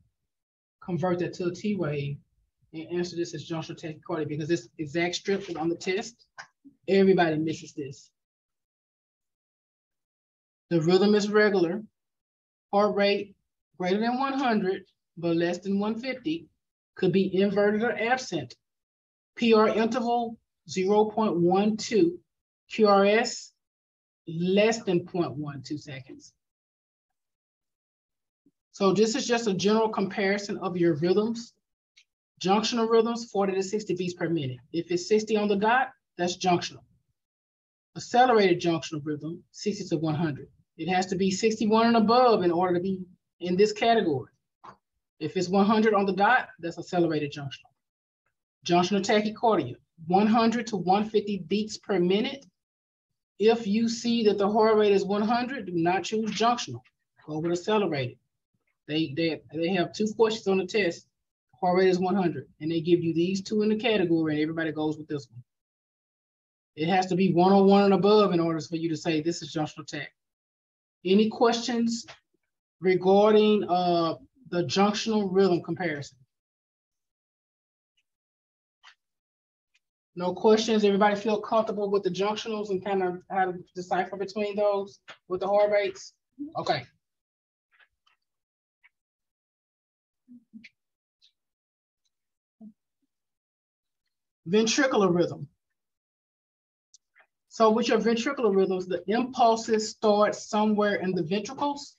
convert that to a T wave and answer this as junctional tachycardia because this exact strip is on the test. Everybody misses this. The rhythm is regular. Heart rate greater than 100, but less than 150. Could be inverted or absent. PR interval 0.12. QRS less than 0.12 seconds. So this is just a general comparison of your rhythms. Junctional rhythms, 40 to 60 beats per minute. If it's 60 on the dot, that's junctional. Accelerated junctional rhythm, 60 to 100. It has to be 61 and above in order to be in this category. If it's 100 on the dot, that's accelerated junctional. Junctional tachycardia, 100 to 150 beats per minute. If you see that the heart rate is 100, do not choose junctional. Go with accelerated. They, they, they have two questions on the test. Heart rate is 100, and they give you these two in the category, and everybody goes with this one. It has to be 101 and above in order for you to say this is junctional tach. Any questions regarding uh, the junctional rhythm comparison? No questions. Everybody feel comfortable with the junctionals and kind of how to decipher between those with the heart rates? Okay. Ventricular rhythm. So with your ventricular rhythms, the impulses start somewhere in the ventricles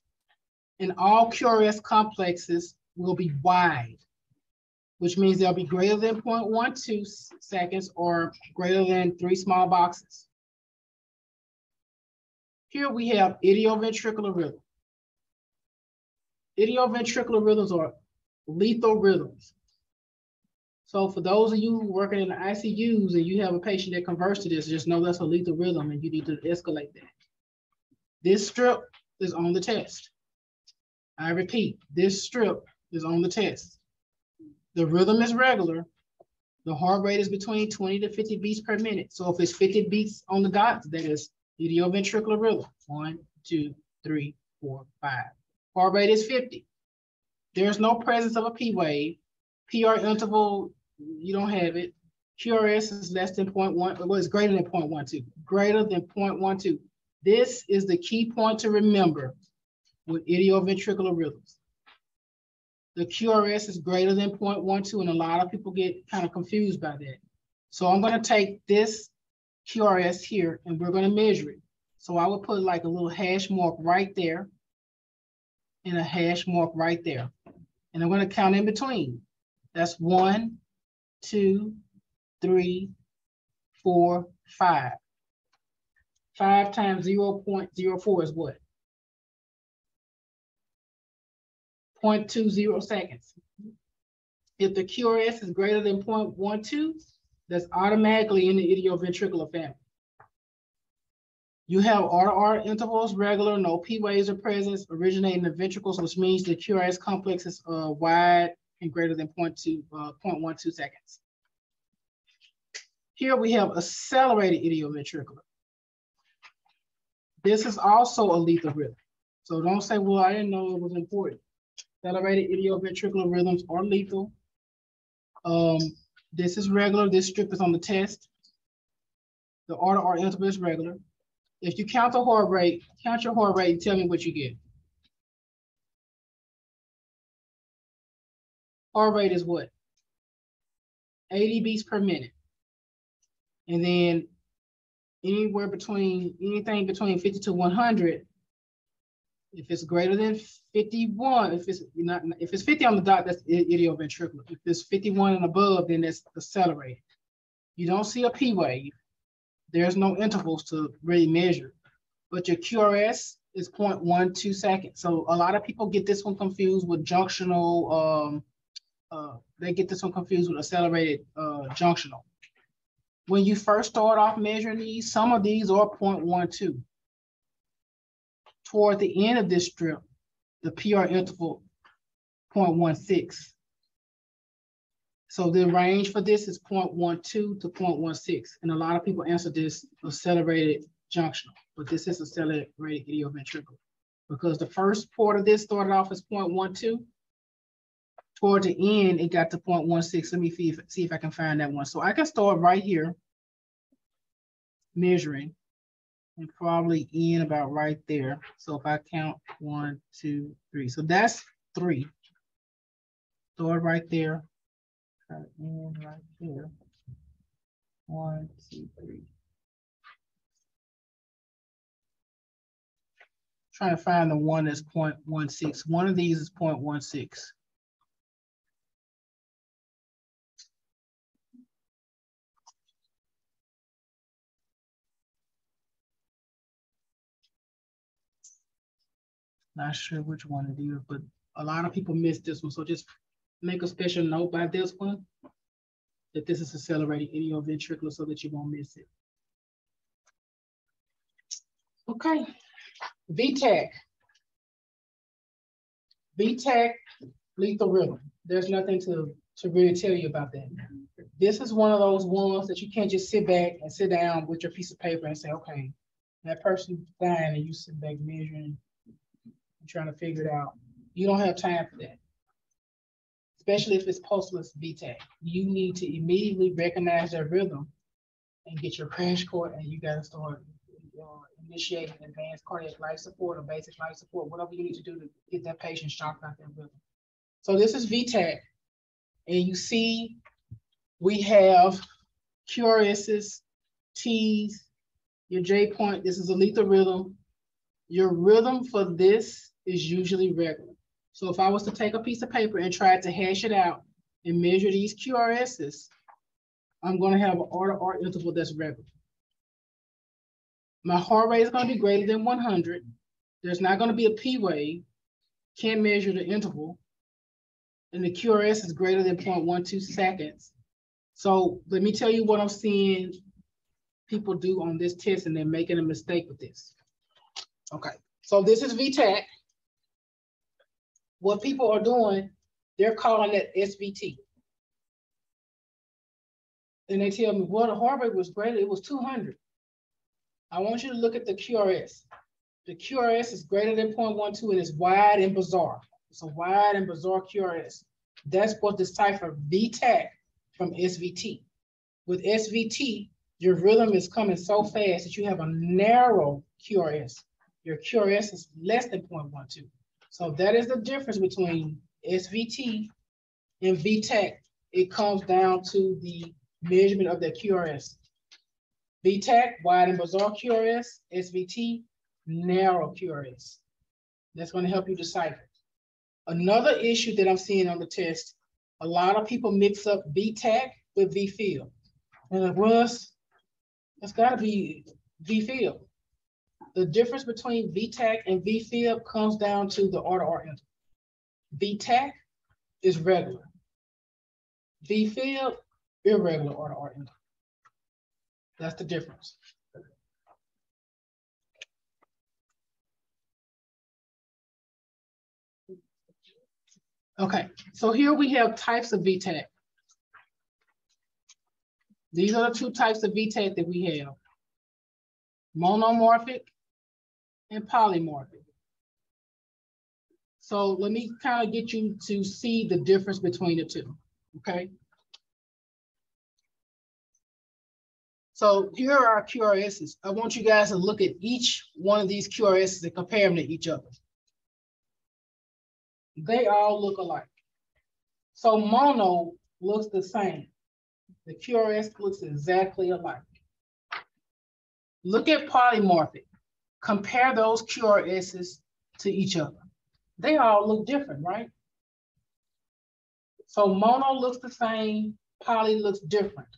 and all QRS complexes will be wide, which means they'll be greater than 0.12 seconds or greater than three small boxes. Here we have idioventricular rhythm. Idioventricular rhythms are lethal rhythms. So for those of you working in the ICUs and you have a patient that converts to this, just know that's a lethal rhythm and you need to escalate that. This strip is on the test. I repeat, this strip is on the test. The rhythm is regular. The heart rate is between 20 to 50 beats per minute. So if it's 50 beats on the dot, that is idioventricular rhythm. One, two, three, four, five. Heart rate is 50. There's no presence of a P wave. PR interval, you don't have it. QRS is less than 0.1, well, it's greater than 0.12, greater than 0.12. This is the key point to remember with idioventricular rhythms. The QRS is greater than 0.12, and a lot of people get kind of confused by that. So I'm gonna take this QRS here and we're gonna measure it. So I would put like a little hash mark right there and a hash mark right there. And I'm gonna count in between. That's one, two, three, four, five. Five times 0 0.04 is what? 0.20 seconds. If the QRS is greater than 0.12, that's automatically in the idioventricular family. You have R-R intervals, regular, no P waves are present, originating the ventricles, which means the QRS complex is uh, wide and greater than 0.2, uh, 0.12 seconds. Here we have accelerated idioventricular. This is also a lethal rhythm. So don't say, well, I didn't know it was important. Accelerated idioventricular rhythms are lethal. Um, this is regular. This strip is on the test. The R to R interval is regular. If you count the heart rate, count your heart rate and tell me what you get. Heart rate is what? 80 beats per minute. And then anywhere between, anything between 50 to 100, if it's greater than 51, if it's not, if it's 50 on the dot, that's idioventricular. If it's 51 and above, then that's accelerated. You don't see a P wave. There's no intervals to really measure, but your QRS is 0.12 seconds. So a lot of people get this one confused with junctional, um, uh, they get this one confused with accelerated uh, junctional. When you first start off measuring these, some of these are 0.12. Toward the end of this strip, the PR interval 0.16. So the range for this is 0.12 to 0.16. And a lot of people answer this accelerated junctional, but this is accelerated idioventricular because the first part of this started off as 0.12 toward the end, it got to 0.16. Let me see if, see if I can find that one. So I can start right here measuring and probably end about right there. So if I count one, two, three. So that's three. Start right there. End right there. One, two, three. Trying to find the one that's 0.16. One of these is 0.16. Not sure which one it is, but a lot of people miss this one. So just make a special note by this one that this is accelerated idioventricular so that you won't miss it. Okay, VTAC. VTAC lethal rhythm. There's nothing to, to really tell you about that. This is one of those ones that you can't just sit back and sit down with your piece of paper and say, okay, that person's dying and you sit back measuring trying to figure it out. You don't have time for that. Especially if it's pulseless VTAC. You need to immediately recognize their rhythm and get your crash cart and you gotta start uh, initiating advanced cardiac life support or basic life support, whatever you need to do to get that patient shocked out their rhythm. So this is VTAC. And you see we have QRSs, T's, your J point, this is a lethal rhythm. Your rhythm for this is usually regular. So if I was to take a piece of paper and try to hash it out and measure these QRSs, I'm going to have an R to R interval that's regular. My heart rate is gonna be greater than one hundred. There's not gonna be a P wave. Can't measure the interval. And the QRS is greater than 0.12 seconds. So let me tell you what I'm seeing people do on this test and they're making a mistake with this. Okay, so this is VTAC. What people are doing, they're calling it SVT. And they tell me, well, the heart rate was greater, it was 200. I want you to look at the QRS. The QRS is greater than 0.12 and it's wide and bizarre. It's a wide and bizarre QRS. That's what decipher VTAC from SVT. With SVT, your rhythm is coming so fast that you have a narrow QRS. Your QRS is less than 0.12. So that is the difference between SVT and VTAC. It comes down to the measurement of the QRS. VTAC, wide and bizarre QRS, SVT, narrow QRS. That's going to help you decipher. Another issue that I'm seeing on the test, a lot of people mix up VTAC with VFib. And it was, it's got to be VFib. The difference between VTAC and VFib comes down to the R to R interval. VTAC is regular. VFib, irregular R to R interval. That's the difference. Okay, so here we have types of VTAC. These are the two types of VTAC that we have. Monomorphic and polymorphic. So let me kind of get you to see the difference between the two, okay? So here are our QRSs. I want you guys to look at each one of these QRSs and compare them to each other. They all look alike. So mono looks the same. The QRS looks exactly alike. Look at polymorphic. Compare those QRSs to each other. They all look different, right? So mono looks the same, poly looks different.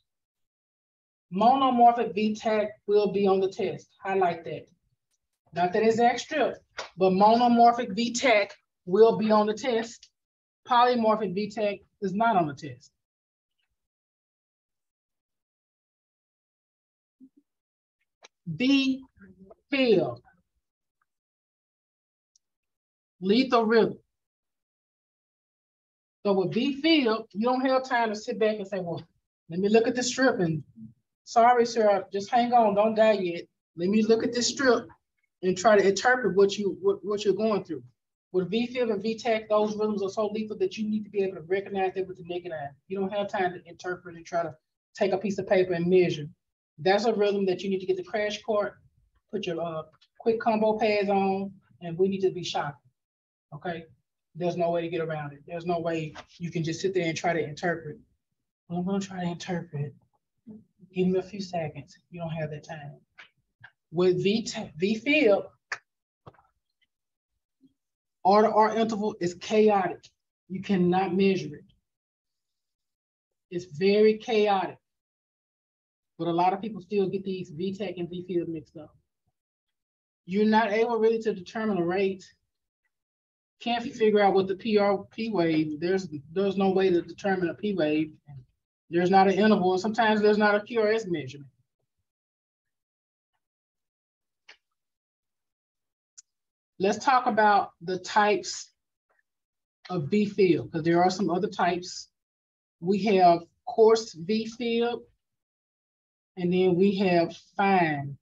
Monomorphic VTAC will be on the test. Highlight that. Not that it's extra, but monomorphic VTAC will be on the test. Polymorphic VTAC is not on the test. V fib. Lethal rhythm. So with V-fib, you don't have time to sit back and say, well, let me look at the strip and sorry, sir, just hang on, don't die yet. Let me look at this strip and try to interpret what you what, what you're going through. With VFib and VTAC, those rhythms are so lethal that you need to be able to recognize them with the naked eye. You don't have time to interpret and try to take a piece of paper and measure. That's a rhythm that you need to get the crash cart, put your uh, quick combo pads on, and we need to be shocked. Okay? There's no way to get around it. There's no way you can just sit there and try to interpret. Well, I'm gonna try to interpret. Give me a few seconds. You don't have that time. With V, v fib, R to R interval is chaotic. You cannot measure it. It's very chaotic. But a lot of people still get these VTAC and V-fib mixed up. You're not able really to determine a rate. Can't figure out what the PRP wave, there's there's no way to determine a P wave. There's not an interval, sometimes there's not a QRS measurement. Let's talk about the types of V-fib because there are some other types. We have coarse V-fib, and then we have fine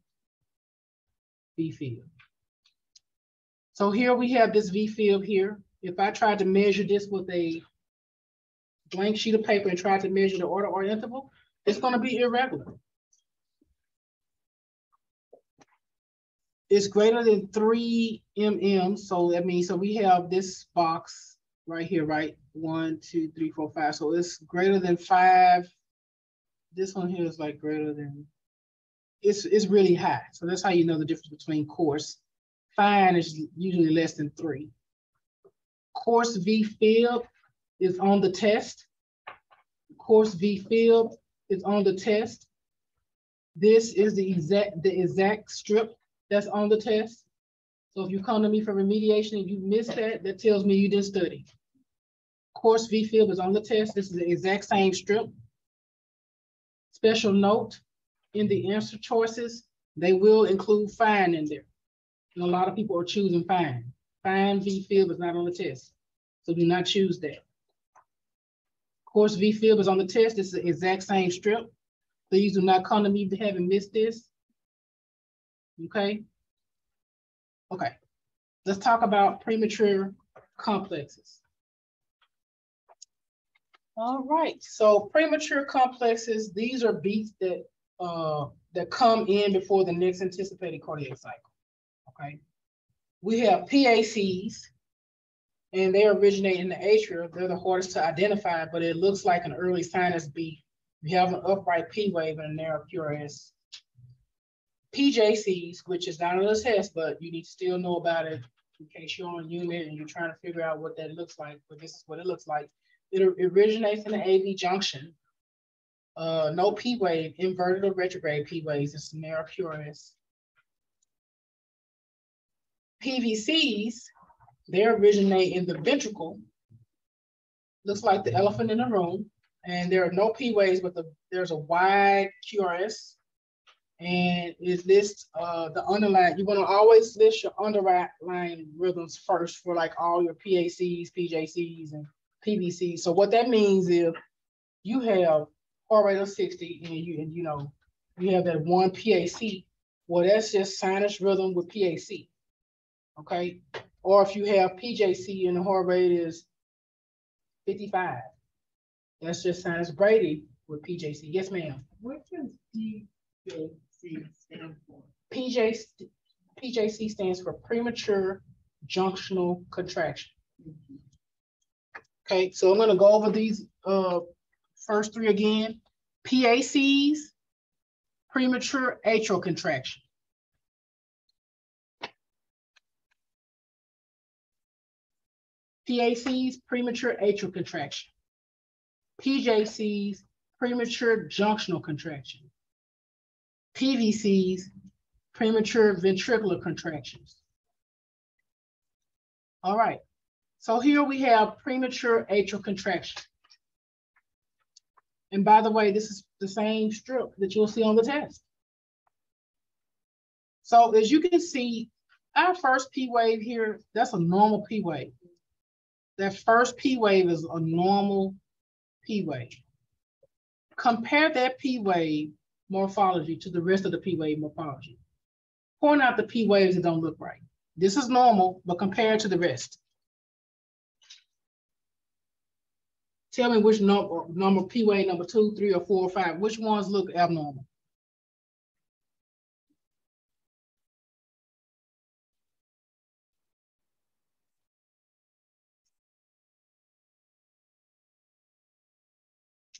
V-fib. So here we have this V-fib here. If I tried to measure this with a blank sheet of paper and tried to measure the R to R interval, it's gonna be irregular. It's greater than three mm, so that means, so we have this box right here, right? One, two, three, four, five. So it's greater than five. This one here is like greater than, it's, it's really high. So that's how you know the difference between coarse. Fine is usually less than three. Coarse V fib is on the test. Coarse V fib is on the test. This is the exact, the exact strip that's on the test. So if you come to me for remediation and you missed that, that tells me you didn't study. Coarse V-fib is on the test. This is the exact same strip. Special note, in the answer choices, they will include fine in there. And a lot of people are choosing fine. Fine V-fib is not on the test. So do not choose that. Of course V-fib is on the test. Is the exact same strip. Please do not come to me having missed this. Okay. Okay. Let's talk about premature complexes. All right. So premature complexes, these are beats that uh, that come in before the next anticipated cardiac cycle. Okay. We have PACs, and they originate in the atria. They're the hardest to identify, but it looks like an early sinus beat we have an upright P wave and a narrow QRS. PJCs, which is not on the test, but you need to still know about it in case you're on unit and you're trying to figure out what that looks like, but this is what it looks like. It originates in the AV junction. Uh, no P wave, inverted or retrograde P waves, it's narrow QRS. PVCs, they originate in the ventricle. Looks like the elephant in the room and there are no P waves, but the, there's a wide QRS. And it lists uh, the underlying, you're gonna always list your underlying rhythms first for like all your PACs, PJCs, and PVCs. So what that means is you have heart rate of 60 and you, and you know, you have that one PAC, well, that's just sinus rhythm with PAC, okay? Or if you have PJC and the heart rate is 55, that's just Sinus Brady with PJC. Yes, ma'am. What does PJC stand for? PJ, PJC stands for premature junctional contraction. Okay, so I'm gonna go over these uh, first three again. PACs, premature atrial contraction. PACs, premature atrial contraction. PJCs, premature junctional contraction. PVCs, premature ventricular contractions. All right, so here we have premature atrial contraction. And by the way, this is the same strip that you'll see on the test. So as you can see, our first P wave here, that's a normal P wave. That first P wave is a normal P wave. Compare that P wave morphology to the rest of the P wave morphology. Point out the P waves that don't look right. This is normal, but compared to the rest. Tell me which number, number P wave number two, three, or four, or five, which ones look abnormal?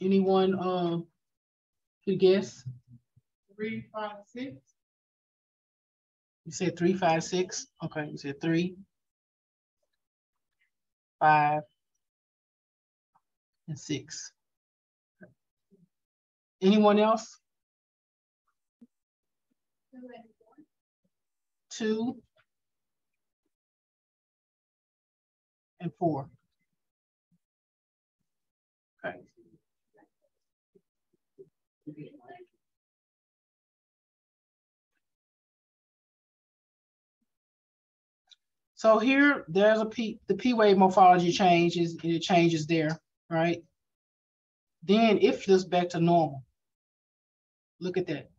Anyone um could guess? Three, five, six. You said three, five, six. Okay, you said three, five, and six. Anyone else? Two and four. Okay. So here, there's a P, the P wave morphology changes, it changes there, right? Then it flips back to normal. Look at that.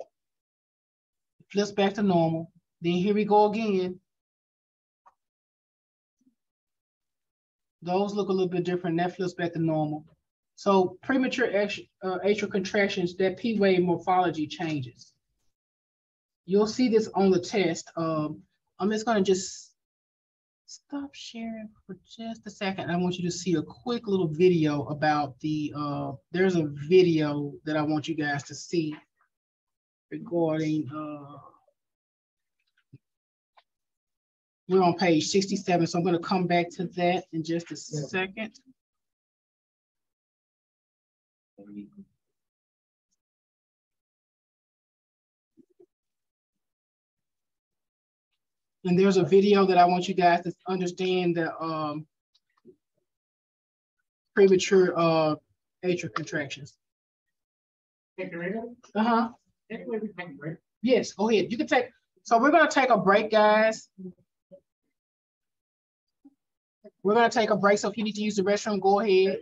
It flips back to normal. Then here we go again. Those look a little bit different. That flips back to normal. So premature uh, atrial contractions, that P wave morphology changes. You'll see this on the test. Um, I'm just gonna just stop sharing for just a second. I want you to see a quick little video about the, uh, there's a video that I want you guys to see regarding, uh, we're on page 67, so I'm gonna come back to that in just a second. And there's a video that I want you guys to understand the um, premature uh, atrial contractions. Take a break. Uh-huh. Anyway, we take a break. Yes, go ahead. You can take, so we're gonna take a break, guys. We're gonna take a break, so if you need to use the restroom, go ahead.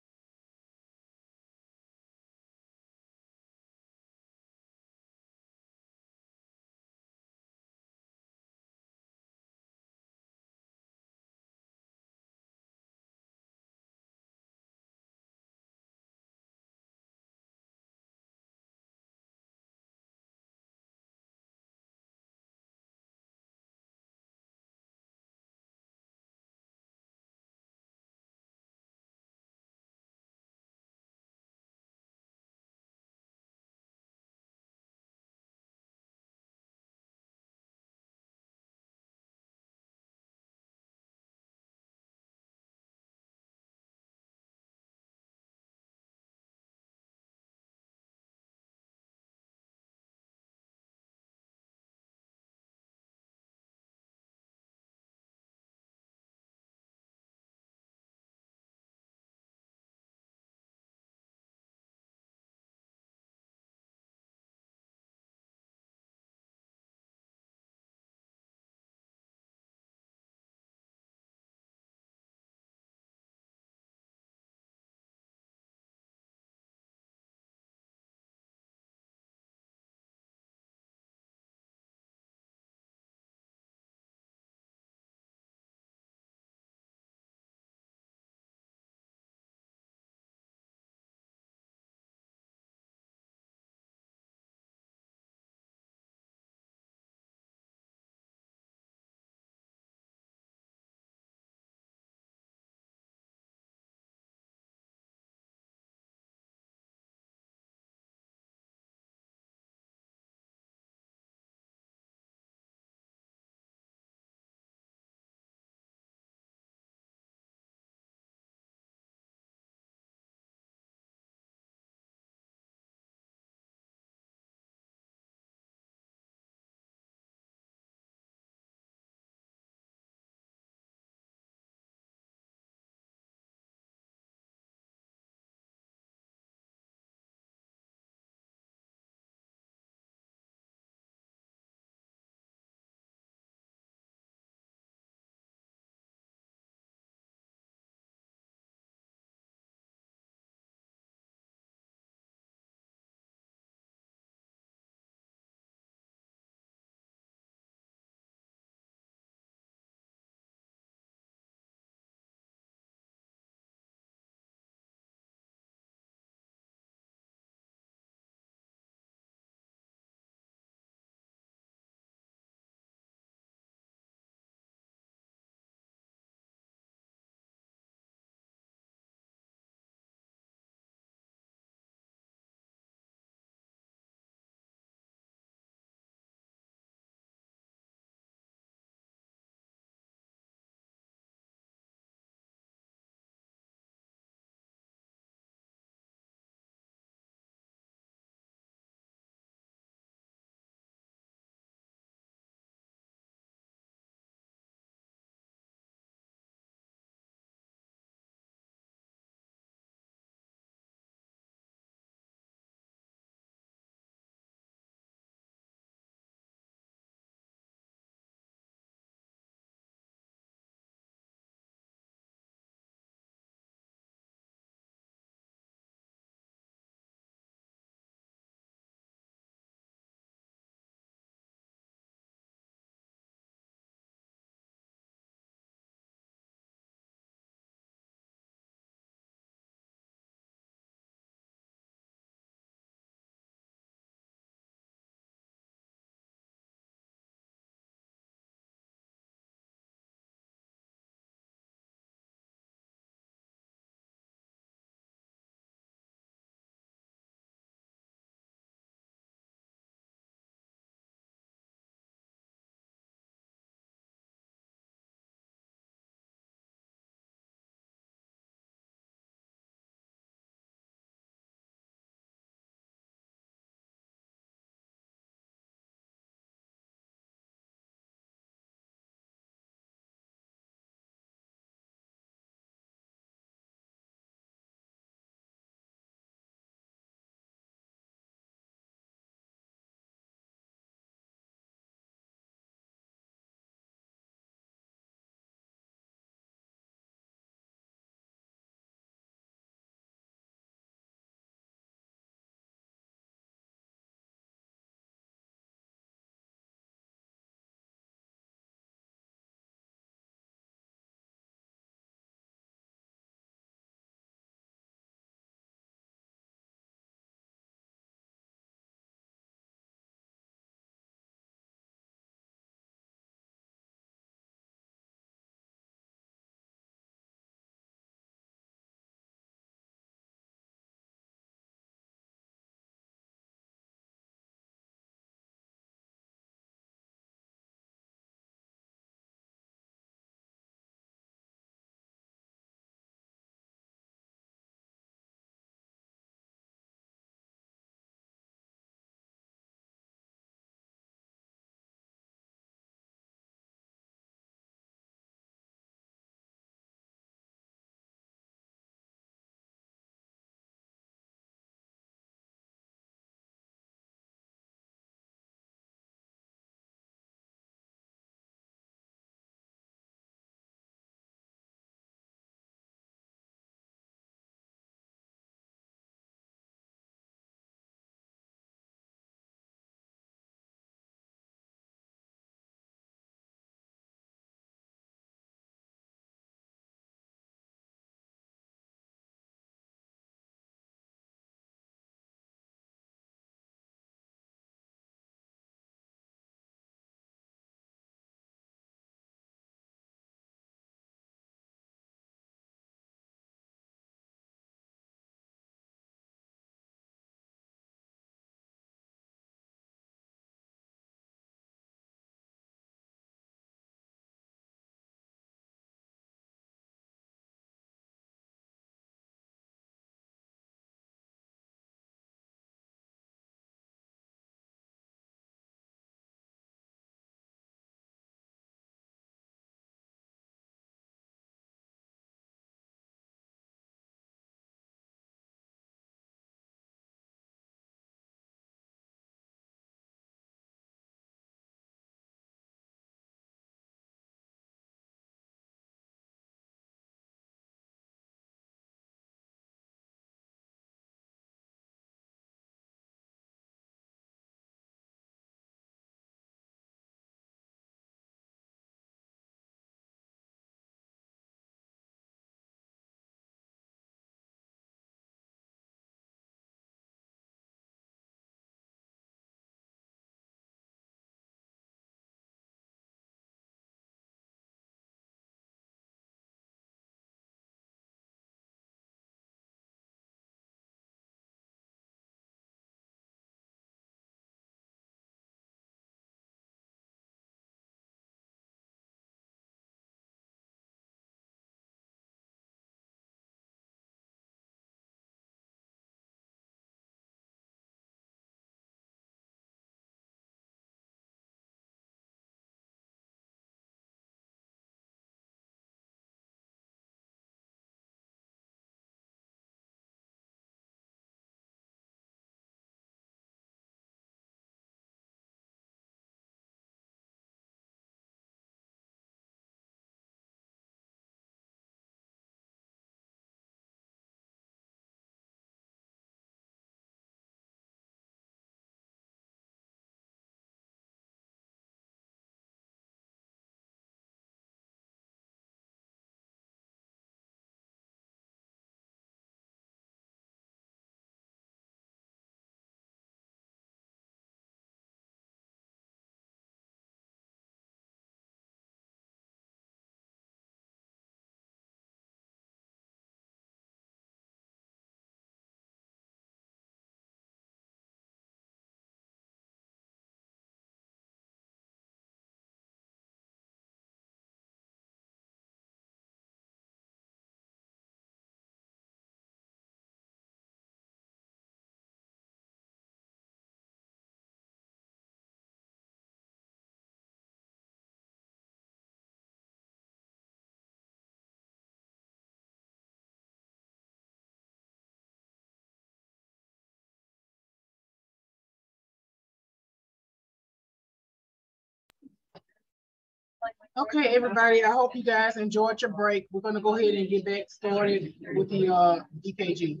Okay, everybody, I hope you guys enjoyed your break. We're gonna go ahead and get back started with the uh EKG.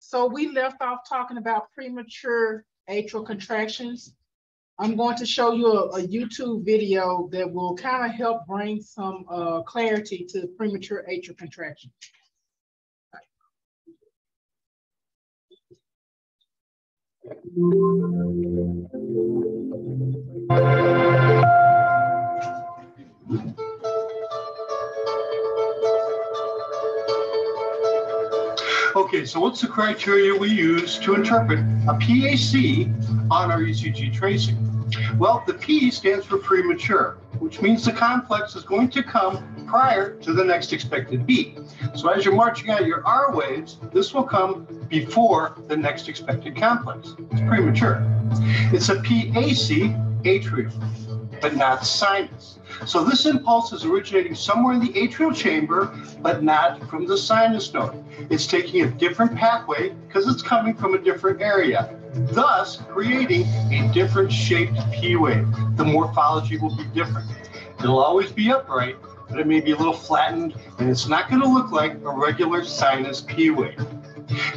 So we left off talking about premature atrial contractions. I'm going to show you a, a YouTube video that will kind of help bring some uh, clarity to premature atrial contraction. Okay, so what's the criteria we use to interpret a PAC on our ECG tracing? Well, the P stands for premature, which means the complex is going to come prior to the next expected beat. So as you're marching out your R waves, this will come before the next expected complex. It's premature. It's a PAC atrial, but not sinus. So this impulse is originating somewhere in the atrial chamber, but not from the sinus node. It's taking a different pathway because it's coming from a different area, thus creating a different shaped P wave. The morphology will be different. It'll always be upright, but it may be a little flattened, and it's not going to look like a regular sinus P wave.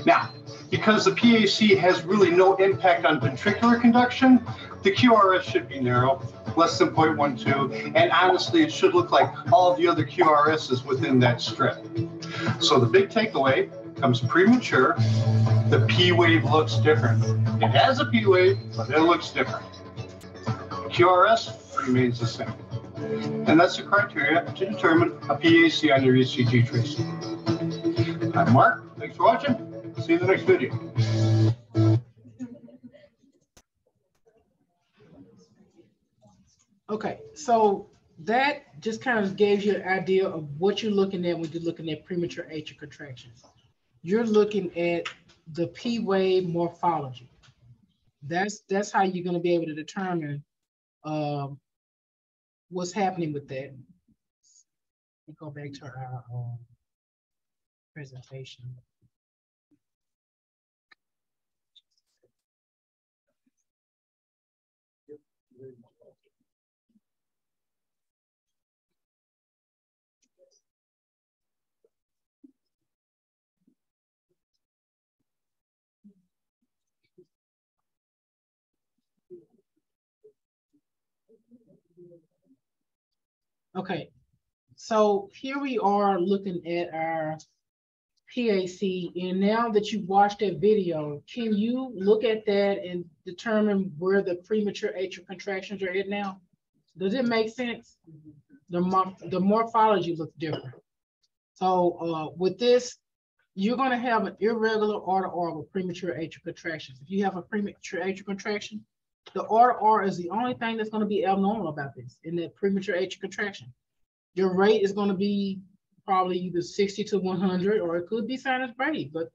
Now, because the PAC has really no impact on ventricular conduction, the QRS should be narrow, less than 0.12, and honestly, it should look like all the other QRSs within that strip. So the big takeaway comes premature, the P wave looks different. It has a P wave, but it looks different. QRS remains the same. And that's the criteria to determine a PAC on your ECG tracing. I'm Mark, thanks for watching. See you in the next video. Okay, so that just kind of gave you an idea of what you're looking at when you're looking at premature atrial contractions. You're looking at the P wave morphology. That's that's how you're going to be able to determine um, what's happening with that. Me go back to our um, presentation. Okay, so here we are looking at our PAC, and now that you've watched that video, can you look at that and determine where the premature atrial contractions are at now? Does it make sense? The, morph the morphology looks different. So uh, with this, you're gonna have an irregular order with premature atrial contractions. If you have a premature atrial contraction, the order R is the only thing that's gonna be abnormal about this in that premature atrial contraction. Your rate is gonna be probably either 60 to 100, or it could be sinus Brady, but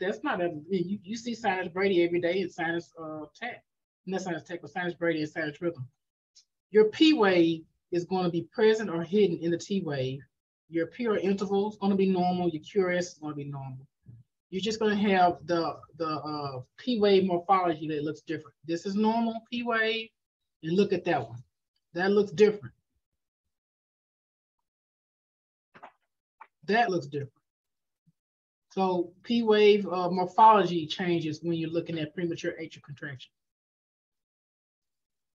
that's not a, you, you see sinus Brady every day in sinus uh, tach. Not sinus tach, but sinus Brady and sinus rhythm. Your P wave is going to be present or hidden in the T wave. Your PR interval is going to be normal. Your QRS is going to be normal. You're just going to have the, the uh, P wave morphology that looks different. This is normal P wave, and look at that one. That looks different. That looks different. So P wave uh, morphology changes when you're looking at premature atrial contraction.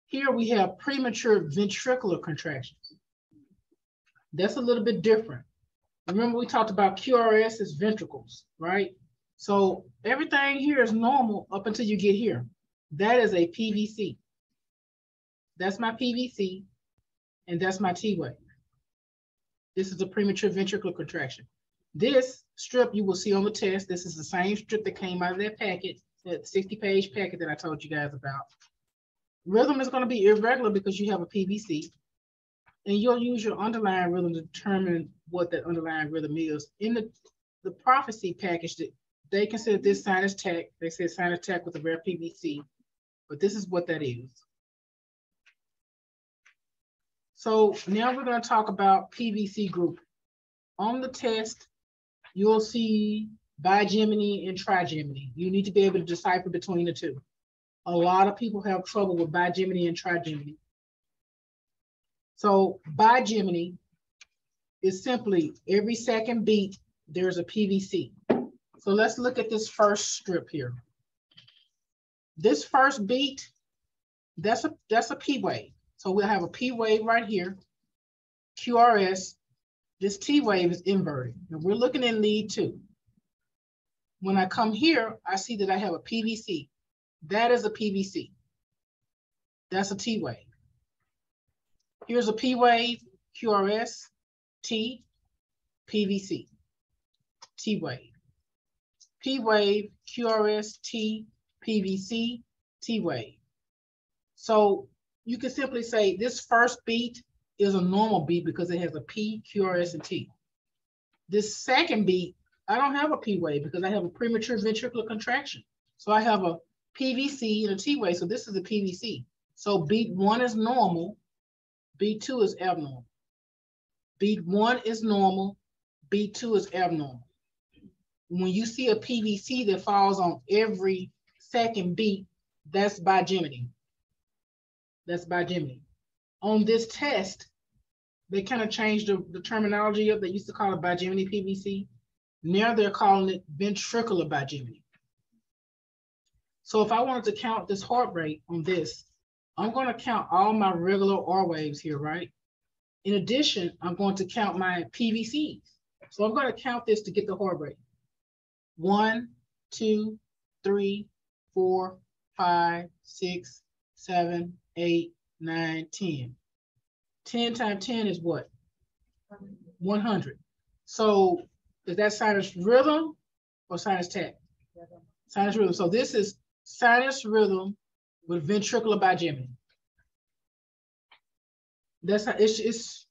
Here we have premature ventricular contractions. That's a little bit different. Remember we talked about QRS as ventricles, right? So everything here is normal up until you get here. That is a PVC. That's my PVC, and that's my T wave. This is a premature ventricular contraction. This strip you will see on the test, this is the same strip that came out of that packet, that 60 page packet that I told you guys about. Rhythm is gonna be irregular because you have a PVC and you'll use your underlying rhythm to determine what that underlying rhythm is. In the, the prophecy package, that they consider this sinus tach, they say sinus tach with a rare PVC, but this is what that is. So now we're going to talk about PVC group. On the test, you'll see bigeminy and trigeminy. You need to be able to decipher between the two. A lot of people have trouble with bigeminy and trigeminy. So bigeminy is simply every second beat, there's a PVC. So let's look at this first strip here. This first beat, that's a that's a P wave. So we'll have a P wave right here, QRS. This T wave is inverted. And we're looking in lead two. When I come here, I see that I have a PVC. That is a PVC. That's a T wave. Here's a P wave, QRS, T, PVC, T wave. P wave, QRS, T, PVC, T wave. So you can simply say this first beat is a normal beat because it has a P, QRS, and T. This second beat, I don't have a P wave because I have a premature ventricular contraction. So I have a PVC and a T wave. So this is a PVC. So beat one is normal, beat two is abnormal. Beat one is normal, beat two is abnormal. When you see a PVC that falls on every second beat, that's bigeminy. That's bigeminy. On this test, they kind of changed the, the terminology of, they used to call it bigeminy PVC. Now they're calling it ventricular bigeminy. So if I wanted to count this heart rate on this, I'm going to count all my regular R waves here, right? In addition, I'm going to count my PVCs. So I'm going to count this to get the heart rate. One, two, three, four, five, six, seven, eight, nine, 10. 10 times 10 is what? 100. So is that sinus rhythm or sinus tach? Sinus rhythm. So this is sinus rhythm with ventricular bigeminy. That's it's, it's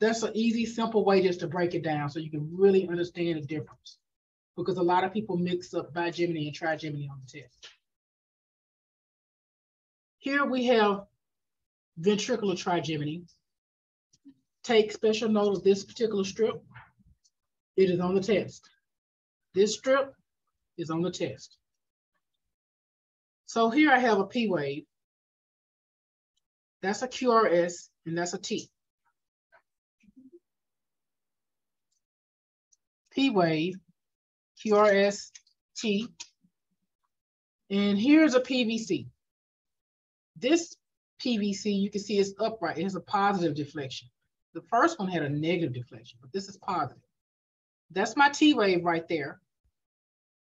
that's an easy, simple way just to break it down so you can really understand the difference. Because a lot of people mix up bigeminy and trigeminy on the test. Here we have ventricular trigeminy. Take special note of this particular strip. It is on the test. This strip is on the test. So here I have a P wave. That's a QRS and that's a T. P wave, QRS, T. And here's a PVC. This PVC, you can see it's upright. It has a positive deflection. The first one had a negative deflection, but this is positive. That's my T wave right there.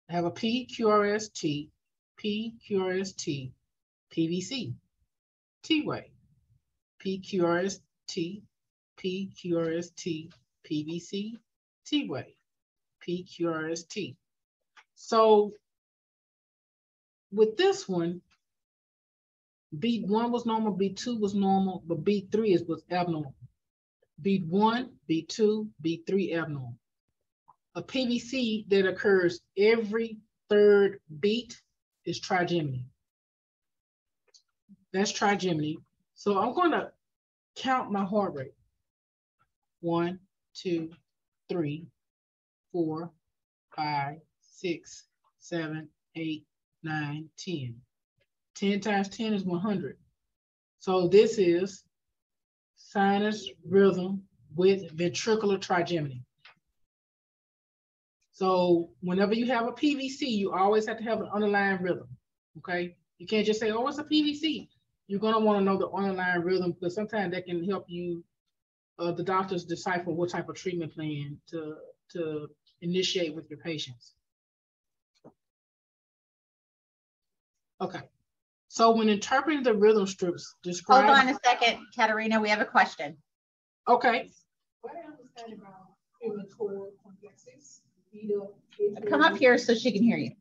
I have a P, QRS, T, P, QRS, T, PVC, T wave, P, QRS, T, P, QRS, T, PVC, T wave. PQRST. So with this one, B1 was normal, B2 was normal, but B3 is was abnormal. Beat one, B2, B3 abnormal. A PVC that occurs every third beat is trigeminy. That's trigeminy. So I'm gonna count my heart rate. One, two, three, four, five, six, seven, eight, nine, 10. 10 times 10 is 100. So this is sinus rhythm with ventricular trigeminy. So whenever you have a PVC, you always have to have an underlying rhythm, okay? You can't just say, oh, it's a PVC. You're gonna wanna know the underlying rhythm because sometimes that can help you, uh, the doctors decipher what type of treatment plan to, to initiate with your patients. Okay. So when interpreting the rhythm strips, describe. Hold on a second, Katerina, we have a question. Okay. What do understand about feminore complexes? Come up here so she can hear you.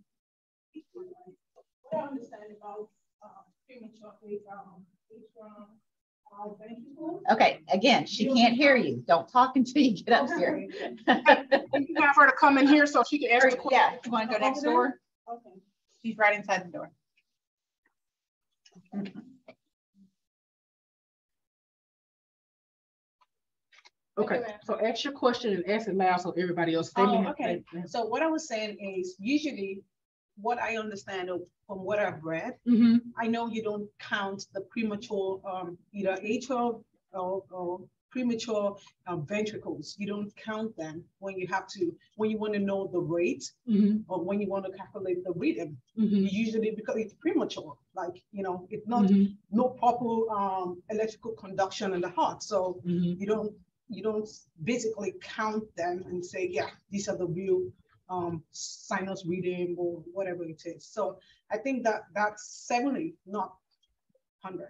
Okay, again, she can't hear you. Don't talk until you get up here. you have her to come in here so she can answer the question. Yeah, you want to go next door? Okay. She's right inside the door. Okay, Okay. so ask your question and ask it loud so everybody else. can Oh, okay. So what I was saying is usually what I understand of- from what I've read, Mm-hmm, I know you don't count the premature, um, either atrial or, or premature um, ventricles. You don't count them when you have to, when you want to know the rate mm-hmm, or when you want to calculate the rhythm. mm-hmm. Usually because it's premature, like, you know, it's not, Mhm, no proper um, electrical conduction in the heart. So mhm. you don't, you don't basically count them and say, yeah, these are the real um, sinus reading or whatever it is. So I think that that's seventy, not hundred.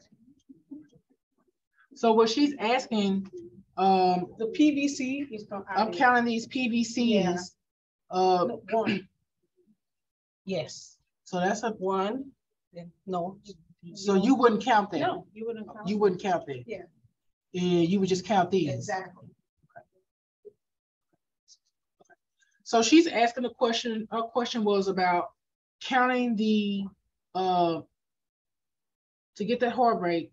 So what she's asking, um, The PVC is not. I'm counting these PVCs. Uh, No, One, yes, so that's a, one, then no. so you wouldn't count that? No, you wouldn't. count You wouldn't count that? Yeah. And you would just count these? Exactly. So she's asking a question, her question was about counting the, uh, to get that heart rate,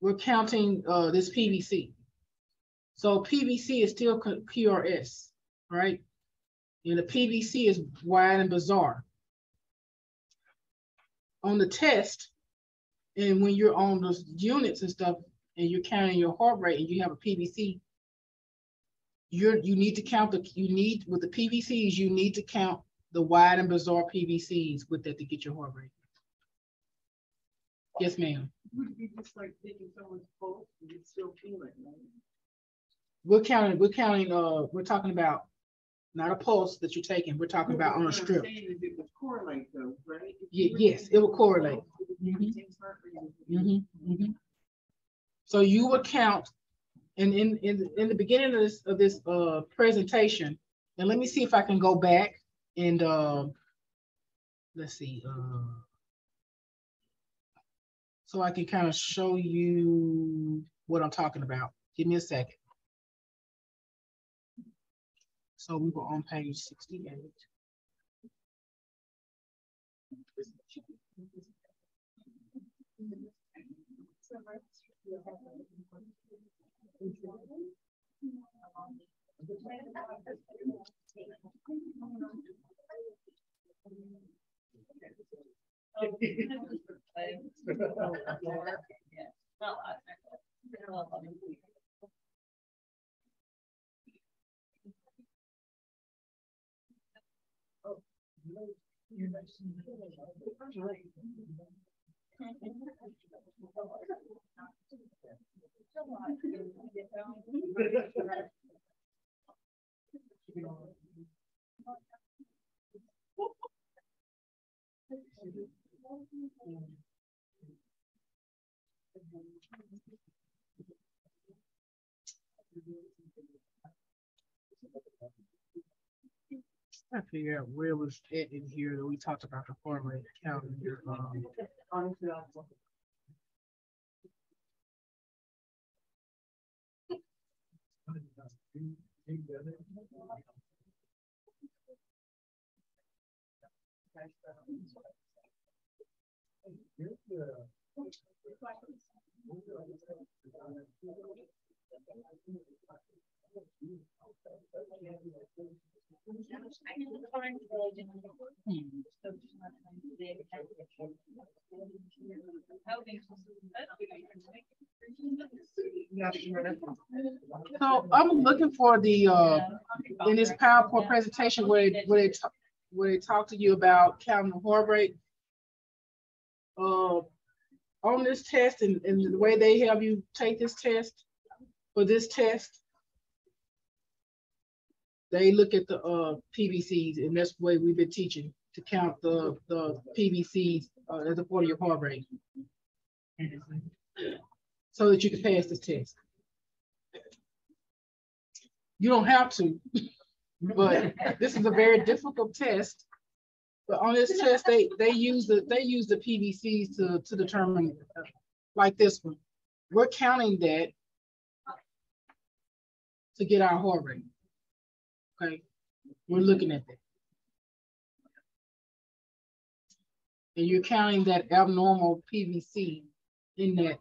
we're counting, uh, this PVC. So PVC is still PRS, right? And the PVC is wide and bizarre. On the test, and when you're on those units and stuff, and you're counting your heart rate and you have a PVC, you're, you need to count the, you need, with the PVCs, you need to count the wide and bizarre PVCs with that to get your heart rate. Yes, ma'am. Would be just like taking someone's pulse and you still feel it, right? We're counting, we're counting, uh, we're talking about not a pulse that you're taking, we're talking about on a strip. is It would correlate though, right? If Ye- you were yes, it will correlate. pulse, it would be the same heart rate as if you Mhm, mhm. So you would count, and in, in, in the beginning of this, of this, uh, presentation, and let me see if I can go back and, um, let's see, uh, so I can kind of show you what I'm talking about. Give me a second. So we were on page sixty-eight you're nice and I figure out where was it in here that we talked about the heart rate um, Honestly, I was- So I'm looking for the, uh, in this PowerPoint presentation where, it- where they, ta- where they talk to you about counting the. Uh, on this test and, and the way they have you take this test, for this test, they look at the, uh, PVCs and that's the way we've been teaching to count the, the PVCs, uh, as a part of your heart rate. So that you can pass this test. You don't have to, but this is a very difficult test. But on this test, they, they use the, they use the PVCs to, to determine, uh, like this one. We're counting that to get our heart rate. Okay, we're looking at that. And you're counting that abnormal PVC in that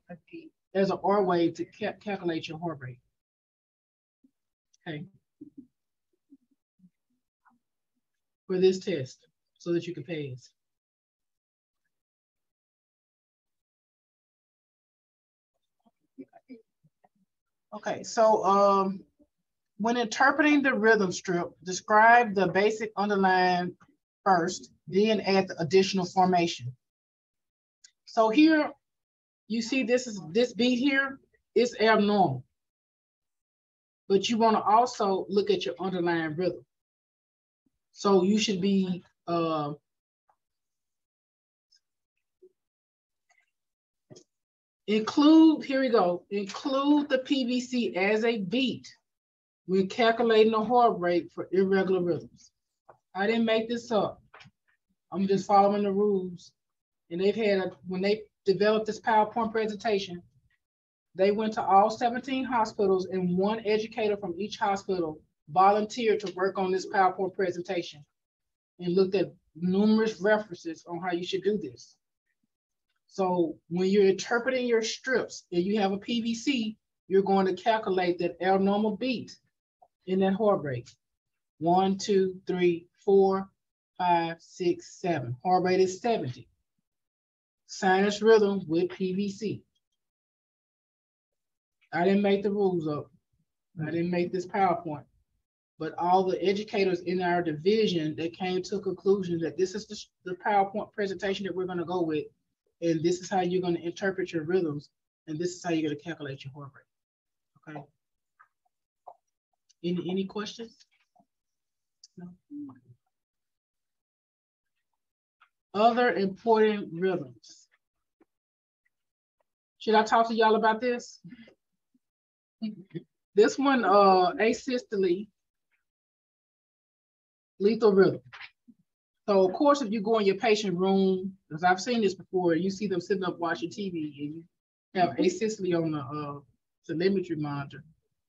as an R wave to ca- calculate your heart rate. Okay. For this test, so that you can pass. Okay, so um, when interpreting the rhythm strip, describe the basic underline first, then add the additional formation. So here, you see this is this beat here is abnormal. But you want to also look at your underlying rhythm. So you should be uh, include, here we go, include the PVC as a beat when calculating the heart rate for irregular rhythms. I didn't make this up. I'm just following the rules. And they've had, a, when they developed this PowerPoint presentation, they went to all 17 hospitals and one educator from each hospital volunteered to work on this PowerPoint presentation and looked at numerous references on how you should do this. So when you're interpreting your strips and you have a PVC, you're going to calculate that abnormal beat in that heart rate. One, two, three, four, five, six, seven. Heart rate is 70. Sinus rhythm with PVC. I didn't make the rules up. I didn't make this PowerPoint. But all the educators in our division, they came to a conclusion that this is the, the PowerPoint presentation that we're going to go with. And this is how you're going to interpret your rhythms. And this is how you're going to calculate your heart rate. Okay. Any, any questions? No. Other important rhythms. Should I talk to y'all about this? This one, uh, asystole, lethal rhythm. So of course, if you go in your patient room, because I've seen this before, you see them sitting up watching TV and you have asystole on the uh, telemetry monitor,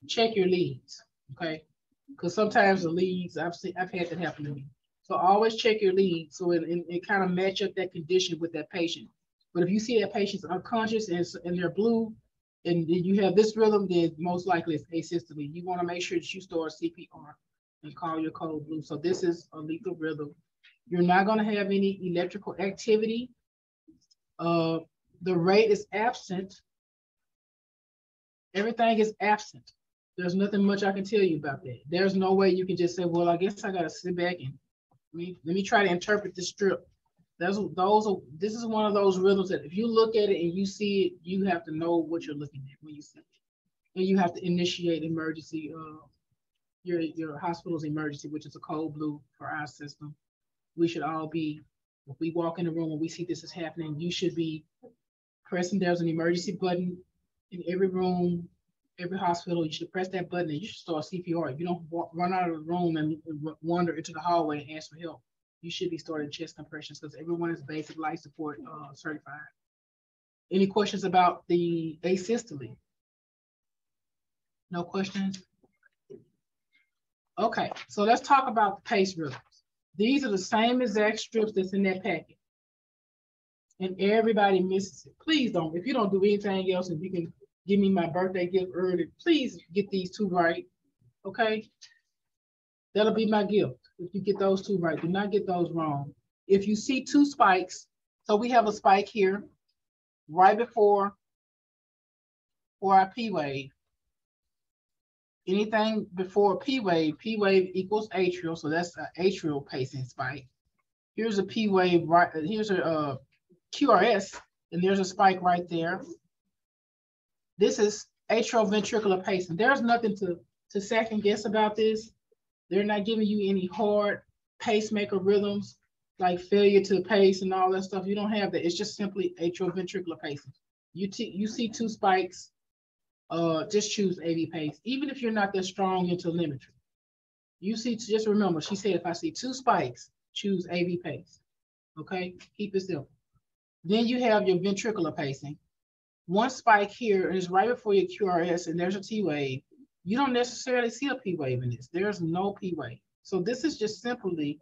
check your leads, okay? Because sometimes the leads, I've seen, I've had that happen to me. So always check your leads so it, it, it kind of match up that condition with that patient. But if you see that patient's unconscious and, and they're blue, and you have this rhythm, then most likely it's asystole. You want to make sure that you start CPR and call your code blue. So this is a lethal rhythm. You're not going to have any electrical activity. Uh, the rate is absent. Everything is absent. There's nothing much I can tell you about that. There's no way you can just say, well, I guess I got to sit back and let me, let me try to interpret this strip. Those, those are, this is one of those rhythms that if you look at it and you see it, you have to know what you're looking at when you see it. And you have to initiate emergency, uh, your, your hospital's emergency, which is a code blue for our system. We should all be, if we walk in the room and we see this is happening, you should be pressing, there's an emergency button in every room, every hospital, you should press that button and you should start CPR. You don't walk, run out of the room and wander into the hallway and ask for help, you should be starting chest compressions because everyone is basic life support uh, certified. Any questions about the asystole? No questions? Okay, so let's talk about the pace rhythms. These are the same exact strips that's in that packet. And everybody misses it. Please don't, if you don't do anything else and you can give me my birthday gift early, please get these two right, okay? That'll be my gift if you get those two right. Do not get those wrong. If you see two spikes, so we have a spike here right before for our P wave. Anything before P wave, P wave equals atrial, so that's an atrial pacing spike. Here's a P wave, right? Here's a uh, QRS, and there's a spike right there. This is atrioventricular pacing. There's nothing to, to second guess about this. They're not giving you any hard pacemaker rhythms like failure to pace and all that stuff. You don't have that. It's just simply atrioventricular pacing. You, you see two spikes, uh, just choose AV pace, even if you're not that strong in telemetry. You see, just remember, she said, if I see two spikes, choose AV pace. Okay, keep it simple. Then you have your ventricular pacing. One spike here and it's right before your QRS, and there's a T wave you don't necessarily see a P wave in this. There's no P wave. So this is just simply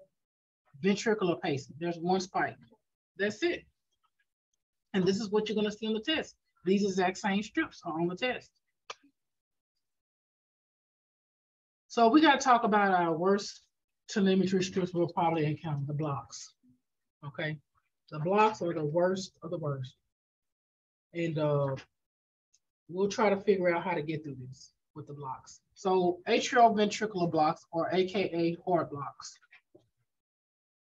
ventricular pacing. There's one spike. That's it. And this is what you're going to see on the test. These exact same strips are on the test. So we gotta talk about our worst telemetry strips we'll probably encounter, the blocks. Okay, the blocks are the worst of the worst. And uh, we'll try to figure out how to get through this with the blocks. So atrioventricular blocks or AKA heart blocks.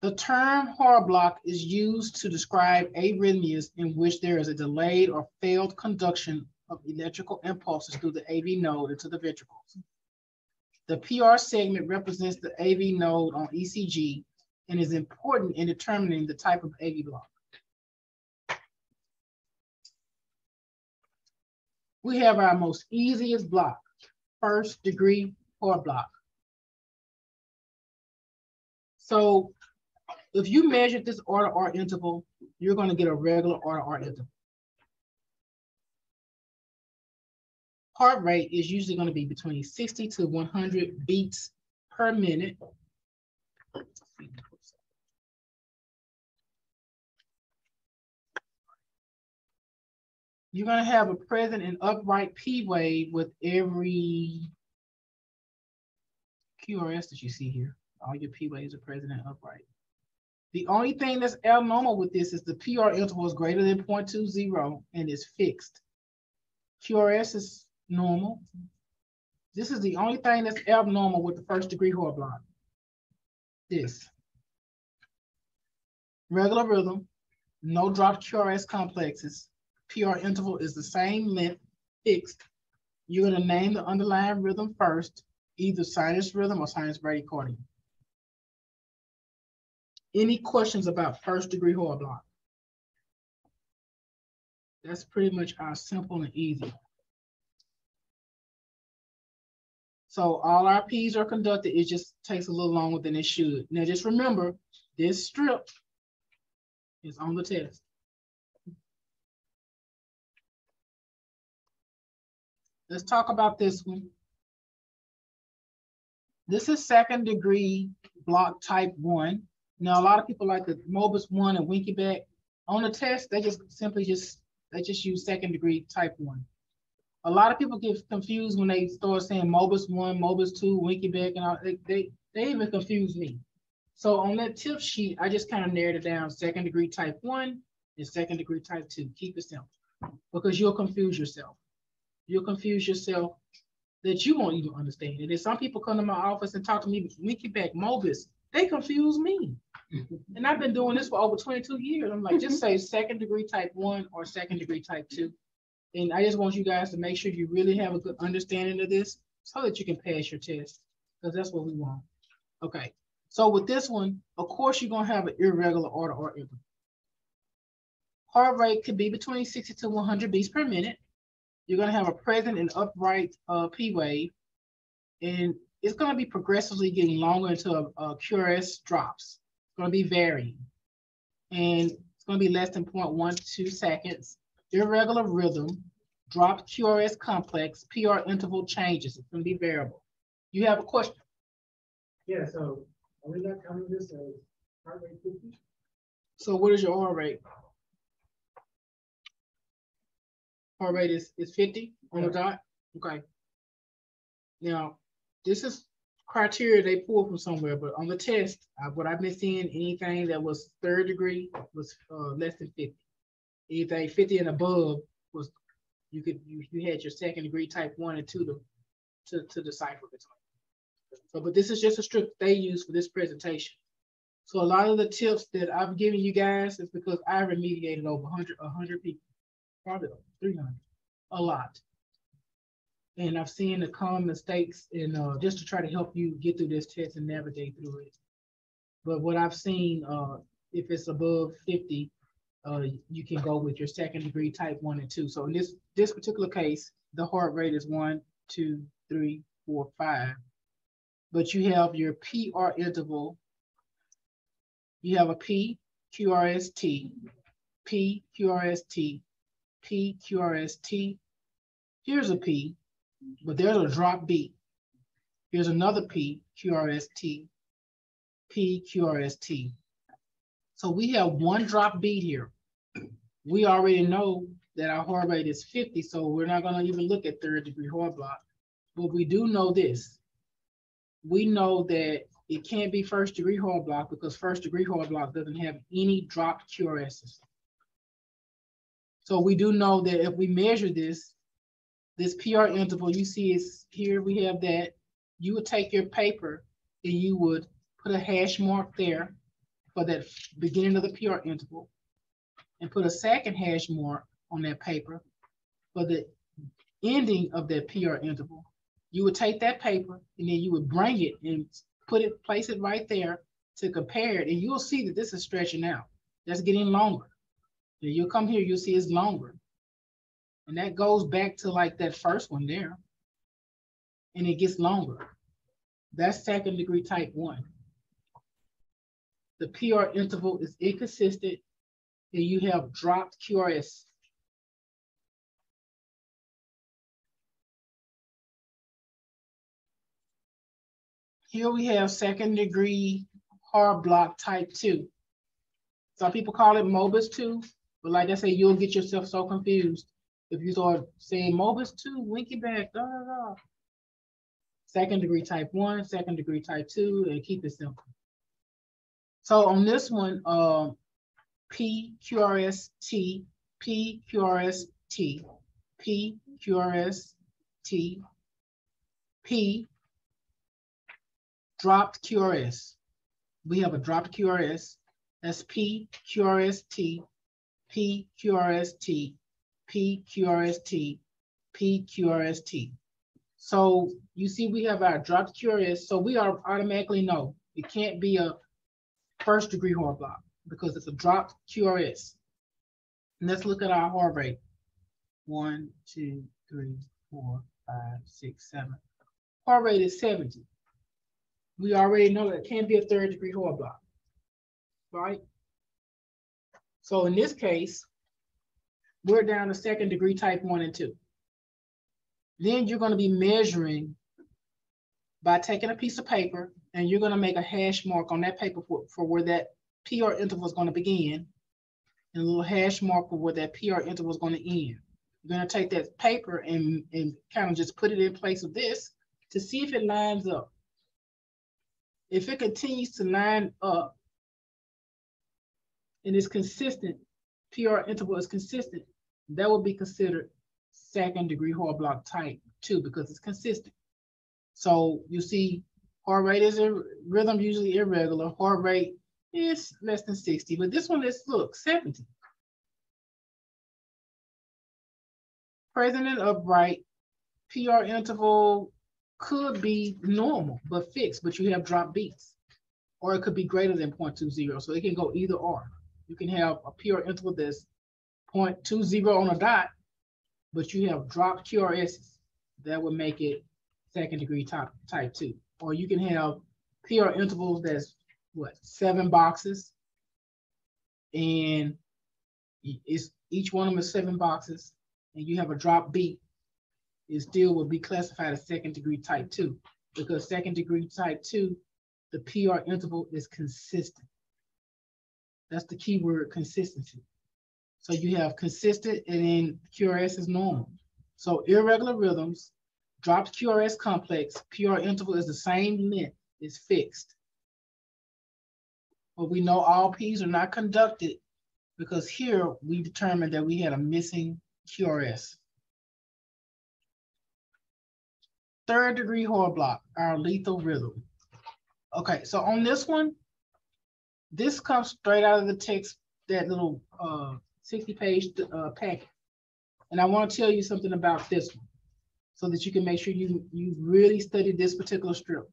The term heart block is used to describe arrhythmias in which there is a delayed or failed conduction of electrical impulses through the AV node into the ventricles. The PR segment represents the AV node on ECG and is important in determining the type of AV block. We have our most easiest block, first degree heart block. So if you measure this R to R interval, you're gonna get a regular R to R interval. Heart rate is usually gonna be between 60 to 100 beats per minute. You're gonna have a present and upright P wave with every QRS that you see here. All your P waves are present and upright. The only thing that's abnormal with this is the PR interval is greater than 0.20 and is fixed. QRS is normal. This is the only thing that's abnormal with the first degree heart block. This. Regular rhythm, no dropped QRS complexes. PR interval is the same length, fixed. You're gonna name the underlying rhythm first, either sinus rhythm or sinus bradycardia. Any questions about first degree heart block? That's pretty much our simple and easy. So all our Ps are conducted, it just takes a little longer than it should. Now just remember, this strip is on the test. Let's talk about this one. This is second degree block type one. Now, a lot of people like the Mobitz one and Wenckebach. On the test, they just simply just, they just use second degree type one. A lot of people get confused when they start saying Mobitz one, Mobitz two, Wenckebach, and all, they, they, they even confuse me. So on that tip sheet, I just kind of narrowed it down, second degree type one and second degree type two. Keep it simple because you'll confuse yourself. You'll confuse yourself that you won't even understand. And then some people come to my office and talk to me, Winky back, Mobitz, they confuse me. Mm-hmm. and I've been doing this for over 22 years. I'm like, just say second degree type one or second degree type two. And I just want you guys to make sure you really have a good understanding of this so that you can pass your test because that's what we want. Okay, so with this one, of course, you're gonna have an irregular R to R interval. Heart rate could be between 60 to 100 beats per minute. You're gonna have a present and upright uh, P wave, and it's gonna be progressively getting longer until a, a QRS drops. It's gonna be varying, and it's gonna be less than 0.12 seconds. Irregular rhythm, dropped QRS complex, PR interval changes. It's gonna be variable. You have a question? Yeah, so are we not counting this as heart rate fifty? So what is your R rate? R rate is, is fifty on the dot? Okay. Now, this is criteria they pulled from somewhere, but on the test, uh, what I've been seeing, anything that was third degree was uh, less than fifty. Anything fifty and above was, you could, you, you had your second degree type one and two to, to, to decipher between. So, but this is just a strip they use for this presentation. So a lot of the tips that I'm giving you guys is because I remediated over 100, 100 people, probably 300, a lot. And I've seen the common mistakes and uh, just to try to help you get through this test and navigate through it. But what I've seen, uh, if it's above 50, uh, you can go with your second degree type one and two. So in this, this particular case, the heart rate is one, two, three, four, five. But you have your PR interval you have a P, QRST, P, QRST, P, QRST. Here's a P, but there's a drop beat. Here's another P, QRST, P, QRST. So we have one drop beat here. We already know that our heart rate is 50, so we're not gonna even look at third degree heart block. But we do know this. we know that it can't be first degree heart block because first degree heart block doesn't have any dropped QRSs. So we do know that if we measure this, this PR interval, you see is here we have that. You would take your paper and you would put a hash mark there for that beginning of the PR interval and put a second hash mark on that paper for the ending of that PR interval. You would take that paper and then you would bring it and put it, place it right there to compare it. And you'll see that this is stretching out. That's getting longer. You'll come here, you'll see it's longer. And that goes back to like that first one there. And it gets longer. That's second degree type one. The PR interval is inconsistent and you have dropped QRS. Here we have second degree heart block type two. Some people call it Mobitz two, but like I say, you'll get yourself so confused if you start saying Mobitz two, Wenckebach, da, da, da. Second degree type one, second degree type two, and keep it simple. So on this one, uh, P, QRS, T, P, QRS, T, P, dropped QRS. We have a dropped QRS. That's P, QRS, T, P, QRS, T, P, QRS, T, P, QRS, T. So you see we have our dropped QRS, so we are automatically know it can't be a first degree heart block because it's a dropped QRS. And let's look at our heart rate. One, two, three, four, five, six, seven. Heart rate is 70. We already know that it can't be a third degree heart block, right? So in this case, we're down to second degree type one and two. Then you're gonna be measuring by taking a piece of paper and you're gonna make a hash mark on that paper for, for where that PR interval is gonna begin and a little hash mark for where that PR interval is gonna end. You're gonna take that paper and, and kind of just put it in place of this to see if it lines up. If it continues to line up and it's consistent, PR interval is consistent, that will be considered second degree heart block type two because it's consistent. So you see heart rate is a rhythm usually irregular. Heart rate is less than 60, but this one is look 70. Present and upright, PR interval could be normal but fixed, but you have drop beats. Or it could be greater than 0.20. So it can go either or. You can have a PR interval that's 0.20 on a dot, but you have dropped QRSs. That would make it second degree type, type two. Or you can have PR intervals that's what, seven boxes. And it's each one of them is seven boxes and you have a drop beat, it still will be classified as second degree type two because second degree type two, the PR interval is consistent. That's the key word, consistency. So you have consistent and then QRS is normal. So irregular rhythms, dropped QRS complex, PR interval is the same length, is fixed. But we know all P's are not conducted because here we determined that we had a missing QRS. Third degree heart block, our lethal rhythm. Okay, so on this one, this comes straight out of the text, that little uh, 60 page uh, packet. And I want to tell you something about this one so that you can make sure you, you really studied this particular strip.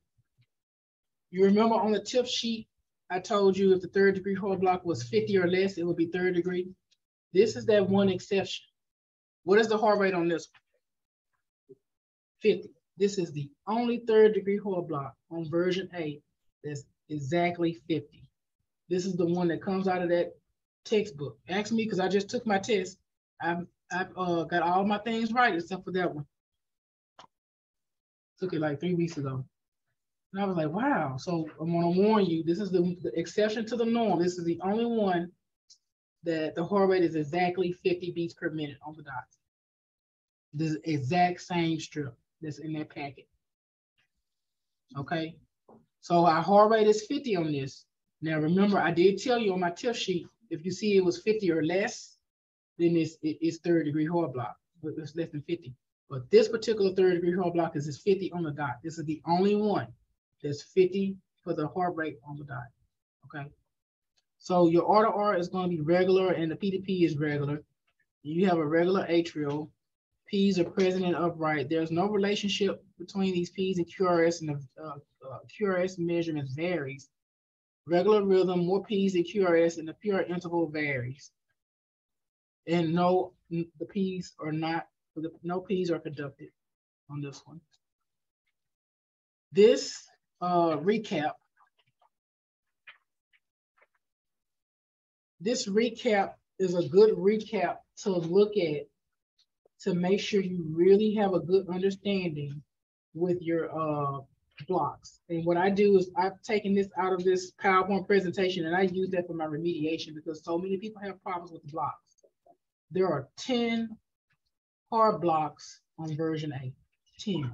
You remember on the tip sheet, I told you if the third degree heart block was 50 or less, it would be third degree. This is that one exception. What is the heart rate on this one? 50. This is the only third degree heart block on version A that's exactly 50. This is the one that comes out of that textbook. Ask me because I just took my test. I've, I've uh, got all my things right except for that one. Took it like three weeks ago. And I was like, wow. So I'm gonna warn you, this is the, the exception to the norm. This is the only one that the heart rate is exactly 50 beats per minute on the dot. The exact same strip that's in that packet. okay? So our heart rate is 50 on this. Now, remember, I did tell you on my tip sheet, if you see it was 50 or less, then it's, it- it's third degree heart block, but it's less than 50. But this particular third degree heart block is, is 50 on the dot. This is the only one that's 50 for the heart rate on the dot, okay? So your R to R is gonna be regular and the P to P is regular. You have a regular atrial. P's are present and upright. There's no relationship between these P's and QRS and the uh, uh, QRS measurements varies. Regular rhythm, more P's than QRS and the PR interval varies. And no, the P's are not, no P's are conducted on this one. This uh, recap this recap is a good recap to look at to make sure you really have a good understanding with your uh, blocks. And what I do is I've taken this out of this PowerPoint presentation and I use that for my remediation because so many people have problems with the blocks. There are 10 heart blocks on version 8, 10.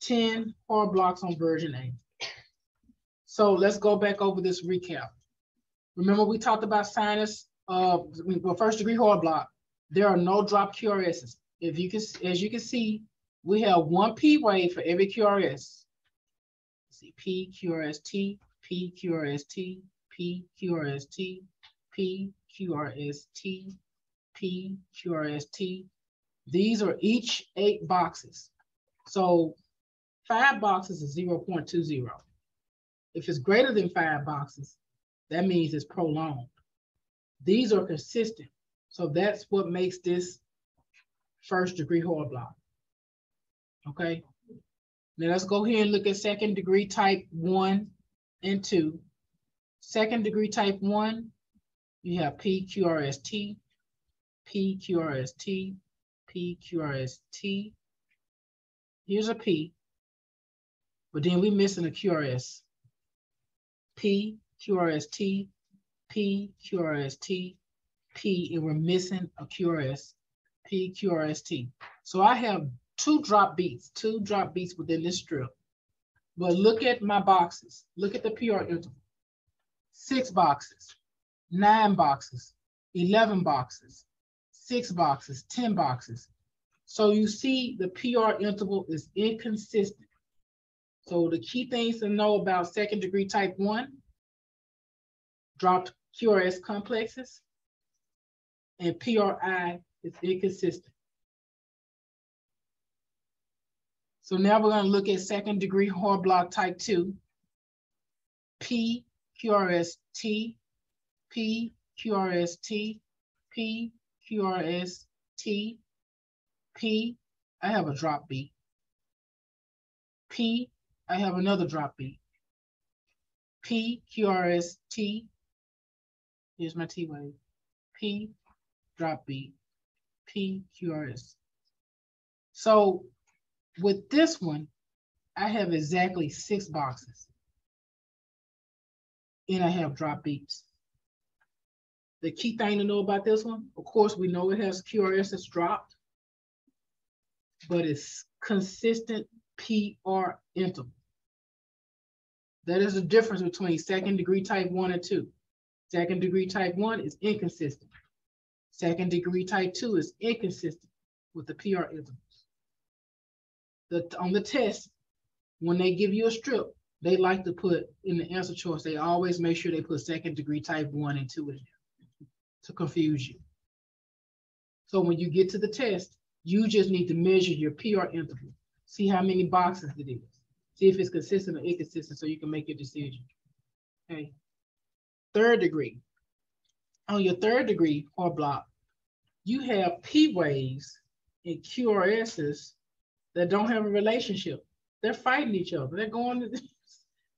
10 heart blocks on version 8. So let's go back over this recap. Remember, we talked about sinus, uh, well, first degree heart block. There are no drop QRSs. If you can, as you can see, we have one P wave for every QRS. Let's see, P QRST, P QRST, P QRST, P QRST, P QRST. These are each eight boxes. So five boxes is 0.20. If it's greater than five boxes, that means it's prolonged. These are consistent. So that's what makes this first degree heart block. Okay. Now let's go here and look at second degree type one and two. Second degree type one, you have PQRST, PQRST, PQRST. Here's a P, but then we missing a QRS. P, P, and we're missing a QRS, P, QRST. So I have two drop beats, two drop beats within this strip. But look at my boxes. Look at the PR interval. Six boxes, nine boxes, 11 boxes, six boxes, 10 boxes. So you see the PR interval is inconsistent. So the key things to know about second degree type one, dropped QRS complexes, and PRI is inconsistent. So now we're gonna look at second degree heart block type two. P, QRST, P, QRST, P, QRST, P, I have a drop beat. P, I have another drop beat. P, QRST, here's my T wave. P, drop beat, P, QRS. So with this one, I have exactly six boxes. And I have drop beats. The key thing to know about this one, of course, we know it has QRS that's dropped, but it's consistent PR interval. That is the difference between second degree type one and two. Second degree type one is inconsistent. Second degree type two is inconsistent with the PR intervals. The, on the test, when they give you a strip, they like to put in the answer choice, they always make sure they put second degree type one and two in there to confuse you. So when you get to the test, you just need to measure your PR interval, see how many boxes it is, see if it's consistent or inconsistent so you can make your decision. Okay. Third degree. On your third degree or block, you have P waves and QRSs that don't have a relationship. They're fighting each other. They're going, to, [LAUGHS] I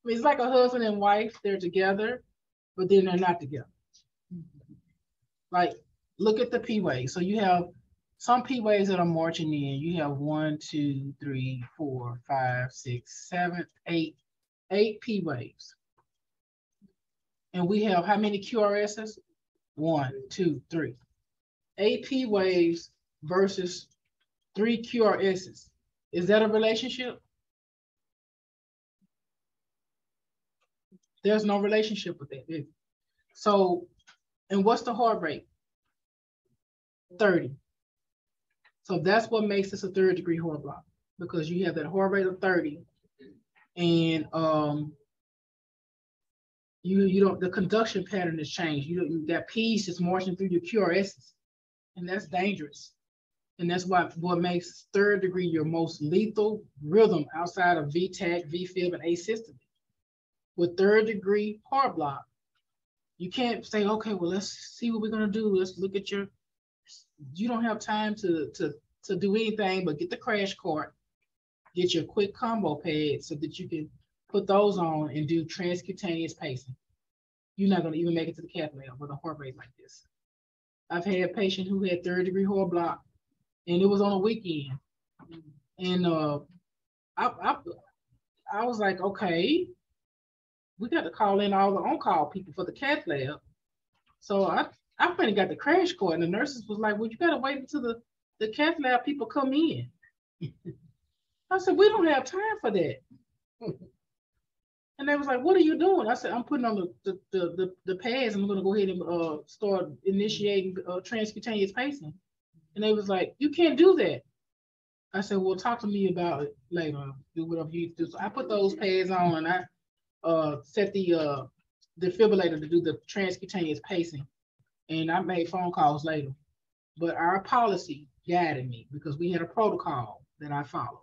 mean, it's like a husband and wife, they're together, but then they're not together. Like, look at the P waves. So you have some P waves that are marching in. You have one, two, three, four, five, six, seven, eight, eight P waves. And we have how many QRSs? One, two, three. Eight P waves versus three QRSs. Is that a relationship? There's no relationship with that. Is so, and what's the heart rate? 30. So that's what makes this a third degree heart block because you have that heart rate of 30 and um, you you don't the conduction pattern has changed. You that piece is marching through your QRSs, and that's dangerous. And that's why what makes third degree your most lethal rhythm outside of V-tach, VFib, and asystole. With third degree heart block, you can't say, okay, well, let's see what we're gonna do. Let's look at your, you don't have time to, to, to do anything but get the crash cart, get your quick combo pad so that you can put those on and do transcutaneous pacing. You're not gonna even make it to the cath lab with a heart rate like this. I've had a patient who had third degree heart block and it was on a weekend. And uh, I, I, I was like, okay, we got to call in all the on-call people for the cath lab. So I, I and got the crash cart, and the nurses was like, well, you got to wait until the, the cath lab people come in. [LAUGHS] I said, we don't have time for that. [LAUGHS] And they was like, what are you doing? I said, I'm putting on the, the, the, the, the pads. I'm going to go ahead and uh, start initiating uh, transcutaneous pacing. And they was like, you can't do that. I said, well, talk to me about it later. Do whatever you do. So I put those pads on and I uh, set the uh, defibrillator to do the transcutaneous pacing. And I made phone calls later. But our policy guided me because we had a protocol that I followed.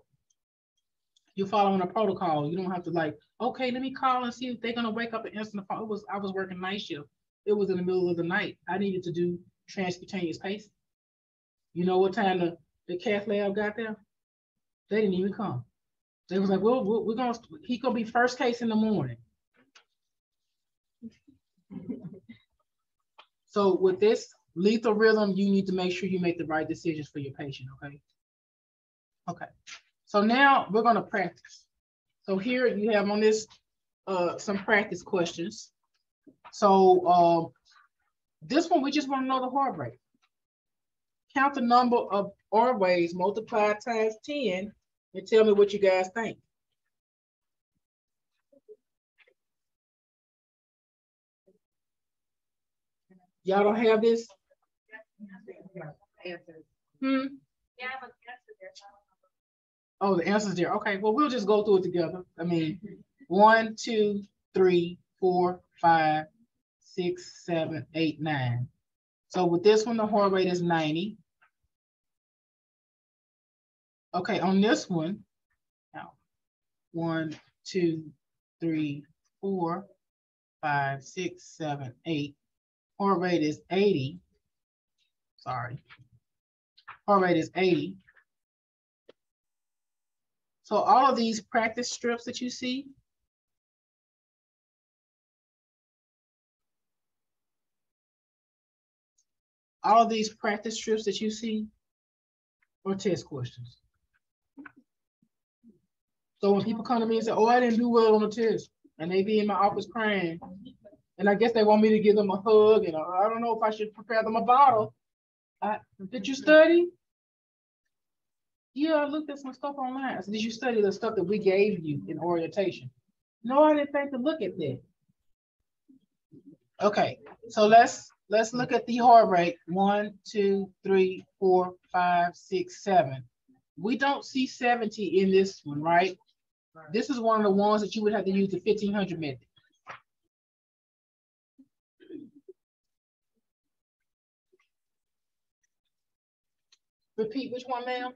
You're following a protocol. You don't have to like, okay, let me call and see if they're gonna wake up and answer the phone. It was I was working night shift. It was in the middle of the night. I needed to do transcutaneous pacing. You know what time the, the cath lab got there? They didn't even come. They was like, well, we're, we're gonna, he gonna be first case in the morning. [LAUGHS] So with this lethal rhythm, you need to make sure you make the right decisions for your patient, okay? Okay, so now we're gonna practice. So here you have on this, uh, some practice questions. So, uh, this one, we just wanna know the heart rate count the number of R waves multiplied times 10 and tell me what you guys think. Y'all don't have this? Hmm? Oh, the answer's there. Okay, well, we'll just go through it together. I mean, one, two, three, four, five, six, seven, eight, nine. So with this one, the heart rate is 90. Okay, on this one, now, one, two, three, four, five, six, seven, eight. Heart rate is 80. Sorry. Heart rate is 80. So all of these practice strips that you see, all of these practice strips that you see are test questions. So when people come to me and say, oh, I didn't do well on the test, and they be in my office crying, and I guess they want me to give them a hug, and I don't know if I should prepare them a bottle. I, did you study? Yeah, I looked at some stuff online. I said, did you study the stuff that we gave you in orientation? No, I didn't think to look at that. Okay, so let's let's look at the heart rate. One, two, three, four, five, six, seven. We don't see 70 in this one, right? This is one of the ones that you would have to use the 1500 method. Repeat which one, ma'am?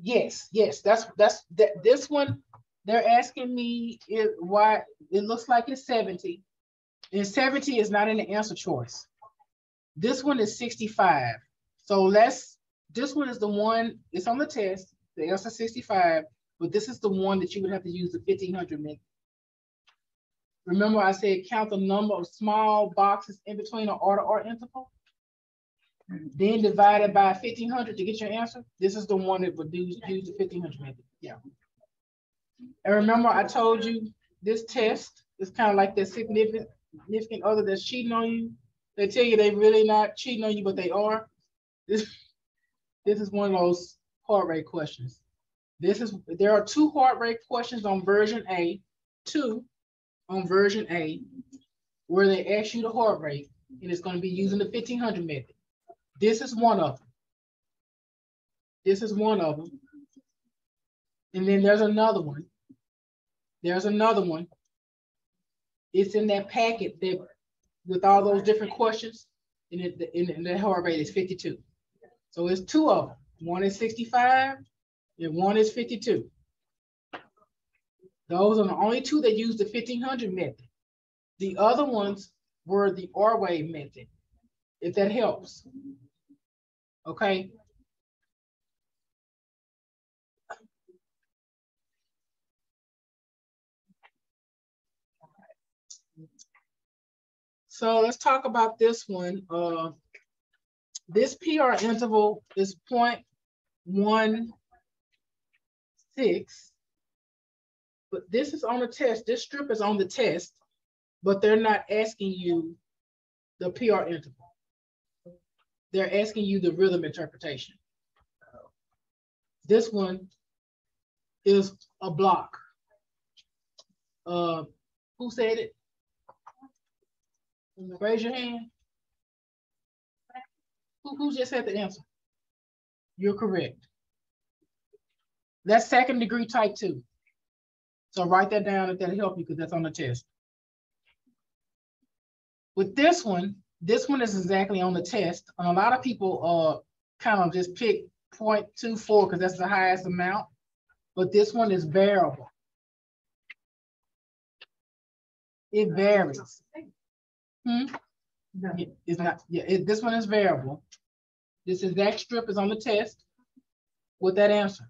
Yes, yes, that's that's that this one. They're asking me if why it looks like it's 70. And 70 is not in the answer choice. This one is 65. So let's this one is the one, it's on the test, the answer 65, but this is the one that you would have to use the 1500 method. Remember I said count the number of small boxes in between an R to R interval? Then divide it by 1500 to get your answer. This is the one that would use, use the 1500 method. Yeah. And remember I told you this test is kind of like the significant, significant other that's cheating on you. They tell you they're really not cheating on you, but they are. This, this is one of those heart rate questions. This is, there are two heart rate questions on version A, two on version A, where they ask you the heart rate, and it's gonna be using the fifteen hundred method. This is one of them. This is one of them. And then there's another one. There's another one. It's in that packet that, with all those different questions, and it, and the heart rate is fifty-two. So it's two of them. One is sixty-five, and one is fifty-two. Those are the only two that use the fifteen hundred method. The other ones were the wave method, if that helps. Okay, so let's talk about this one. Uh, this PR interval is 0.16. But this is on the test. This strip is on the test, but they're not asking you the PR interval. They're asking you the rhythm interpretation. This one is a block. Uh, who said it? Raise your hand. Who, who just said the answer? You're correct. That's second degree type two. So write that down if that'll help you because that's on the test. With this one, this one is exactly on the test. And a lot of people uh kind of just pick 0.24 because that's the highest amount. But this one is variable. It varies. Hmm? It- It's not, yeah, it, this one is variable. This exact strip is on the test with that answer.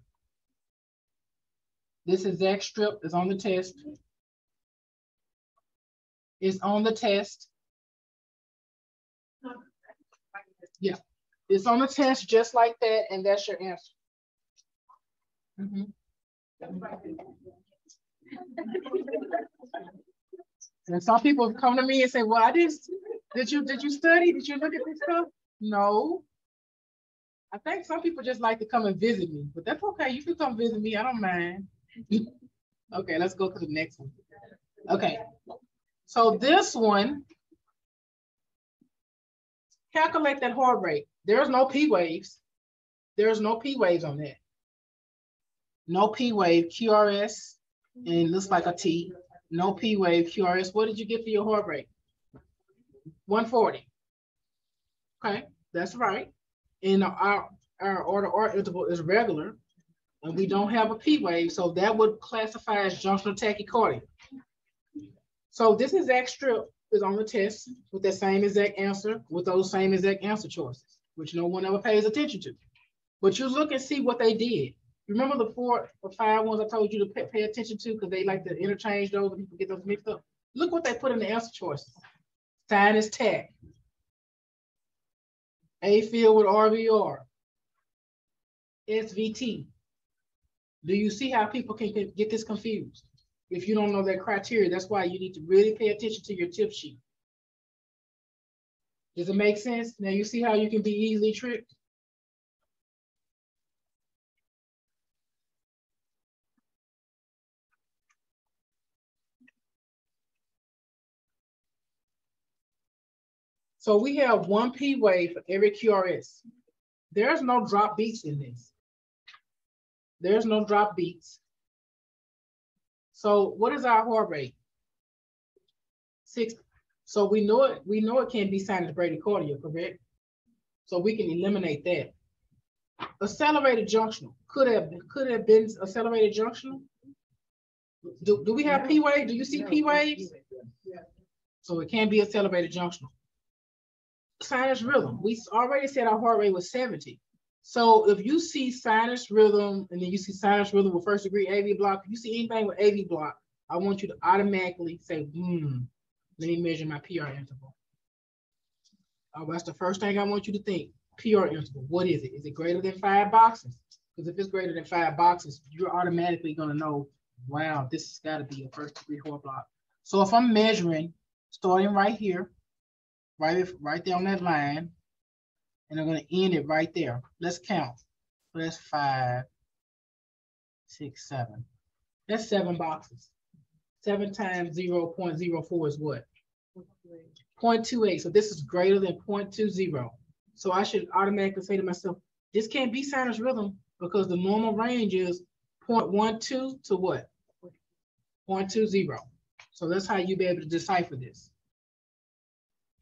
This exact strip is on the test. It's on the test. Yeah, it's on the test just like that, and that's your answer. Mhm. [LAUGHS] And some people come to me and say, well, I didn't, did you, did you study? Did you look at this stuff? No. I think some people just like to come and visit me, but that's okay. You can come visit me. I don't mind. [LAUGHS] Okay, let's go to the next one. Okay, so this one, calculate that heart rate. There's no P waves. There's no P waves on that. No P wave, QRS, and looks like a T. No P wave, QRS. What did you get for your heart rate? 140. Okay, that's right. And our, our R to R interval is regular, and we don't have a P wave, so that would classify as junctional tachycardia. So this exact strip is on the test with that same exact answer, with those same exact answer choices, which no one ever pays attention to. But you look and see what they did. Remember the four or five ones I told you to pay, pay attention to because they like to interchange those and people get those mixed up. Look what they put in the answer choices. Sinus tach, A field with RVR. SVT. Do you see how people can get this confused? If you don't know that criteria, that's why you need to really pay attention to your tip sheet. Does it make sense? Now you see how you can be easily tricked? So we have one P wave for every QRS. There's no drop beats in this. There's no drop beats. So what is our heart rate? Six. So we know it, we know it can't be sinus bradycardia, correct? So we can eliminate that. Accelerated junctional, could have, could have been accelerated junctional? Do, do we have P wave? Do you see P waves? So it can be accelerated junctional. Sinus rhythm, we already said our heart rate was seventy. So if you see sinus rhythm and then you see sinus rhythm with first degree AV block, if you see anything with AV block, I want you to automatically say, hmm, let me measure my PR interval. Uh, that's the first thing I want you to think. PR interval, what is it? Is it greater than five boxes? Because if it's greater than five boxes, you're automatically gonna know, wow, this has gotta be a first degree heart block. So if I'm measuring, starting right here, right, if- right there on that line, and I'm gonna end it right there. Let's count. So that's five, six, seven. That's seven boxes. Seven times 0.04 is what? 0.28. So this is greater than 0.20. So I should automatically say to myself, this can't be sinus rhythm because the normal range is 0.12 to what? 0.20. So that's how you be able to decipher this.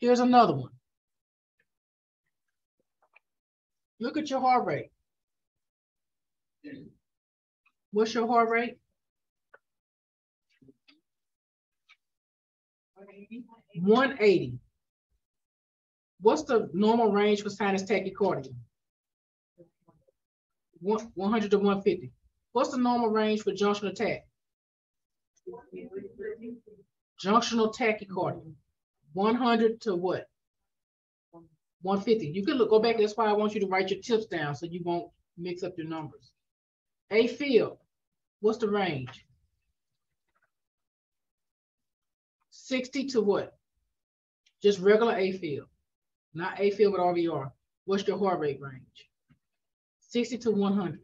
Here's another one. Look at your heart rate. What's your heart rate? 180. What's the normal range for sinus tachycardia? One, 100 to 150. What's the normal range for junctional tach? Junctional tachycardia. 100 to what? 150. You can look, go back. That's why I want you to write your tips down so you won't mix up your numbers. AFib, what's the range? 60 to what? Just regular AFib, not AFib with RVR. What's your heart rate range? 60 to 100.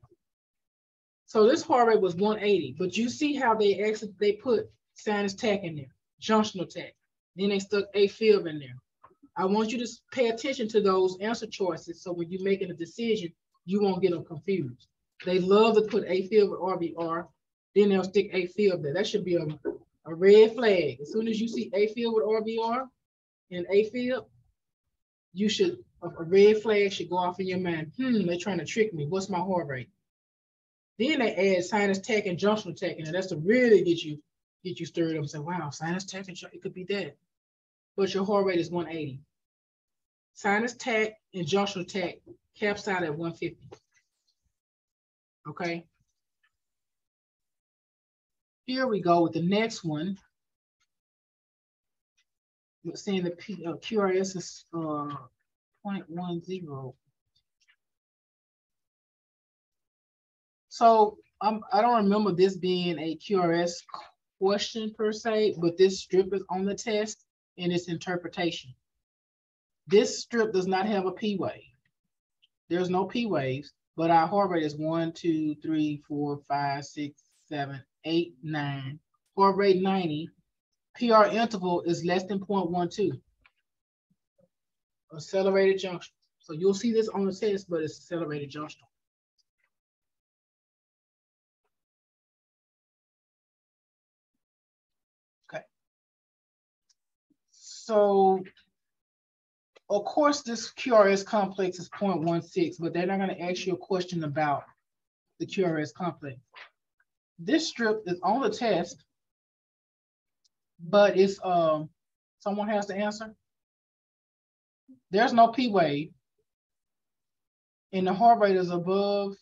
So this heart rate was 180, but you see how they actually they put sinus tach in there, junctional tach. Then they stuck AFib in there. I want you to pay attention to those answer choices so when you're making a decision, you won't get them confused. They love to put AFib with RVR, then they'll stick AFib there. That should be a, a red flag. As soon as you see AFib with RVR and AFib, you should, a, red flag should go off in your mind. Hmm, they're trying to trick me. What's my heart rate? Then they add sinus tach and junctional tach, and that's to really get you get you stirred up and say, wow, sinus tach and it could be that. But your heart rate is 180. Sinus tach and junctional tach caps out at 150. Okay. Here we go with the next one. We're saying the P, uh, QRS is uh, 0.10. So um, I don't remember this being a QRS question per se, but this strip is on the test in its interpretation. This strip does not have a P wave. There's no P waves, but our heart rate is one, two, three, four, five, six, seven, eight, nine. Heart rate 90. PR interval is less than 0.12. Accelerated junction. So you'll see this on the test, but it's accelerated junction. So of course, this QRS complex is 0.16, but they're not going to ask you a question about the QRS complex. This strip is on the test, but it's um someone has to answer. There's no P wave, and the heart rate is above.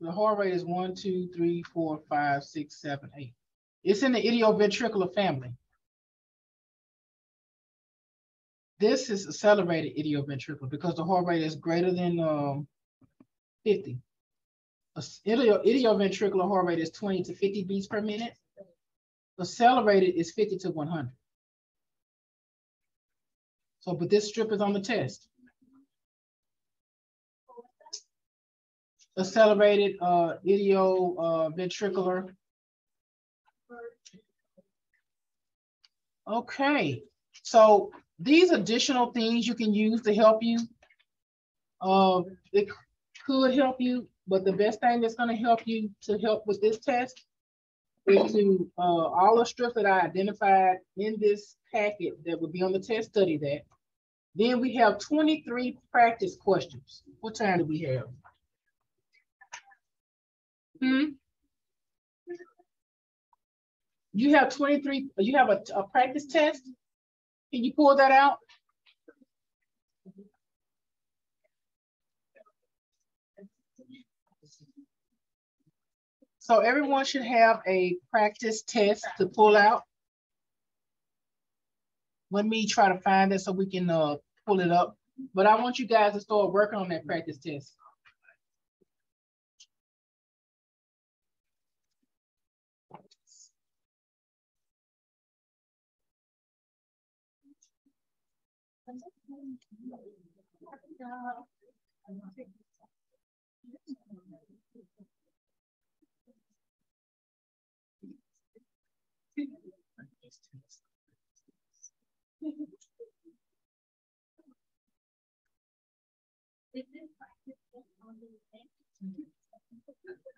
The heart rate is one, two, three, four, five, six, seven, eight. It's in the idioventricular family. This is accelerated idioventricular because the heart rate is greater than um, 50. Idio, idioventricular heart rate is 20 to 50 beats per minute. Accelerated is 50 to 100. So, but this strip is on the test. Accelerated uh, idioventricular. Uh, okay, so these additional things you can use to help you, uh, it could help you, but the best thing that's going to help you to help with this test is to uh, all the strips that I identified in this packet that would be on the test, study that. Then we have 23 practice questions. What time do we have? Hmm? You have 23, you have a, a practice test? Can you pull that out? So everyone should have a practice test to pull out. Let me try to find it so we can uh, pull it up. But I want you guys to start working on that practice test.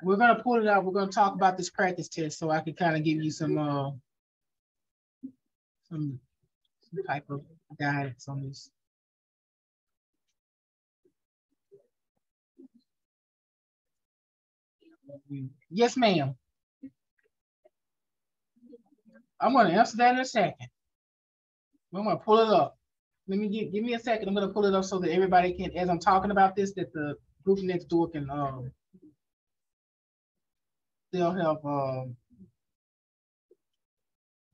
We're going to pull it out. We're going to talk about this practice test so I can kind of give you some uh, some, some type of guidance on this. Yes, ma'am. I'm gonna answer that in a second. I'm gonna pull it up. Let me give, give me a second. I'm gonna pull it up so that everybody can, as I'm talking about this, that the group next door can um they'll have um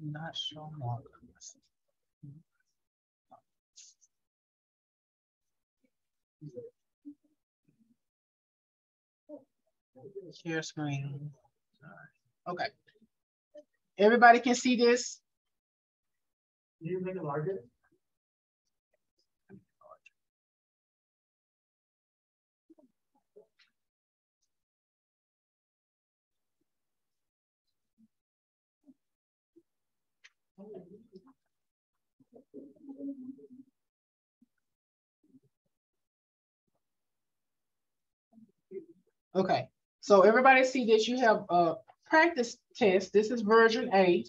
not show markers. Share screen. Okay. Everybody can see this? Can you make it larger? Okay, so everybody see this, you have a practice test. This is version A.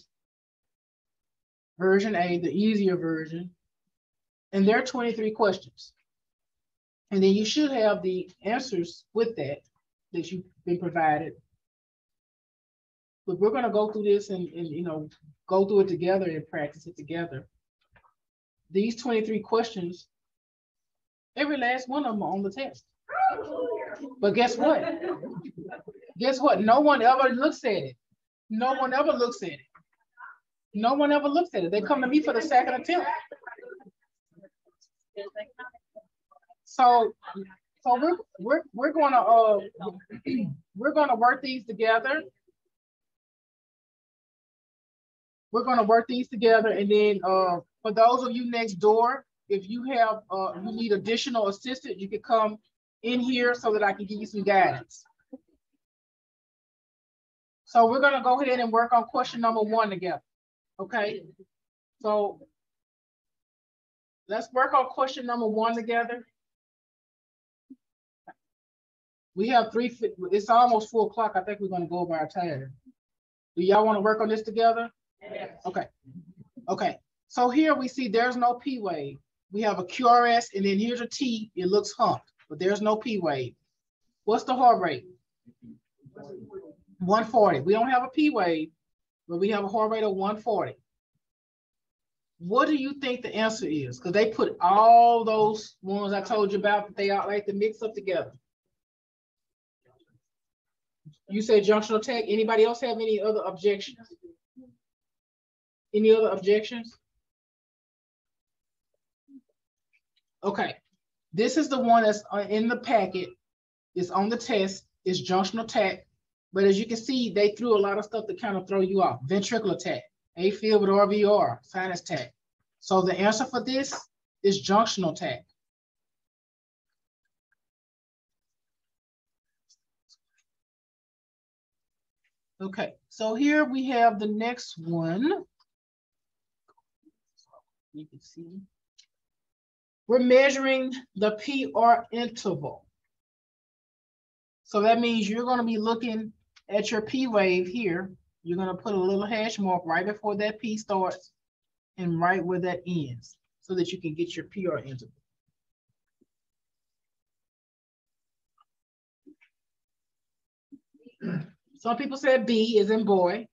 Version A, the easier version. And there are 23 questions. And then you should have the answers with that, that you've been provided. But we're gonna go through this and, and you know, go through it together and practice it together. These 23 questions, every last one of them on the test. But guess what? Guess what? No one ever looks at it. No one ever looks at it. No one ever looks at it. They come to me for the second attempt. So, so we're we're we're gonna uh [CLEARS THROAT] we're gonna work these together. We're gonna work these together, and then uh for those of you next door, if you have uh you need additional assistance, you can come in here so that I can give you some guidance. So we're gonna go ahead and work on question number one together, okay? So let's work on question number one together. We have three, it's almost four o'clock. I think we're gonna go over our time. Do y'all wanna work on this together? Yes. Okay, okay. So here we see there's no P wave. We have a QRS and then here's a T, it looks humped, but there's no P wave. What's the heart rate? 140. We don't have a P wave, but we have a heart rate of 140. What do you think the answer is? Because they put all those ones I told you about that they all like to mix up together. You said junctional tach. Anybody else have any other objections? Any other objections? Okay, this is the one that's uh, in the packet. It's on the test. It's junctional tach. But as you can see, they threw a lot of stuff to kind of throw you off. Ventricular tach, AFib with RVR, sinus tach. So the answer for this is junctional tach. Okay, so here we have the next one. You can see. We're measuring the PR interval. So that means you're going to be looking at your P wave here. You're going to put a little hash mark right before that P starts and right where that ends so that you can get your PR interval. Some people said B is in boy.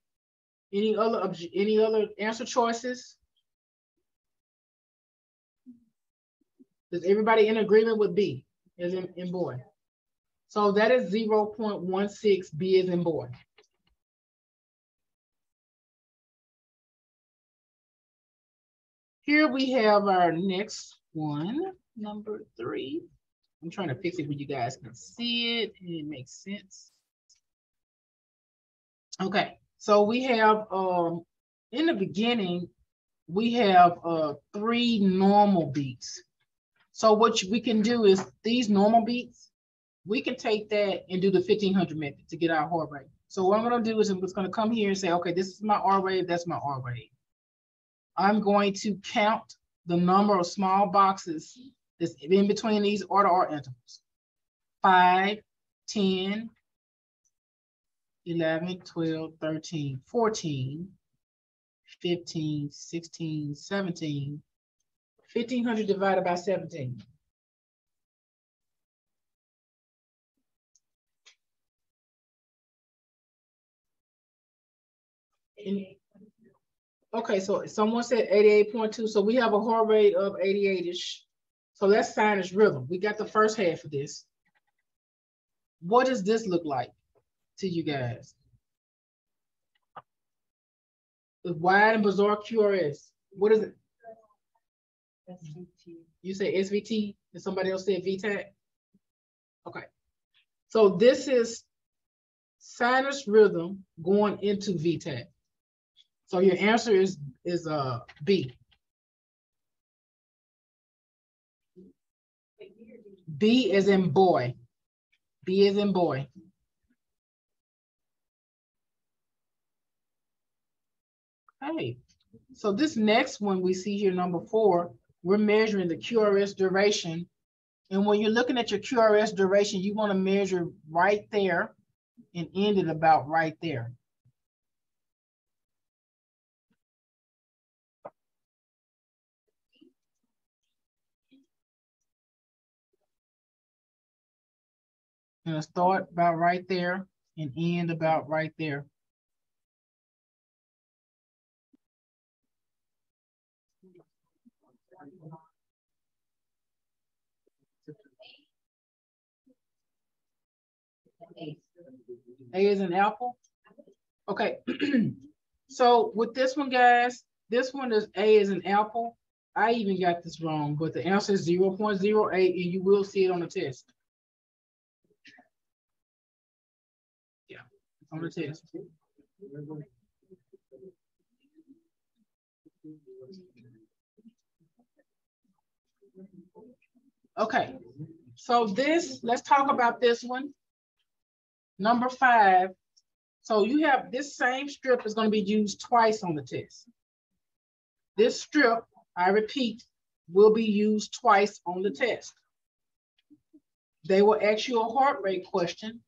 Any other any other answer choices? Is everybody in agreement with B as in, in boy? So that is 0.16 B as in boy. Here we have our next one, number three. I'm trying to fix it where you guys can see it and it makes sense. Okay, so we have um in the beginning, we have uh three normal beats. So what we can do is these normal beats, we can take that and do the 1500 method to get our heart rate. So what I'm gonna do is I'm just gonna come here and say, okay, this is my R wave, that's my R wave. I'm going to count the number of small boxes that's in between these R to R intervals. 5, 10, 11, 12, 13, 14, 15, 16, 17. 1500 divided by 17. In- Okay, so someone said 88.2, so we have a heart rate of 88-ish. So that's sinus rhythm. We got the first half of this. What does this look like to you guys? The wide and bizarre QRS. What is it? You say SVT and somebody else said V-tach? Okay. So this is sinus rhythm going into V-tach. So your answer is is uh B. B is in boy. B is in boy. Okay. so this next one we see here, number four, we're measuring the QRS duration. And when you're looking at your QRS duration, you want to measure right there and end it about right there. Gonna start about right there and end about right there. A is an apple. Okay. [CLEARS THROAT] so with this one, guys, this one is A is an apple. I even got this wrong, but the answer is 0 0.08 and you will see it on the test. Yeah, on the test. Okay, so this, let's talk about this one. Number five. So you have this same strip is going to be used twice on the test. This strip, I repeat, will be used twice on the test. They will ask you a heart rate question,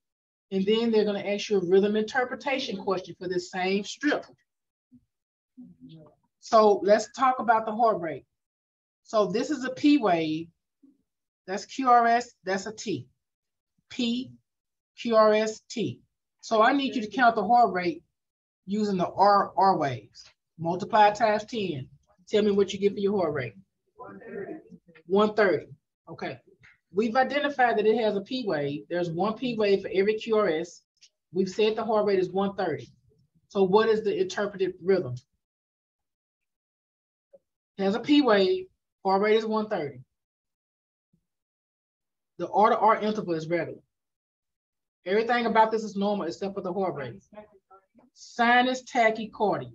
and then they're going to ask you a rhythm interpretation question for this same strip. So let's talk about the heart rate. So this is a P wave. That's QRS, that's a T. P, QRS, T. So I need you to count the heart rate using the R, R waves. Multiply times 10. Tell me what you get for your heart rate. 130. 130. Okay. We've identified that it has a P wave. There's one P wave for every QRS. We've said the heart rate is 130. So what is the interpreted rhythm? It has a P wave, heart rate is 130. The R to R interval is regular. Everything about this is normal except for the heart rate. Sinus tachycardia.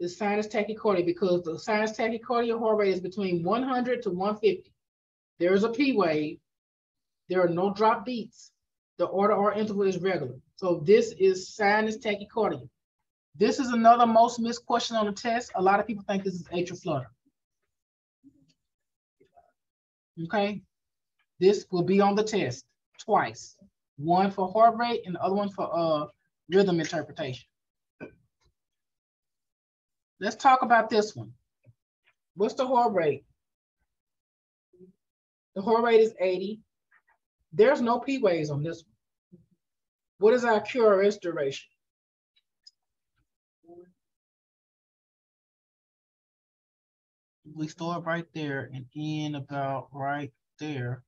The sinus tachycardia because the sinus tachycardia heart rate is between 100 to 150. There is a P wave. There are no drop beats. The R to R interval is regular. So this is sinus tachycardia. This is another most missed question on the test. A lot of people think this is atrial flutter. Okay, this will be on the test twice. One for heart rate and the other one for uh, rhythm interpretation. Let's talk about this one. What's the heart rate? The heart rate is 80. There's no P waves on this one. What is our QRS duration? We start right there and end about right there.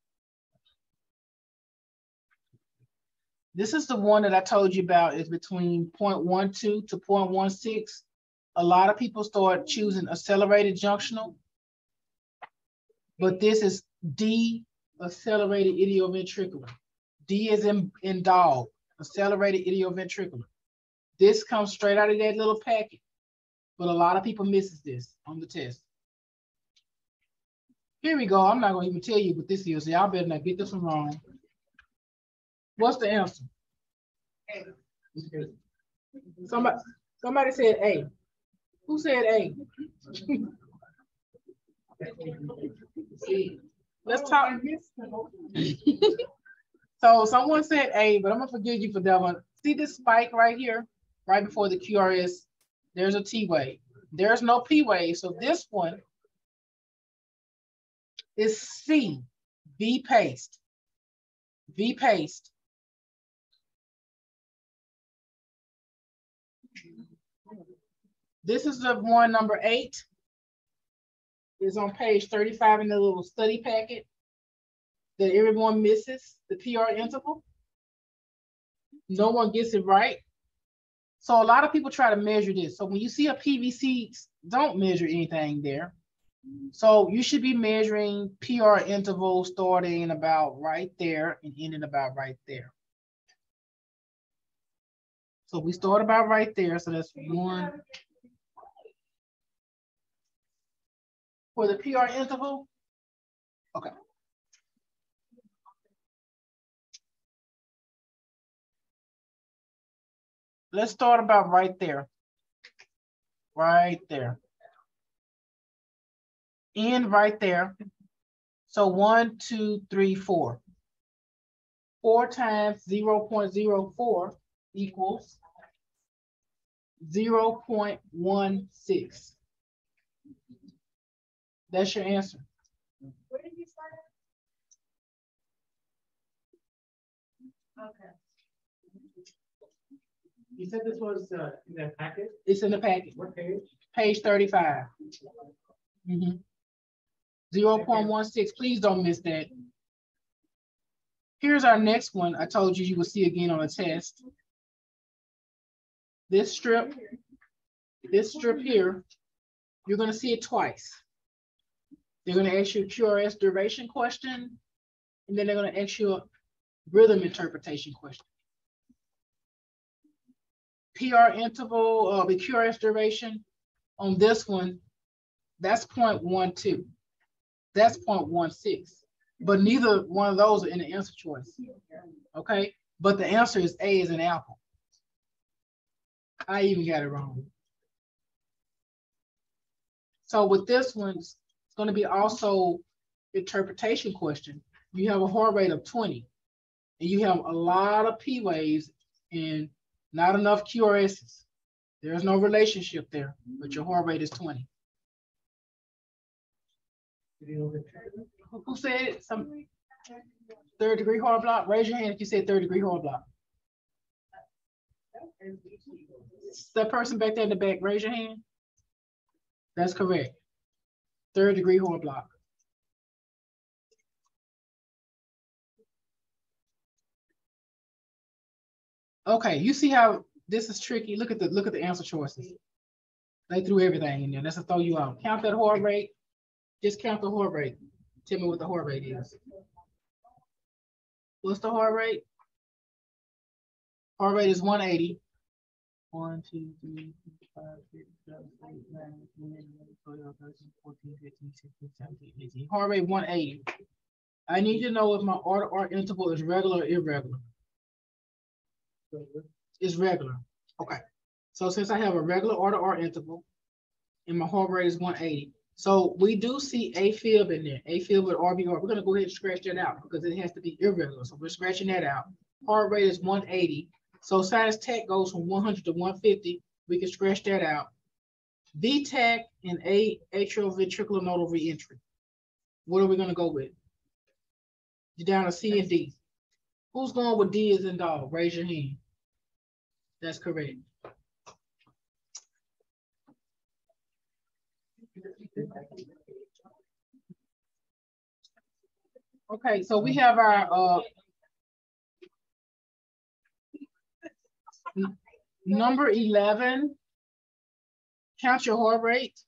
This is the one that I told you about is between 0.12 to 0.16. A lot of people start choosing accelerated junctional, but this is D accelerated idioventricular. D is in, in dog, accelerated idioventricular. This comes straight out of that little packet, but a lot of people misses this on the test. Here we go. I'm not gonna even tell you what this is. Y'all better not get this one wrong. What's the answer? A. Somebody, somebody said A. Who said A? Let's talk. So someone said A, but I'm gonna forgive you for that one. See this spike right here, right before the QRS? There's a T wave. There's no P wave. So this one is C, V paced. V paced. This is the one number eight. Is on page 35 in the little study packet that everyone misses the PR interval. No one gets it right. So a lot of people try to measure this. So when you see a PVC, don't measure anything there. So you should be measuring PR interval starting about right there and ending about right there. So we start about right there. So that's one. For the PR interval? Okay. Let's start about right there. Right there. End right there. So one, two, three, four. Four times 0 0.04 equals 0 0.16. That's your answer. Where did you start? Okay. You said this was uh, in that packet? It's in the packet. What page? Page 35. Mhm. 0.16, please don't miss that. Here's our next one. I told you you will see again on a test. This strip, this strip here, you're gonna see it twice. They're gonna ask you a QRS duration question, and then they're gonna ask you a rhythm interpretation question. PR interval, uh, the QRS duration on this one, that's 0.12. That's 0.16. But neither one of those are in the answer choice. Okay, but the answer is A is an apple. I even got it wrong. So with this one, it's going to be also interpretation question. You have a heart rate of 20, and you have a lot of P waves and not enough QRSs. There's no relationship there, but your heart rate is 20. Who said it? Some third degree heart block? Raise your hand if you said third degree heart block. That person back there in the back, raise your hand. That's correct. Third degree heart block. Okay, you see how this is tricky. Look at the look at the answer choices. They threw everything in there. To throw you out. Count that heart rate. Just count the heart rate. Tell me what the heart rate is. What's the heart rate? Heart rate is 180. 1, 2, 3, 4, 5, 6, 7, 8, 9, 10, 11, 12, 13, 14, 15, 16, 17, 18. Heart rate 180. I need to know if my R to R interval is regular or irregular. It's regular. Okay. So since I have a regular R to R interval and my heart rate is 180, so we do see AFib in there, AFib with RVR. We're gonna go ahead and scratch that out because it has to be irregular. So we're scratching that out. Heart rate is 180. So sinus tach goes from 100 to 150. We can scratch that out. V-tach and A atrial ventricular nodal reentry. What are we gonna go with? You're down to C and D. Who's going with D as in dog? Raise your hand. That's correct. Okay, so we have our uh, number 11. Count your heart rate.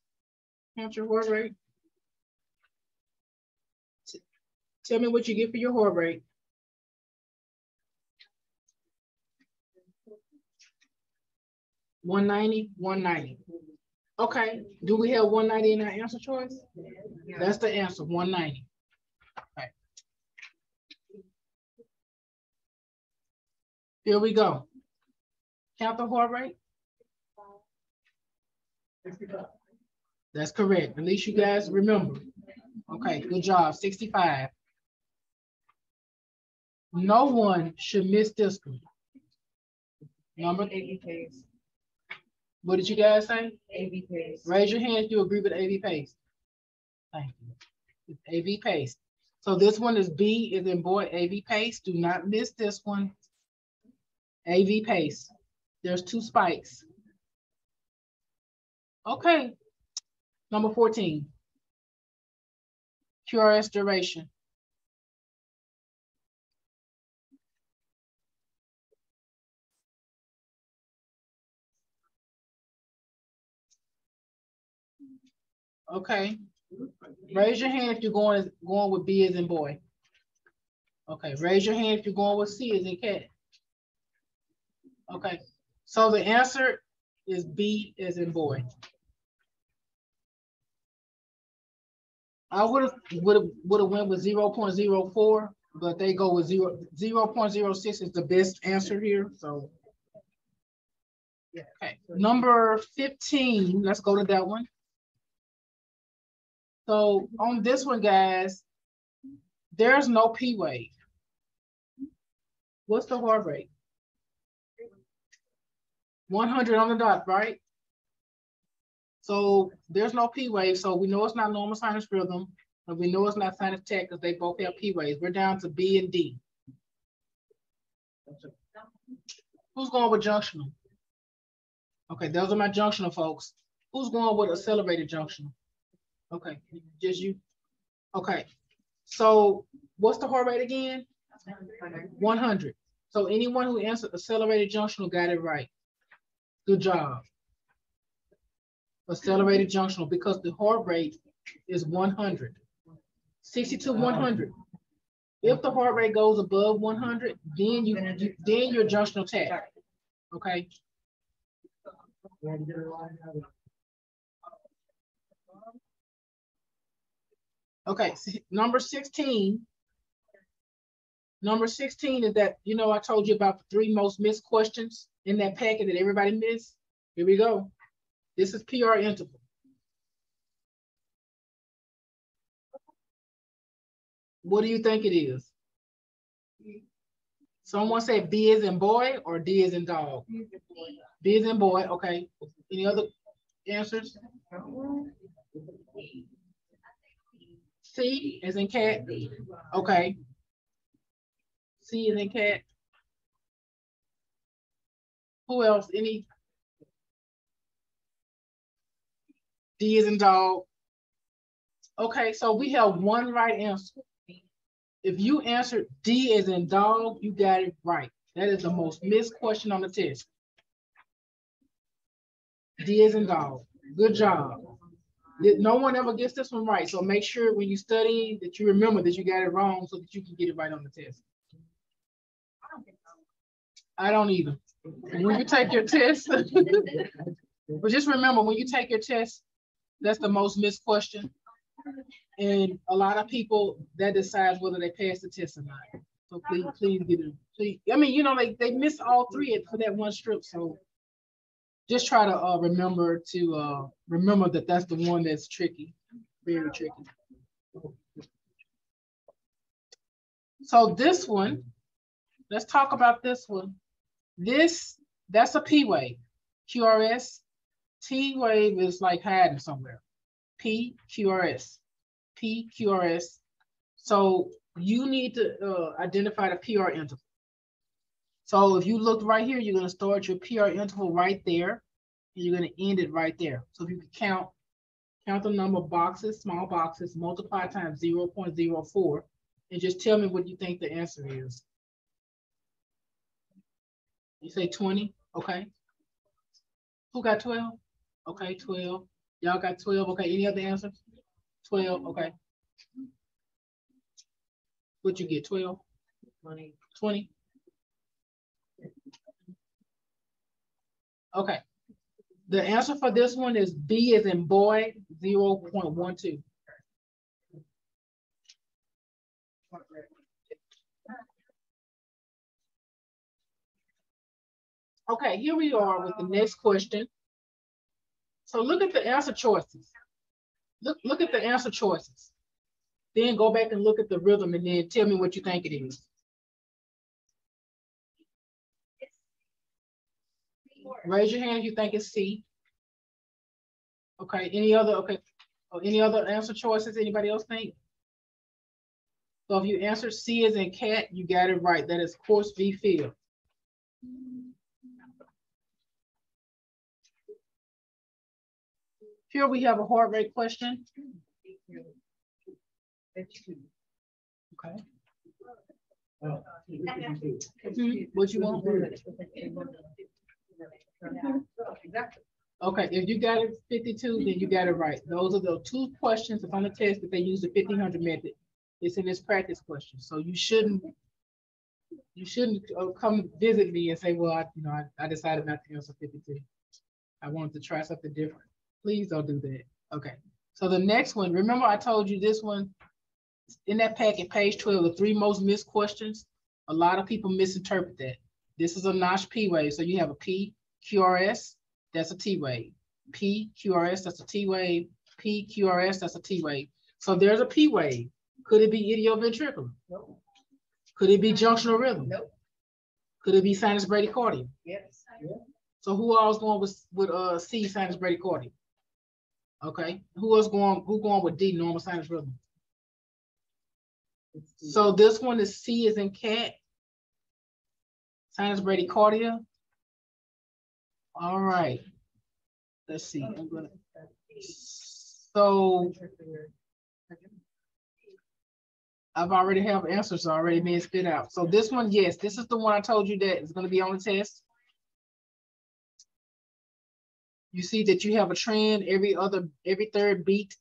Count your heart rate. Tell me what you get for your heart rate. One ninety, one ninety. Okay, do we have one ninety in our answer choice? That's the answer, one ninety. Okay. Here we go. Count the heart rate. That's correct. At least you guys remember. Okay, good job. 65. No one should miss this one. Number, AV pace, what did you guys say? AV pace. Raise your hand if you agree with AV pace. Thank you. It's AV pace. So this one is B is in boy, AV pace. Do not miss this one. AV pace. There's two spikes. Okay. Number 14. QRS duration. Okay. Raise your hand if you're going, going with B as in boy. Okay, raise your hand if you're going with C as in cat. Okay, so the answer is B as in boy. I would have, would have, would have went with 0.04, but they go with zero, 0.06 is the best answer here, so. Okay, number fifteen, let's go to that one. So on this one, guys, there's no P wave. What's the heart rate? One hundred on the dot, right? So there's no P wave, so we know it's not normal sinus rhythm, and we know it's not sinus tach because they both have P waves. We're down to B and D. Who's going with junctional? Okay, those are my junctional folks. Who's going with accelerated junctional? Okay, just you. Okay, so what's the heart rate again? One hundred. So anyone who answered accelerated junctional got it right. Good job. Accelerated junctional because the heart rate is 100. 60 to 100. If the heart rate goes above 100, then you then you're junctional tach. Okay. Okay, number 16. Number 16 is that, you know, I told you about the three most missed questions in that packet that everybody missed. Here we go. This is PR interval. What do you think it is? Someone said B is in boy or D is in dog? B is in boy, okay. Any other answers? C is in cat, okay. C is in cat. Who else? Any? D is in dog. Okay, so we have one right answer. If you answered D is in dog, you got it right. That is the most missed question on the test. D is in dog. Good job. No one ever gets this one right, so make sure when you study that you remember that you got it wrong so that you can get it right on the test. I don't either. When you take your test, [LAUGHS] but just remember, when you take your test, that's the most missed question. And a lot of people, that decides whether they pass the test or not. So please, please get it, please, I mean, you know, they, they missed all three for that one strip, so just try to, uh, remember to, uh, remember that that's the one that's tricky, very tricky. So this one, let's talk about this one. This, that's a P wave, QRS. T wave is like hiding somewhere. P, QRS, P, QRS. So you need to uh, identify the PR interval. So if you look right here, you're gonna start your PR interval right there. And you're gonna end it right there. So if you can count, count the number of boxes, small boxes, multiply times 0.04, and just tell me what you think the answer is. You say 20, okay. Who got 12? Okay, 12. Y'all got 12, okay, any other answers? 12, okay. What'd you get, 12? 20. 20? Okay. The answer for this one is B is in boy, 0.12. Okay, here we are with the next question. So look at the answer choices. Look, look at the answer choices. Then go back and look at the rhythm and then tell me what you think it is. Raise your hand if you think it's C. Okay, any other, okay, or any other answer choices anybody else think? So if you answer C as in cat, you got it right. That is coarse V-fib. Here we have a heart rate question. Okay. Oh, What you want? Okay, if you got it fifty-two, then you got it right. Those are the two questions that's on the test that they use the fifteen hundred method. It's in this practice question, so you shouldn't. You shouldn't uh, come visit me and say, well, I, you know, I, I decided not to answer fifty-two. I wanted to try something different. Please don't do that. Okay, so the next one, remember I told you this one? In that packet, page twelve, the three most missed questions, a lot of people misinterpret that. This is a notch P wave, so you have a P, QRS, that's a T wave. P, QRS, that's a T wave. P, QRS, that's a T wave. So there's a P wave. Could it be idioventricular? Nope. Could it be junctional rhythm? Nope. Could it be sinus bradycardia? Yes. So who else going with, with, uh, C, sinus bradycardia? Okay, who else going, who going with D, normal sinus rhythm? So this one is C is in cat. Sinus bradycardia. All right. Let's see, I'm gonna. So I've already have answers already being spit out. So this one, yes, this is the one I told you that is gonna be on the test. You see that you have a trend every other, every third beat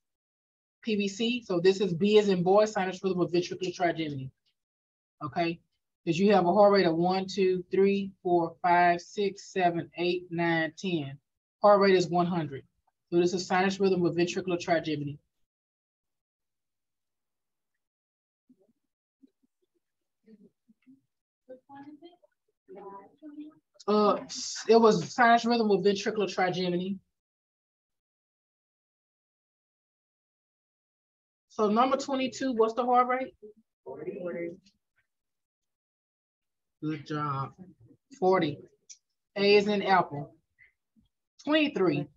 PVC. So this is B as in boy, sinus rhythm with ventricular trigeminy. Okay, because you have a heart rate of one, two, three, four, five, six, seven, eight, nine, ten. Heart rate is one hundred. So this is sinus rhythm with ventricular trigeminy. Uh, it was sinus rhythm with ventricular trigeminy. So number twenty-two, what's the heart rate? 40. Good job. Forty. A is in apple. Twenty-three.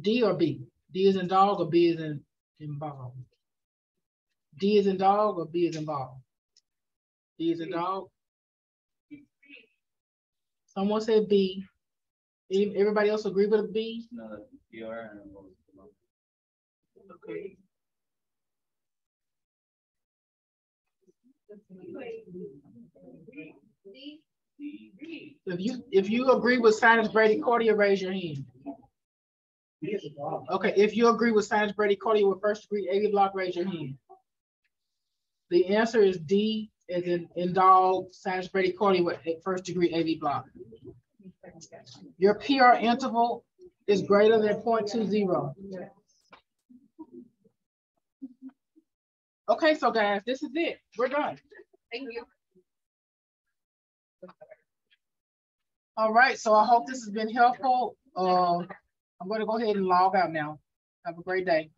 D or B? D is in dog or B is in, in ball? D is in dog or B is in ball? D is in dog? Someone said B. Everybody else agree with a B? No, that's PR and then what was the month? Okay. If you, if you agree with sinus bradycardia, raise your hand. Here's the problem. Okay, if you agree with sinus bradycardia with first degree AV block, raise your hand. The answer is D, is in, in dog, sinus bradycardia with first degree AV block. Your PR interval is greater than 0.20. Okay, so guys, this is it. We're done. Thank you. All right, so I hope this has been helpful. Uh, I'm gonna go ahead and log out now. Have a great day.